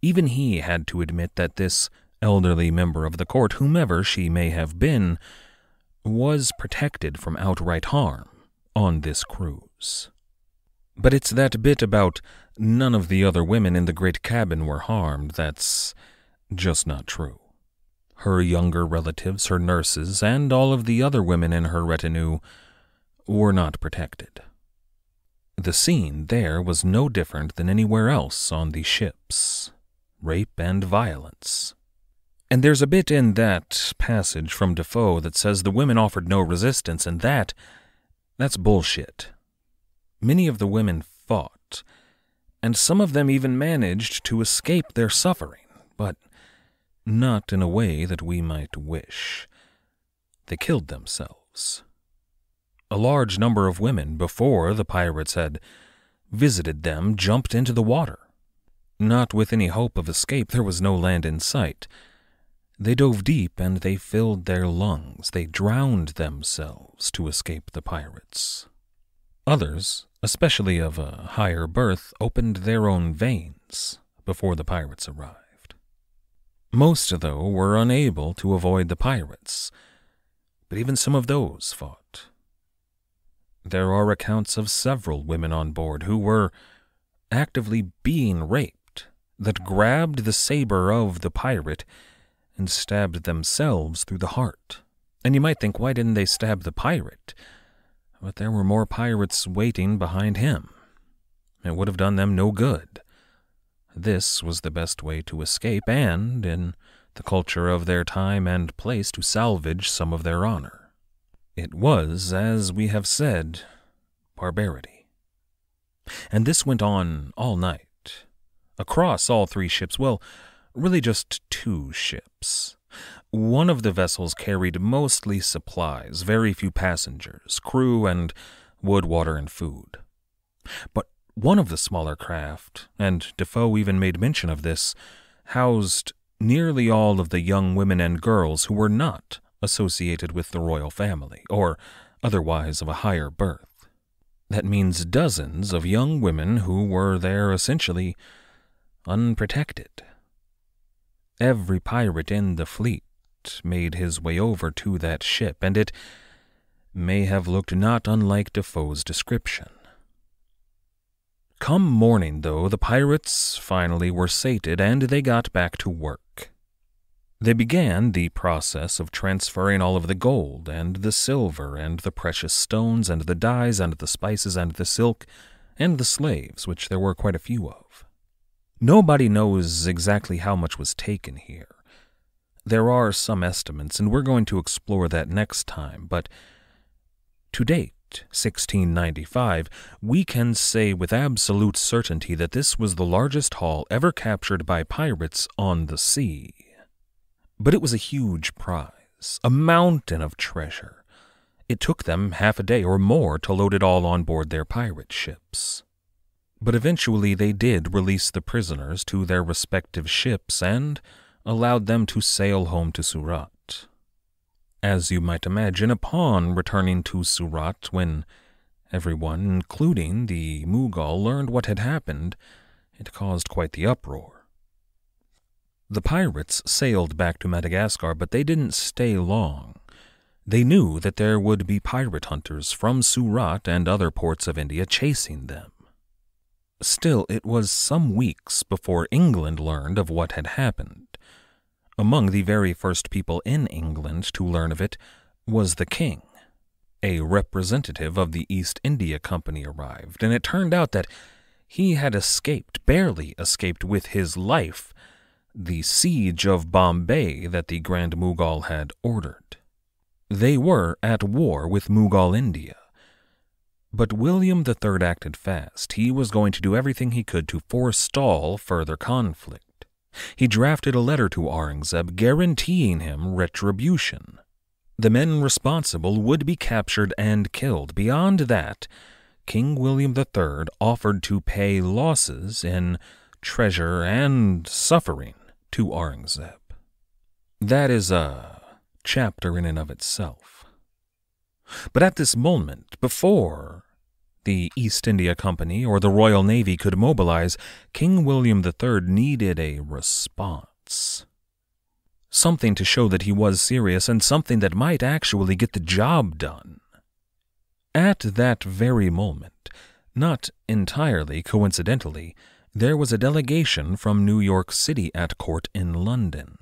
Even he had to admit that this elderly member of the court, whomever she may have been, was protected from outright harm on this cruise. But it's that bit about none of the other women in the great cabin were harmed that's just not true. Her younger relatives, her nurses, and all of the other women in her retinue were not protected. The scene there was no different than anywhere else on the ships rape and violence. And there's a bit in that passage from Defoe that says the women offered no resistance, and that, that's bullshit. Many of the women fought, and some of them even managed to escape their suffering, but not in a way that we might wish. They killed themselves. A large number of women, before the pirates had visited them, jumped into the water. Not with any hope of escape, there was no land in sight. They dove deep and they filled their lungs. They drowned themselves to escape the pirates. Others especially of a higher birth, opened their own veins before the pirates arrived. Most, though, were unable to avoid the pirates, but even some of those fought. There are accounts of several women on board who were actively being raped, that grabbed the saber of the pirate and stabbed themselves through the heart. And you might think, why didn't they stab the pirate? but there were more pirates waiting behind him. It would have done them no good. This was the best way to escape and, in the culture of their time and place, to salvage some of their honor. It was, as we have said, barbarity. And this went on all night, across all three ships, well, really just two ships. One of the vessels carried mostly supplies, very few passengers, crew, and wood, water, and food. But one of the smaller craft, and Defoe even made mention of this, housed nearly all of the young women and girls who were not associated with the royal family, or otherwise of a higher birth. That means dozens of young women who were there essentially unprotected. Every pirate in the fleet made his way over to that ship, and it may have looked not unlike Defoe's description. Come morning, though, the pirates finally were sated and they got back to work. They began the process of transferring all of the gold and the silver and the precious stones and the dyes and the spices and the silk and the slaves, which there were quite a few of. Nobody knows exactly how much was taken here. There are some estimates, and we're going to explore that next time, but to date, 1695, we can say with absolute certainty that this was the largest haul ever captured by pirates on the sea. But it was a huge prize, a mountain of treasure. It took them half a day or more to load it all on board their pirate ships. But eventually they did release the prisoners to their respective ships and allowed them to sail home to Surat. As you might imagine, upon returning to Surat, when everyone, including the Mughal, learned what had happened, it caused quite the uproar. The pirates sailed back to Madagascar, but they didn't stay long. They knew that there would be pirate hunters from Surat and other ports of India chasing them. Still, it was some weeks before England learned of what had happened. Among the very first people in England to learn of it was the king. A representative of the East India Company arrived, and it turned out that he had escaped, barely escaped with his life, the siege of Bombay that the Grand Mughal had ordered. They were at war with Mughal India. But William III acted fast. He was going to do everything he could to forestall further conflict he drafted a letter to Aurangzeb guaranteeing him retribution. The men responsible would be captured and killed. Beyond that, King William III offered to pay losses in treasure and suffering to Aurangzeb. That is a chapter in and of itself. But at this moment, before the East India Company or the Royal Navy could mobilize, King William III needed a response. Something to show that he was serious and something that might actually get the job done. At that very moment, not entirely coincidentally, there was a delegation from New York City at court in London.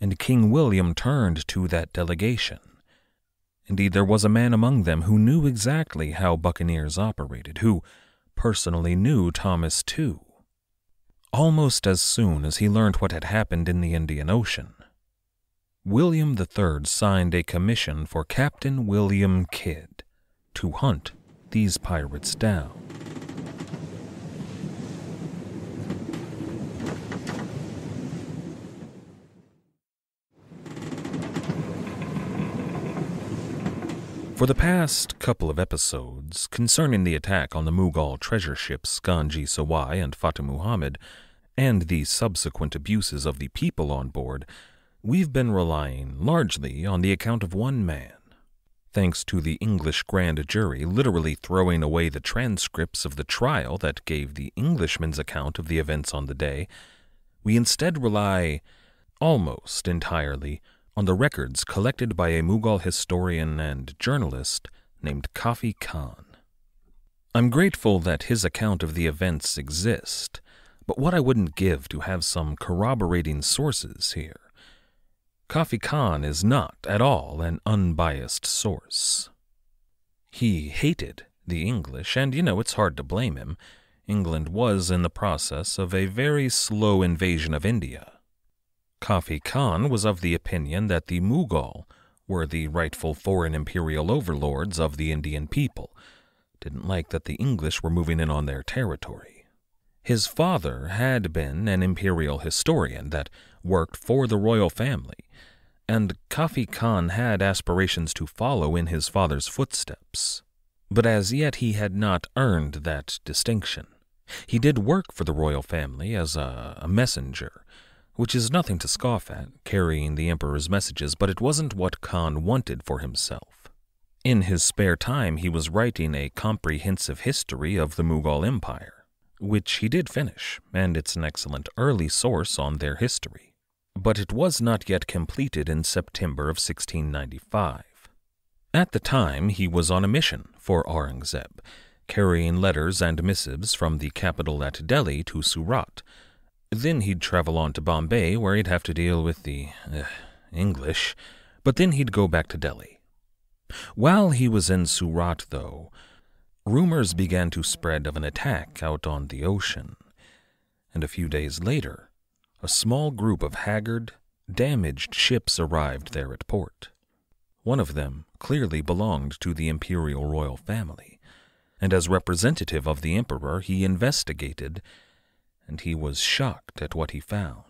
And King William turned to that delegation. Indeed, there was a man among them who knew exactly how buccaneers operated, who personally knew Thomas Tew. Almost as soon as he learned what had happened in the Indian Ocean, William III signed a commission for Captain William Kidd to hunt these pirates down. For the past couple of episodes concerning the attack on the Mughal treasure ships Ganj-i-Sawai and Fateh Muhammad, and the subsequent abuses of the people on board, we've been relying largely on the account of one man. Thanks to the English grand jury literally throwing away the transcripts of the trial that gave the Englishman's account of the events on the day, we instead rely almost entirely on the records collected by a Mughal historian and journalist named Kafi Khan. I'm grateful that his account of the events exist, but what I wouldn't give to have some corroborating sources here. Kafi Khan is not at all an unbiased source. He hated the English, and you know it's hard to blame him. England was in the process of a very slow invasion of India. Kafi Khan was of the opinion that the Mughal were the rightful foreign imperial overlords of the Indian people, didn't like that the English were moving in on their territory. His father had been an imperial historian that worked for the royal family, and Kafi Khan had aspirations to follow in his father's footsteps. But as yet he had not earned that distinction. He did work for the royal family as a, a messenger, which is nothing to scoff at, carrying the emperor's messages, but it wasn't what Khan wanted for himself. In his spare time, he was writing a comprehensive history of the Mughal Empire, which he did finish, and it's an excellent early source on their history. But it was not yet completed in September of 1695. At the time, he was on a mission for Aurangzeb, carrying letters and missives from the capital at Delhi to Surat, then he'd travel on to Bombay, where he'd have to deal with the uh, English, but then he'd go back to Delhi. While he was in Surat, though, rumors began to spread of an attack out on the ocean, and a few days later, a small group of haggard, damaged ships arrived there at port. One of them clearly belonged to the imperial royal family, and as representative of the emperor, he investigated and he was shocked at what he found.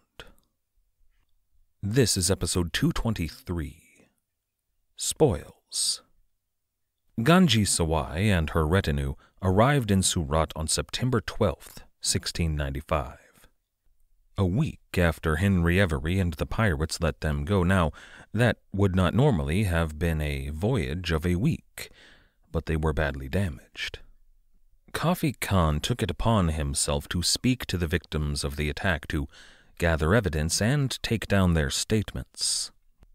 This is episode 223 Spoils. Ganj-i-Sawai and her retinue arrived in Surat on September 12, 1695. A week after Henry Every and the pirates let them go. Now, that would not normally have been a voyage of a week, but they were badly damaged. Kafi Khan took it upon himself to speak to the victims of the attack to gather evidence and take down their statements.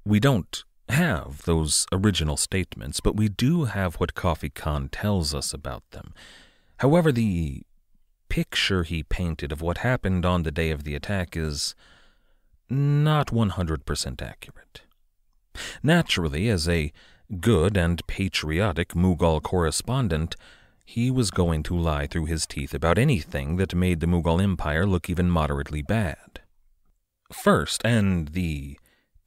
We don't have those original statements, but we do have what Kafi Khan tells us about them. However, the picture he painted of what happened on the day of the attack is not 100% accurate. Naturally, as a good and patriotic Mughal correspondent, he was going to lie through his teeth about anything that made the Mughal Empire look even moderately bad. First, and the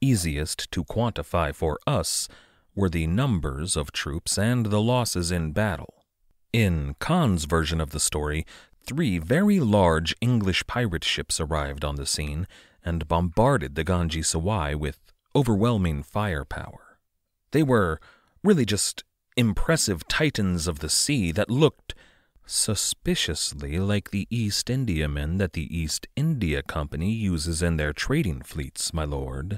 easiest to quantify for us, were the numbers of troops and the losses in battle. In Khan's version of the story, three very large English pirate ships arrived on the scene and bombarded the Ganj-i-Sawai with overwhelming firepower. They were really just impressive titans of the sea that looked suspiciously like the East Indiamen that the East India Company uses in their trading fleets, my lord.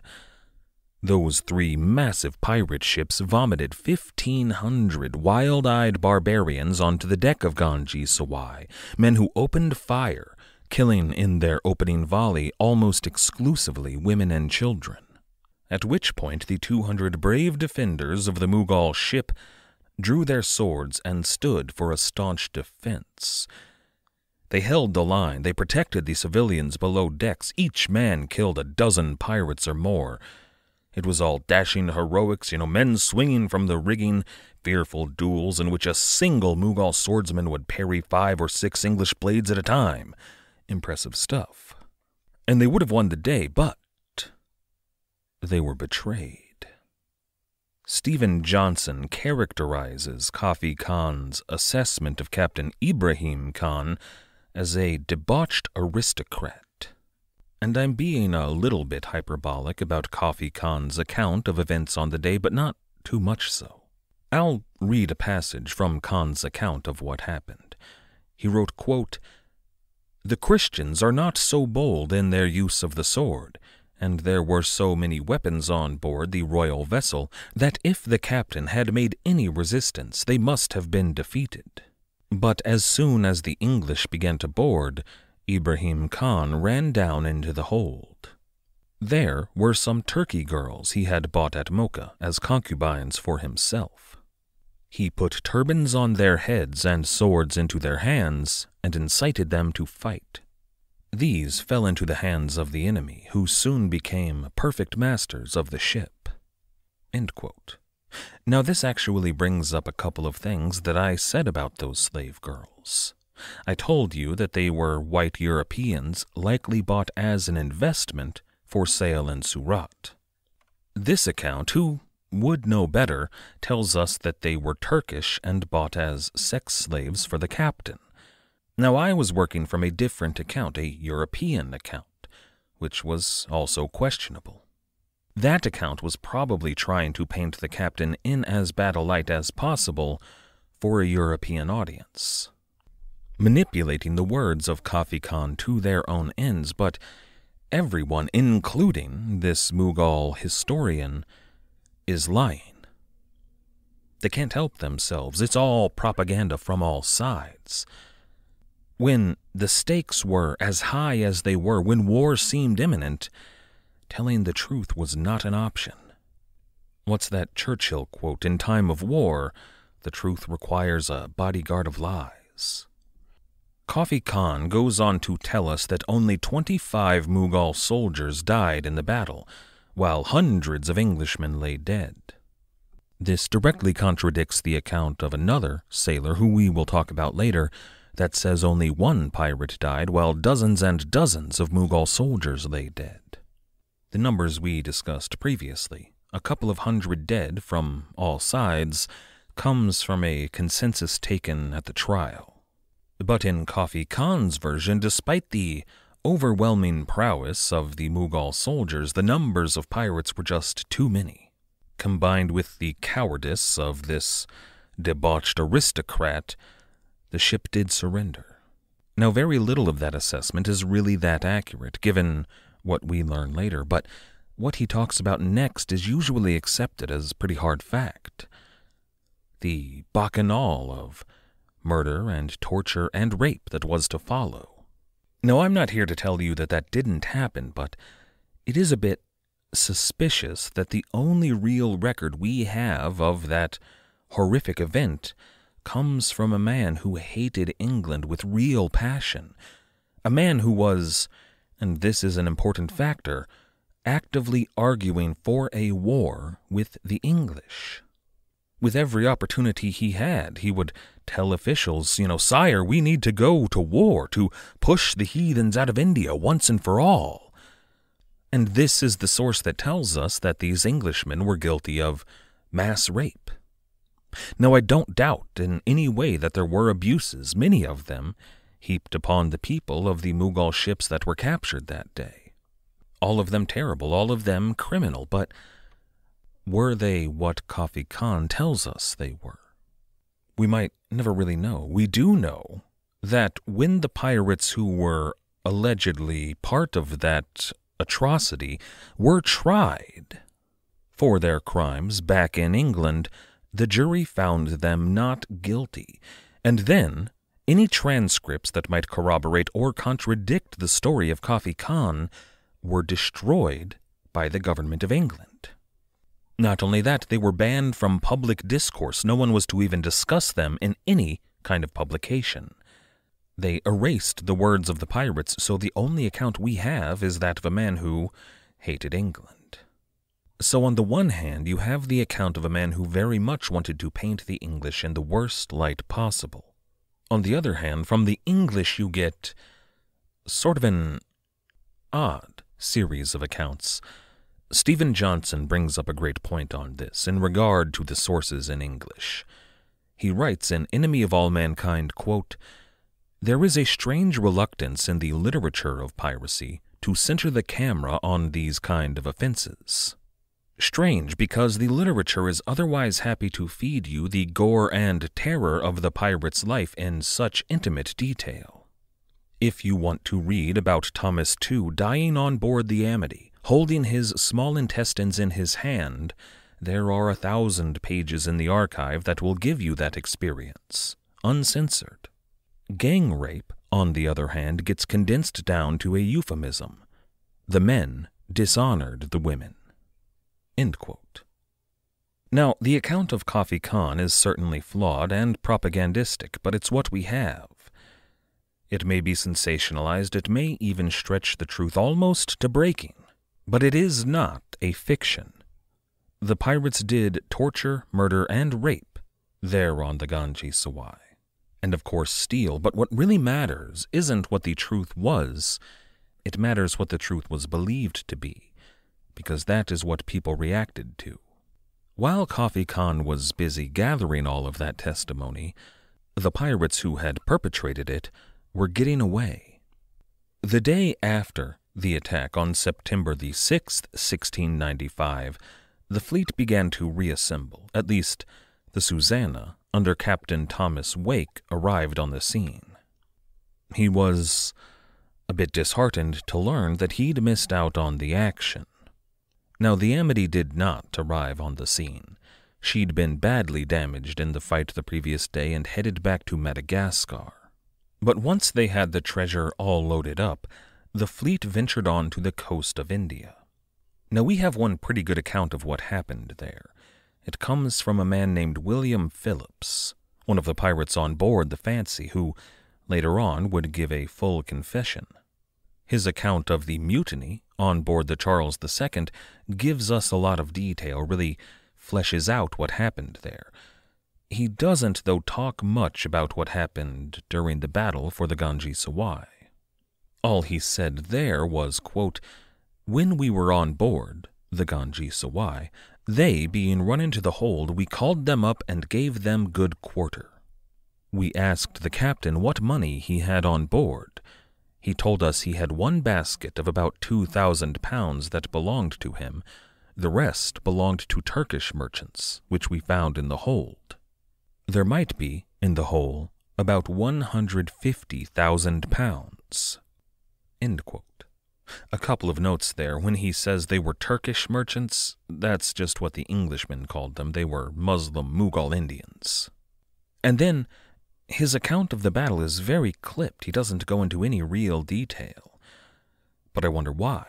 Those three massive pirate ships vomited 1,500 wild eyed barbarians onto the deck of Ganj-i-Sawai, men who opened fire, killing in their opening volley almost exclusively women and children. At which point the 200 brave defenders of the Mughal ship drew their swords and stood for a staunch defense. They held the line, they protected the civilians below decks, each man killed a dozen pirates or more it was all dashing heroics, you know, men swinging from the rigging, fearful duels in which a single Mughal swordsman would parry five or six English blades at a time. Impressive stuff. And they would have won the day, but they were betrayed. Steven Johnson characterizes Kafi Khan's assessment of Captain Ibrahim Khan as a debauched aristocrat and I'm being a little bit hyperbolic about Kafi Khan's account of events on the day, but not too much so. I'll read a passage from Khan's account of what happened. He wrote, quote, The Christians are not so bold in their use of the sword, and there were so many weapons on board the royal vessel that if the captain had made any resistance, they must have been defeated. But as soon as the English began to board, Ibrahim Khan ran down into the hold. There were some Turkey girls he had bought at Mocha as concubines for himself. He put turbans on their heads and swords into their hands and incited them to fight. These fell into the hands of the enemy, who soon became perfect masters of the ship. Now, this actually brings up a couple of things that I said about those slave girls. I told you that they were white Europeans likely bought as an investment for sale in Surat. This account, who would know better, tells us that they were Turkish and bought as sex slaves for the captain. Now, I was working from a different account, a European account, which was also questionable. That account was probably trying to paint the captain in as bad a light as possible for a European audience manipulating the words of Kafi Khan to their own ends, but everyone, including this Mughal historian, is lying. They can't help themselves. It's all propaganda from all sides. When the stakes were as high as they were, when war seemed imminent, telling the truth was not an option. What's that Churchill quote? In time of war, the truth requires a bodyguard of lies. Kafi Khan goes on to tell us that only 25 Mughal soldiers died in the battle, while hundreds of Englishmen lay dead. This directly contradicts the account of another sailor who we will talk about later that says only one pirate died while dozens and dozens of Mughal soldiers lay dead. The numbers we discussed previously, a couple of hundred dead from all sides, comes from a consensus taken at the trial. But in Kafi Khan's version, despite the overwhelming prowess of the Mughal soldiers, the numbers of pirates were just too many. Combined with the cowardice of this debauched aristocrat, the ship did surrender. Now, very little of that assessment is really that accurate, given what we learn later, but what he talks about next is usually accepted as pretty hard fact. The bacchanal of murder and torture and rape that was to follow. Now, I'm not here to tell you that that didn't happen, but it is a bit suspicious that the only real record we have of that horrific event comes from a man who hated England with real passion, a man who was, and this is an important factor, actively arguing for a war with the English. With every opportunity he had, he would tell officials, you know, Sire, we need to go to war to push the heathens out of India once and for all. And this is the source that tells us that these Englishmen were guilty of mass rape. Now, I don't doubt in any way that there were abuses, many of them, heaped upon the people of the Mughal ships that were captured that day. All of them terrible, all of them criminal, but were they what Kafi Khan tells us they were? We might never really know. We do know that when the pirates who were allegedly part of that atrocity were tried, for their crimes back in England, the jury found them not guilty, and then any transcripts that might corroborate or contradict the story of Kafi Khan were destroyed by the government of England. Not only that, they were banned from public discourse. No one was to even discuss them in any kind of publication. They erased the words of the pirates, so the only account we have is that of a man who hated England. So, on the one hand, you have the account of a man who very much wanted to paint the English in the worst light possible. On the other hand, from the English, you get sort of an odd series of accounts. Steven Johnson brings up a great point on this in regard to the sources in English. He writes in Enemy of All Mankind, quote, There is a strange reluctance in the literature of piracy to center the camera on these kind of offenses. Strange because the literature is otherwise happy to feed you the gore and terror of the pirate's life in such intimate detail. If you want to read about Thomas Tew dying on board the Amity, holding his small intestines in his hand, there are a thousand pages in the archive that will give you that experience, uncensored. Gang rape, on the other hand, gets condensed down to a euphemism. The men dishonored the women. Now, the account of Kafi Khan is certainly flawed and propagandistic, but it's what we have. It may be sensationalized, it may even stretch the truth almost to breaking, but it is not a fiction. The pirates did torture, murder, and rape there on the Ganj-i-Sawai, and of course steal, but what really matters isn't what the truth was, it matters what the truth was believed to be, because that is what people reacted to. While Kafi Khan was busy gathering all of that testimony, the pirates who had perpetrated it were getting away. The day after the attack on September the 6th, 1695, the fleet began to reassemble. At least, the Susanna, under Captain Thomas Wake, arrived on the scene. He was a bit disheartened to learn that he'd missed out on the action. Now, the Amity did not arrive on the scene. She'd been badly damaged in the fight the previous day and headed back to Madagascar. But once they had the treasure all loaded up, the fleet ventured on to the coast of India. Now, we have one pretty good account of what happened there. It comes from a man named William Phillips, one of the pirates on board the Fancy, who later on would give a full confession. His account of the mutiny on board the Charles II gives us a lot of detail, really fleshes out what happened there. He doesn't, though, talk much about what happened during the battle for the Ganj-i-Sawai. All he said there was, quote, when we were on board the Ganj-i-Sawai, they being run into the hold, we called them up and gave them good quarter. We asked the captain what money he had on board. He told us he had one basket of about two thousand pounds that belonged to him. The rest belonged to Turkish merchants, which we found in the hold. There might be, in the whole, about one hundred fifty thousand pounds. A couple of notes there. When he says they were Turkish merchants, that's just what the Englishmen called them. They were Muslim Mughal Indians. And then, his account of the battle is very clipped. He doesn't go into any real detail. But I wonder why.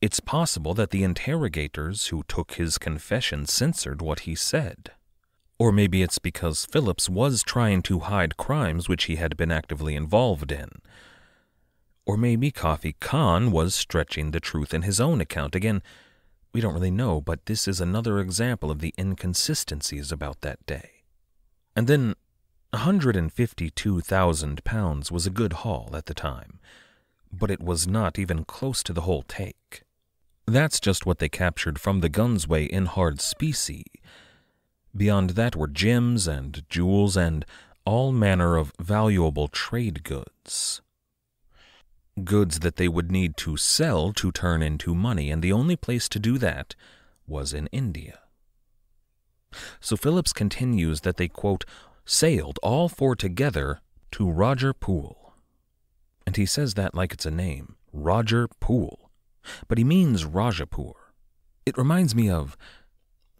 It's possible that the interrogators who took his confession censored what he said. Or maybe it's because Phillips was trying to hide crimes which he had been actively involved in or maybe Kafi Khan was stretching the truth in his own account. Again, we don't really know, but this is another example of the inconsistencies about that day. And then, £152,000 was a good haul at the time, but it was not even close to the whole take. That's just what they captured from the Gunsway in hard specie. Beyond that were gems and jewels and all manner of valuable trade goods goods that they would need to sell to turn into money, and the only place to do that was in India. So Phillips continues that they, quote, sailed all four together to Roger Pool. And he says that like it's a name, Roger Pool. But he means Rajapur. It reminds me of.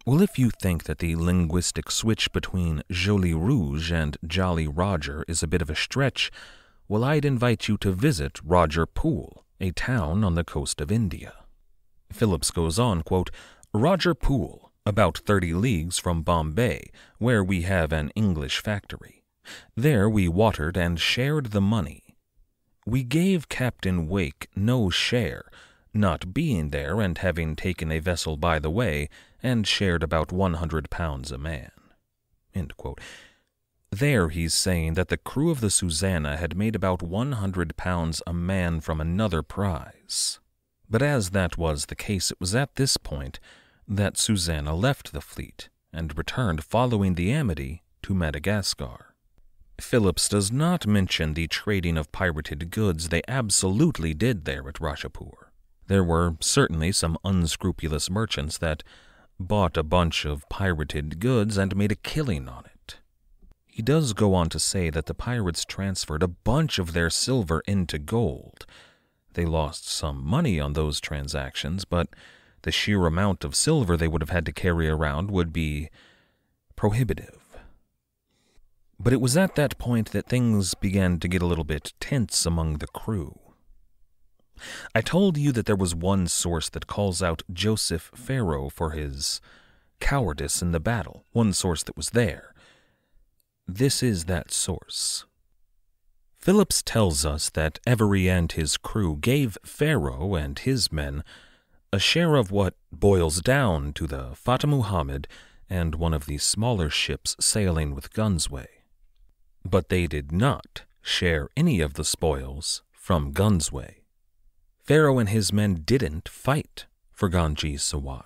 Well, if you think that the linguistic switch between Jolie Rouge and Jolly Roger is a bit of a stretch, well, I'd invite you to visit Roger Pool, a town on the coast of India. Phillips goes on, quote, Roger Pool, about 30 leagues from Bombay, where we have an English factory. There we watered and shared the money. We gave Captain Wake no share, not being there and having taken a vessel by the way, and shared about 100 pounds a man. There he's saying that the crew of the Susanna had made about 100 pounds a man from another prize. But as that was the case, it was at this point that Susanna left the fleet and returned following the Amity to Madagascar. Phillips does not mention the trading of pirated goods they absolutely did there at Rajapur. There were certainly some unscrupulous merchants that bought a bunch of pirated goods and made a killing on it. He does go on to say that the pirates transferred a bunch of their silver into gold. They lost some money on those transactions, but the sheer amount of silver they would have had to carry around would be prohibitive. But it was at that point that things began to get a little bit tense among the crew. I told you that there was one source that calls out Joseph Faro for his cowardice in the battle, one source that was there. This is that source. Phillips tells us that Every and his crew gave Faro and his men a share of what boils down to the Fateh Muhammad and one of the smaller ships sailing with Gunsway. But they did not share any of the spoils from Gunsway. Faro and his men didn't fight for Ganj-i-Sawai.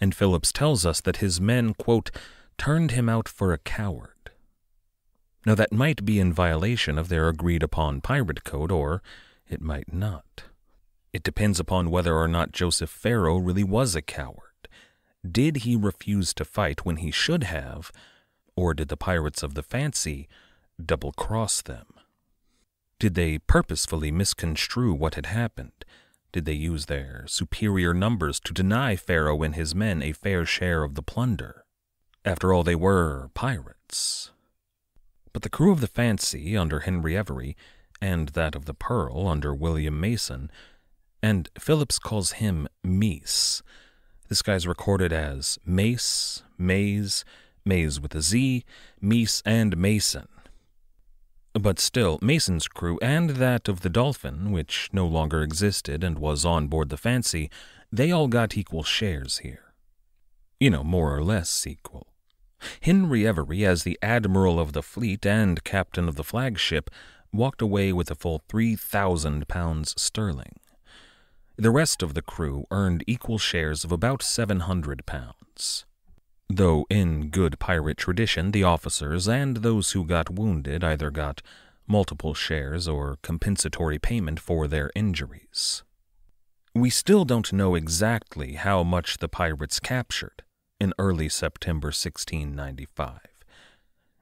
And Phillips tells us that his men, quote, turned him out for a coward. Now, that might be in violation of their agreed upon pirate code, or it might not. It depends upon whether or not Joseph Faro really was a coward. Did he refuse to fight when he should have, or did the pirates of the fancy double cross them? Did they purposefully misconstrue what had happened? Did they use their superior numbers to deny Faro and his men a fair share of the plunder? After all, they were pirates. But the crew of the Fancy under Henry Every, and that of the Pearl under William Mason, and Phillips calls him Meese. This guy's recorded as Mace, Maze, Maze with a Z, Meese, and Mason. But still, Mason's crew and that of the Dolphin, which no longer existed and was on board the Fancy, they all got equal shares here. You know, more or less equal. Henry Every, as the admiral of the fleet and captain of the flagship, walked away with a full three thousand pounds sterling. The rest of the crew earned equal shares of about 700 pounds. Though, in good pirate tradition, the officers and those who got wounded either got multiple shares or compensatory payment for their injuries. We still don't know exactly how much the pirates captured in early September 1695.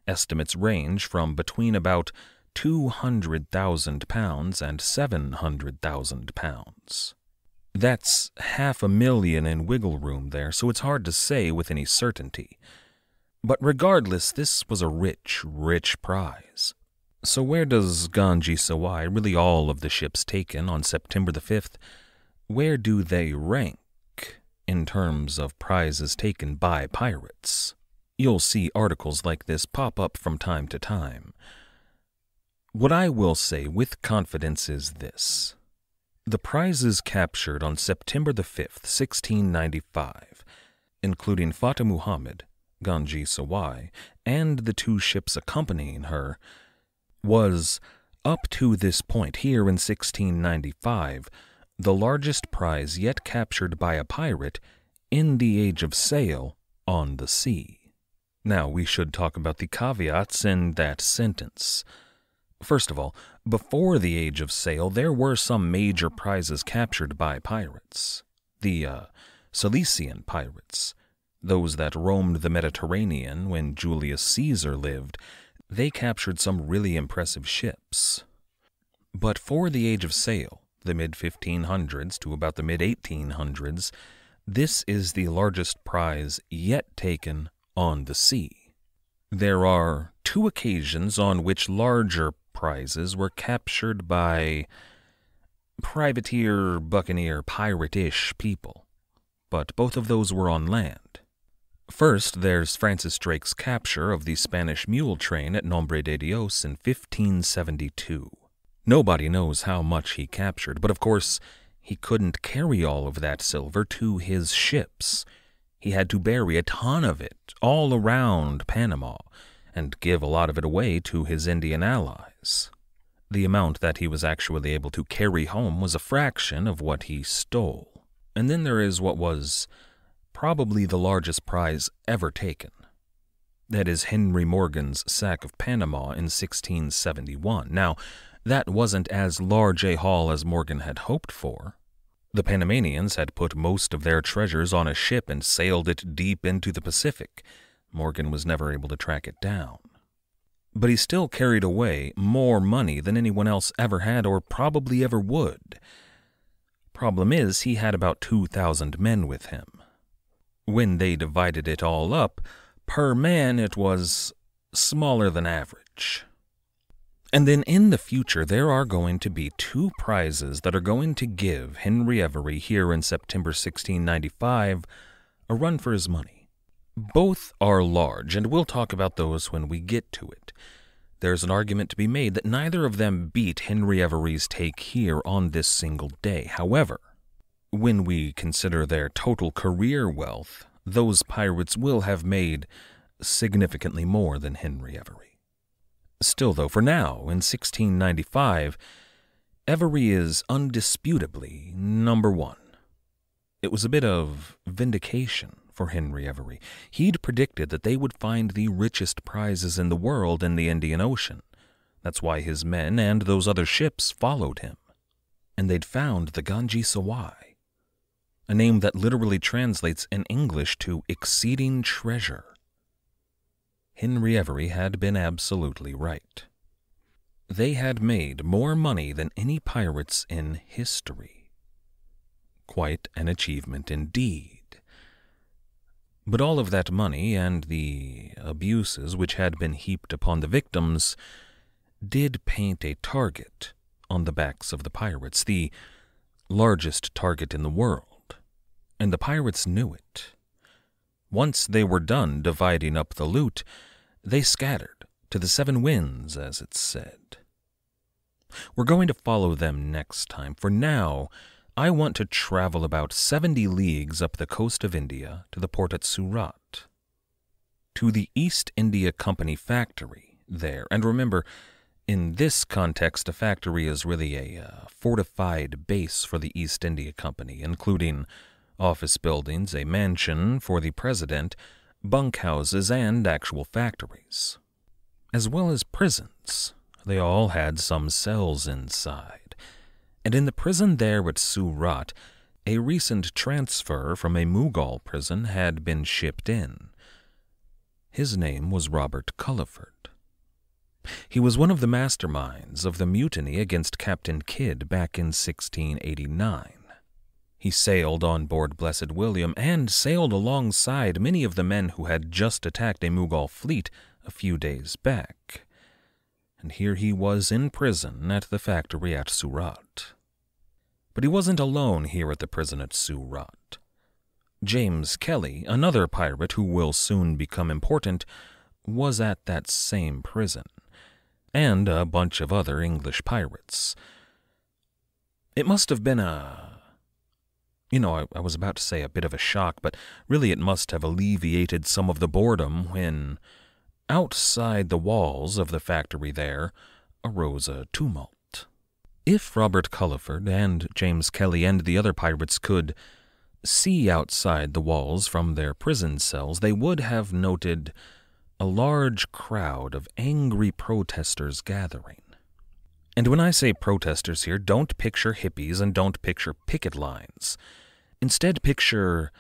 Estimates range from between about 200,000 pounds and 700,000 pounds. That's half a million in wiggle room there, so it's hard to say with any certainty. But regardless, this was a rich, rich prize. So where does Ganj-i-Sawai, really all of the ships taken on September the 5th, where do they rank in terms of prizes taken by pirates? You'll see articles like this pop up from time to time. What I will say with confidence is this. The prizes captured on September the 5th, 1695, including Fateh Muhammad, Ganj-i-Sawai, and the two ships accompanying her, was, up to this point here in 1695, the largest prize yet captured by a pirate in the age of sail on the sea. Now, we should talk about the caveats in that sentence. First of all, before the Age of Sail, there were some major prizes captured by pirates. The uh, Cilician pirates, those that roamed the Mediterranean when Julius Caesar lived, they captured some really impressive ships. But for the Age of Sail, the mid 1500s to about the mid 1800s, This is the largest prize yet taken on the sea. There are two occasions on which larger prizes were captured by privateer, buccaneer, pirate ish people, but both of those were on land. First, there's Francis Drake's capture of the Spanish mule train at Nombre de Dios in 1572. Nobody knows how much he captured, but of course, he couldn't carry all of that silver to his ships. He had to bury a ton of it all around Panama and give a lot of it away to his Indian allies. The amount that he was actually able to carry home was a fraction of what he stole. And then there is what was probably the largest prize ever taken. That is Henry Morgan's sack of Panama in 1671. Now, that wasn't as large a haul as Morgan had hoped for. The Panamanians had put most of their treasures on a ship and sailed it deep into the Pacific. Morgan was never able to track it down. But he still carried away more money than anyone else ever had or probably ever would. Problem is, he had about 2,000 men with him. When they divided it all up, per man it was smaller than average. And then in the future, there are going to be two prizes that are going to give Henry Every here in September 1695 a run for his money. Both are large, and we'll talk about those when we get to it. There's an argument to be made that neither of them beat Henry Every's take here on this single day. However, when we consider their total career wealth, those pirates will have made significantly more than Henry Every. Still, though, for now, in 1695, Every is undisputably number one. It was a bit of vindication for Henry Every. He'd predicted that they would find the richest prizes in the world in the Indian Ocean. That's why his men and those other ships followed him. And they'd found the Ganj-i-Sawai, a name that literally translates in English to exceeding treasure. Henry Every had been absolutely right. They had made more money than any pirates in history. Quite an achievement indeed. But all of that money and the abuses which had been heaped upon the victims did paint a target on the backs of the pirates, the largest target in the world. And the pirates knew it. Once they were done dividing up the loot, they scattered to the seven winds, as it's said. We're going to follow them next time. For now, I want to travel about 70 leagues up the coast of India to the port at Surat, to the East India Company factory there. And remember, in this context, a factory is really a uh, fortified base for the East India Company, including office buildings, a mansion for the president, bunkhouses, and actual factories, as well as prisons. They all had some cells inside. And in the prison there at Surat, a recent transfer from a Mughal prison had been shipped in. His name was Robert Culliford. He was one of the masterminds of the mutiny against Captain Kidd back in 1689. He sailed on board Blessed William and sailed alongside many of the men who had just attacked a Mughal fleet a few days back. And here he was in prison at the factory at Surat. But he wasn't alone here at the prison at Surat. James Kelly, another pirate who will soon become important, was at that same prison, and a bunch of other English pirates. It must have been a you know, I, I, was about to say a bit of a shock, but really it must have alleviated some of the boredom when, outside the walls of the factory there, arose a tumult. If Robert Culliford and James Kelly and the other pirates could see outside the walls from their prison cells, they would have noted a large crowd of angry protesters gathering. And when I say protesters here, don't picture hippies and don't picture picket lines. Instead, picture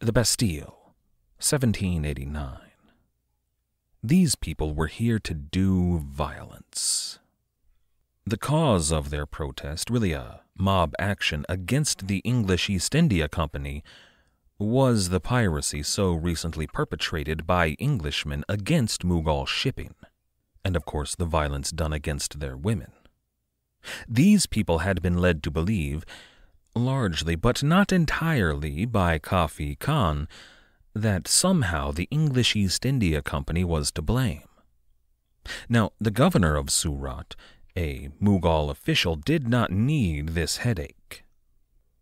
the Bastille, 1789. These people were here to do violence. The cause of their protest, really a mob action against the English East India Company, was the piracy so recently perpetrated by Englishmen against Mughal shipping, and of course the violence done against their women. These people had been led to believe, largely but not entirely by Kafi Khan, that somehow the English East India Company was to blame. Now, the governor of Surat, a Mughal official, did not need this headache.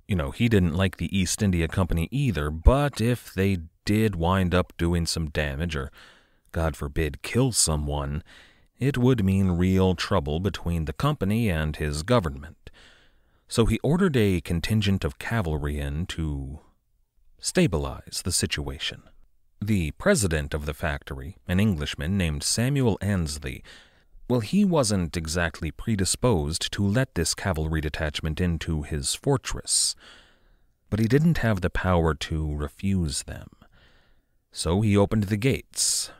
You know, he didn't like the East India Company either, but if they did wind up doing some damage or, God forbid, kill someone, it would mean real trouble between the company and his government. So he ordered a contingent of cavalry in to stabilize the situation. The president of the factory, an Englishman named Samuel Annesley, well, he wasn't exactly predisposed to let this cavalry detachment into his fortress, but he didn't have the power to refuse them. So he opened the gates.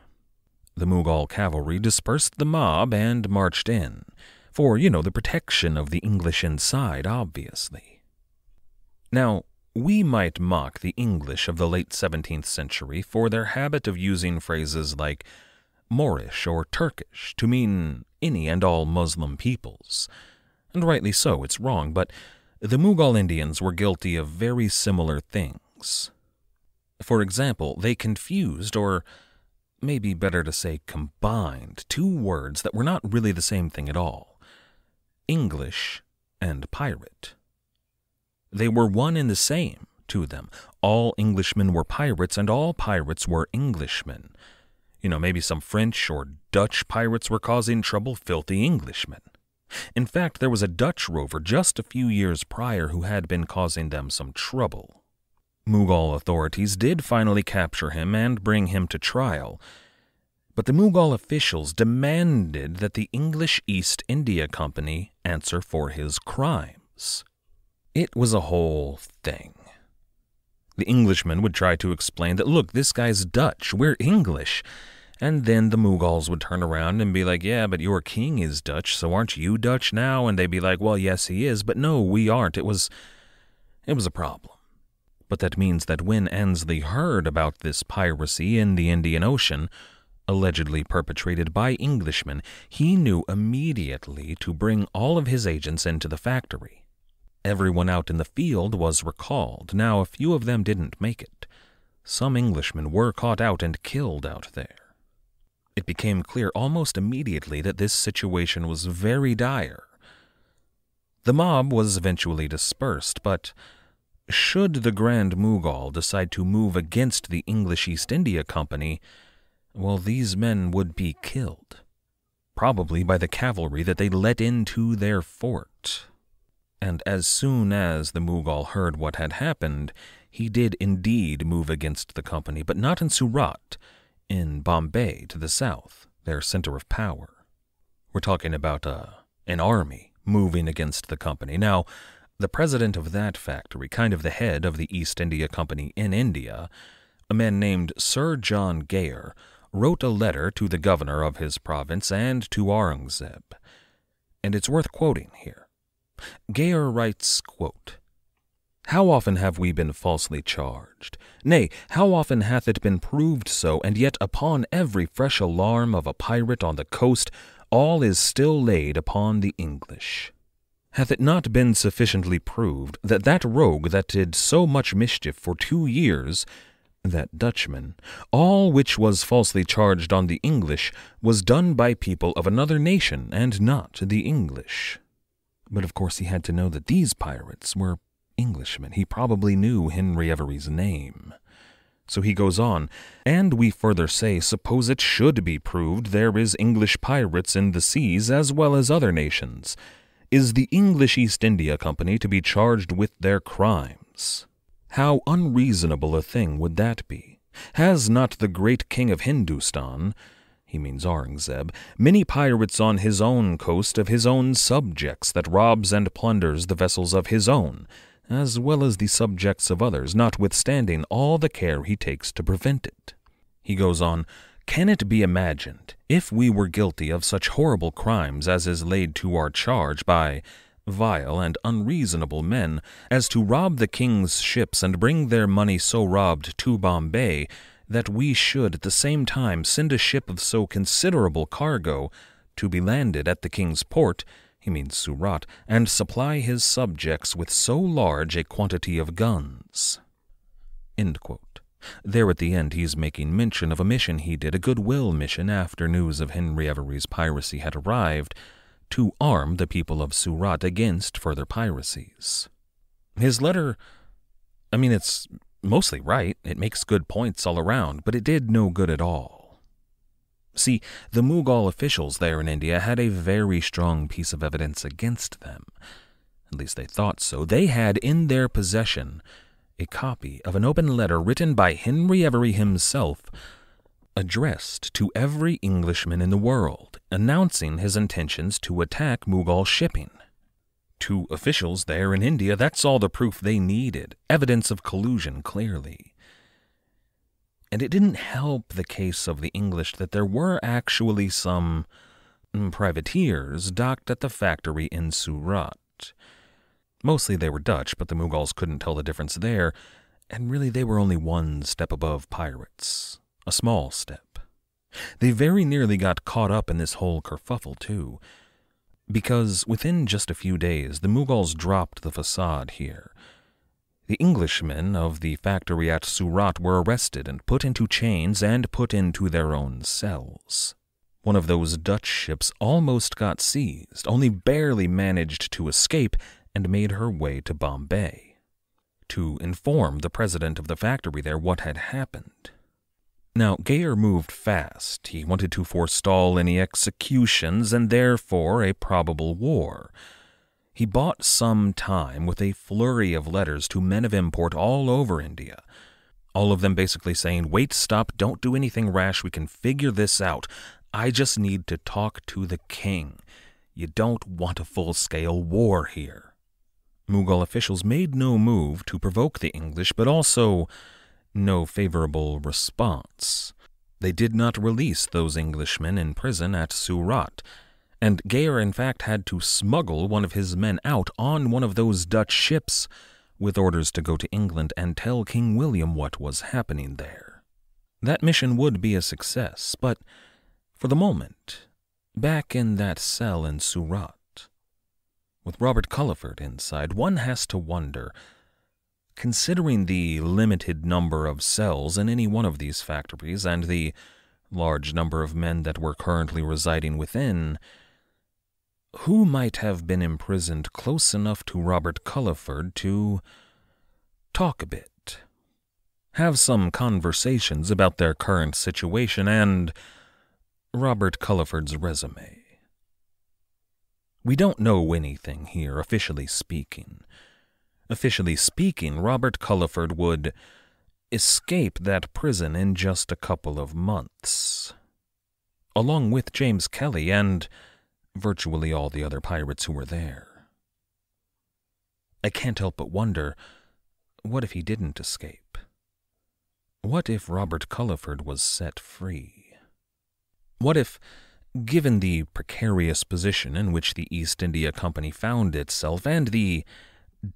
The Mughal cavalry dispersed the mob and marched in, for, you know, the protection of the English inside, obviously. Now, we might mock the English of the late 17th century for their habit of using phrases like Moorish or Turkish to mean any and all Muslim peoples. And rightly so, it's wrong, but the Mughal Indians were guilty of very similar things. For example, they confused, or maybe better to say combined, two words that were not really the same thing at all English and pirate. They were one and the same to them. All Englishmen were pirates, and all pirates were Englishmen. You know, maybe some French or Dutch pirates were causing trouble, filthy Englishmen. In fact, there was a Dutch rover just a few years prior who had been causing them some trouble. Mughal authorities did finally capture him and bring him to trial, but the Mughal officials demanded that the English East India Company answer for his crimes. It was a whole thing. The Englishman would try to explain that, look, this guy's Dutch, we're English. And then the Mughals would turn around and be like, yeah, but your king is Dutch, so aren't you Dutch now? And they'd be like, well, yes, he is, but no, we aren't. It was, it was a problem. But that means that when Annesley heard about this piracy in the Indian Ocean, allegedly perpetrated by Englishmen, he knew immediately to bring all of his agents into the factory. Everyone out in the field was recalled. Now, a few of them didn't make it. Some Englishmen were caught out and killed out there. It became clear almost immediately that this situation was very dire. The mob was eventually dispersed, but should the Grand Mughal decide to move against the English East India Company, well, these men would be killed. Probably by the cavalry that they let into their fort and as soon as the Mughal heard what had happened, he did indeed move against the company, but not in Surat, in Bombay to the south, their center of power. We're talking about uh, an army moving against the company. Now, the president of that factory, kind of the head of the East India Company in India, a man named Sir John Gayer, wrote a letter to the governor of his province and to Aurangzeb. And it's worth quoting here. Gayer writes, quote, How often have we been falsely charged? Nay, how often hath it been proved so, and yet upon every fresh alarm of a pirate on the coast, all is still laid upon the English. Hath it not been sufficiently proved that that rogue that did so much mischief for two years, that Dutchman, all which was falsely charged on the English, was done by people of another nation, and not the English? But of course he had to know that these pirates were Englishmen. He probably knew Henry Every's name. So he goes on, and we further say, suppose it should be proved there is English pirates in the seas as well as other nations. Is the English East India Company to be charged with their crimes? How unreasonable a thing would that be? Has not the great king of Hindustan, he means Aurangzeb, many pirates on his own coast of his own subjects that robs and plunders the vessels of his own, as well as the subjects of others, notwithstanding all the care he takes to prevent it. He goes on, Can it be imagined, if we were guilty of such horrible crimes as is laid to our charge by vile, and unreasonable men as to rob the king's ships and bring their money so robbed to Bombay, that we should at the same time send a ship of so considerable cargo to be landed at the king's port, he means Surat, and supply his subjects with so large a quantity of guns. There at the end he's making mention of a mission he did, a goodwill mission after news of Henry Every's piracy had arrived, to arm the people of Surat against further piracies. His letter, I mean, it's mostly right, it makes good points all around, but it did no good at all. See, the Mughal officials there in India had a very strong piece of evidence against them. At least they thought so. They had in their possession a copy of an open letter written by Henry Every himself, addressed to every Englishman in the world, announcing his intentions to attack Mughal shipping. To officials there in India, that's all the proof they needed evidence of collusion, clearly. And it didn't help the case of the English that there were actually some mm, privateers docked at the factory in Surat. Mostly they were Dutch, but the Mughals couldn't tell the difference there, and really they were only one step above pirates. A small step. They very nearly got caught up in this whole kerfuffle, too because within just a few days the Mughals dropped the facade here. The Englishmen of the factory at Surat were arrested and put into chains and put into their own cells. One of those Dutch ships almost got seized, only barely managed to escape and made her way to Bombay to inform the president of the factory there what had happened. Now, Gayer moved fast. He wanted to forestall any executions and therefore a probable war. He bought some time with a flurry of letters to men of import all over India, all of them basically saying, Wait, stop, don't do anything rash, we can figure this out. I just need to talk to the king. You don't want a full scale war here. Mughal officials made no move to provoke the English, but also no favorable response. They did not release those Englishmen in prison at Surat, and Gayer in fact had to smuggle one of his men out on one of those Dutch ships with orders to go to England and tell King William what was happening there. That mission would be a success, but for the moment, back in that cell in Surat, with Robert Culliford inside, one has to wonder Considering the limited number of cells in any one of these factories and the large number of men that were currently residing within, who might have been imprisoned close enough to Robert Culliford to talk a bit, have some conversations about their current situation and Robert Culliford's resume. We don't know anything here, officially speaking. Officially speaking, Robert Culliford would escape that prison in just a couple of months, along with James Kelly and virtually all the other pirates who were there. I can't help but wonder what if he didn't escape? What if Robert Culliford was set free? What if, given the precarious position in which the East India Company found itself and the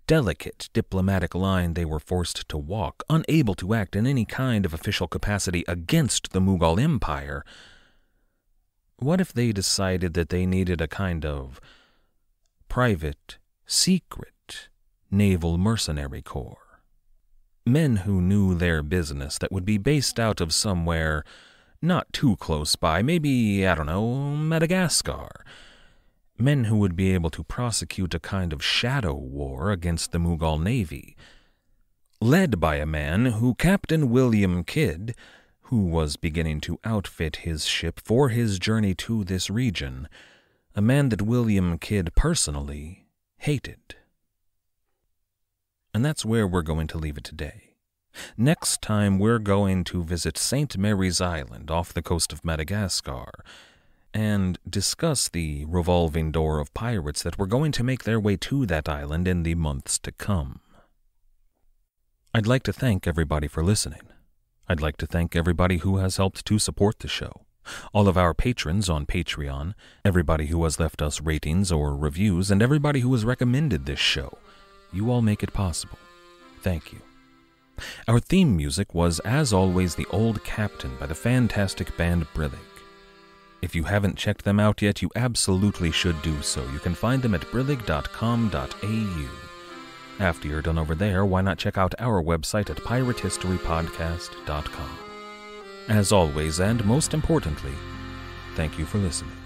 delicate diplomatic line they were forced to walk, unable to act in any kind of official capacity against the Mughal Empire. What if they decided that they needed a kind of private, secret naval mercenary corps? Men who knew their business that would be based out of somewhere not too close by, maybe, I don't know, Madagascar men who would be able to prosecute a kind of shadow war against the Mughal navy, led by a man who Captain William Kidd, who was beginning to outfit his ship for his journey to this region, a man that William Kidd personally hated. And that's where we're going to leave it today. Next time, we're going to visit St. Mary's Island off the coast of Madagascar and discuss the revolving door of pirates that were going to make their way to that island in the months to come. I'd like to thank everybody for listening. I'd like to thank everybody who has helped to support the show. all of our patrons on Patreon, everybody who has left us ratings or reviews, and everybody who has recommended this show. You all make it possible. Thank you. Our theme music was, as always, The Old Captain by the fantastic band Brillig. If you haven't checked them out yet, you absolutely should do so. You can find them at brillig.com.au. After you're done over there, why not check out our website at piratehistorypodcast.com. As always, and most importantly, thank you for listening.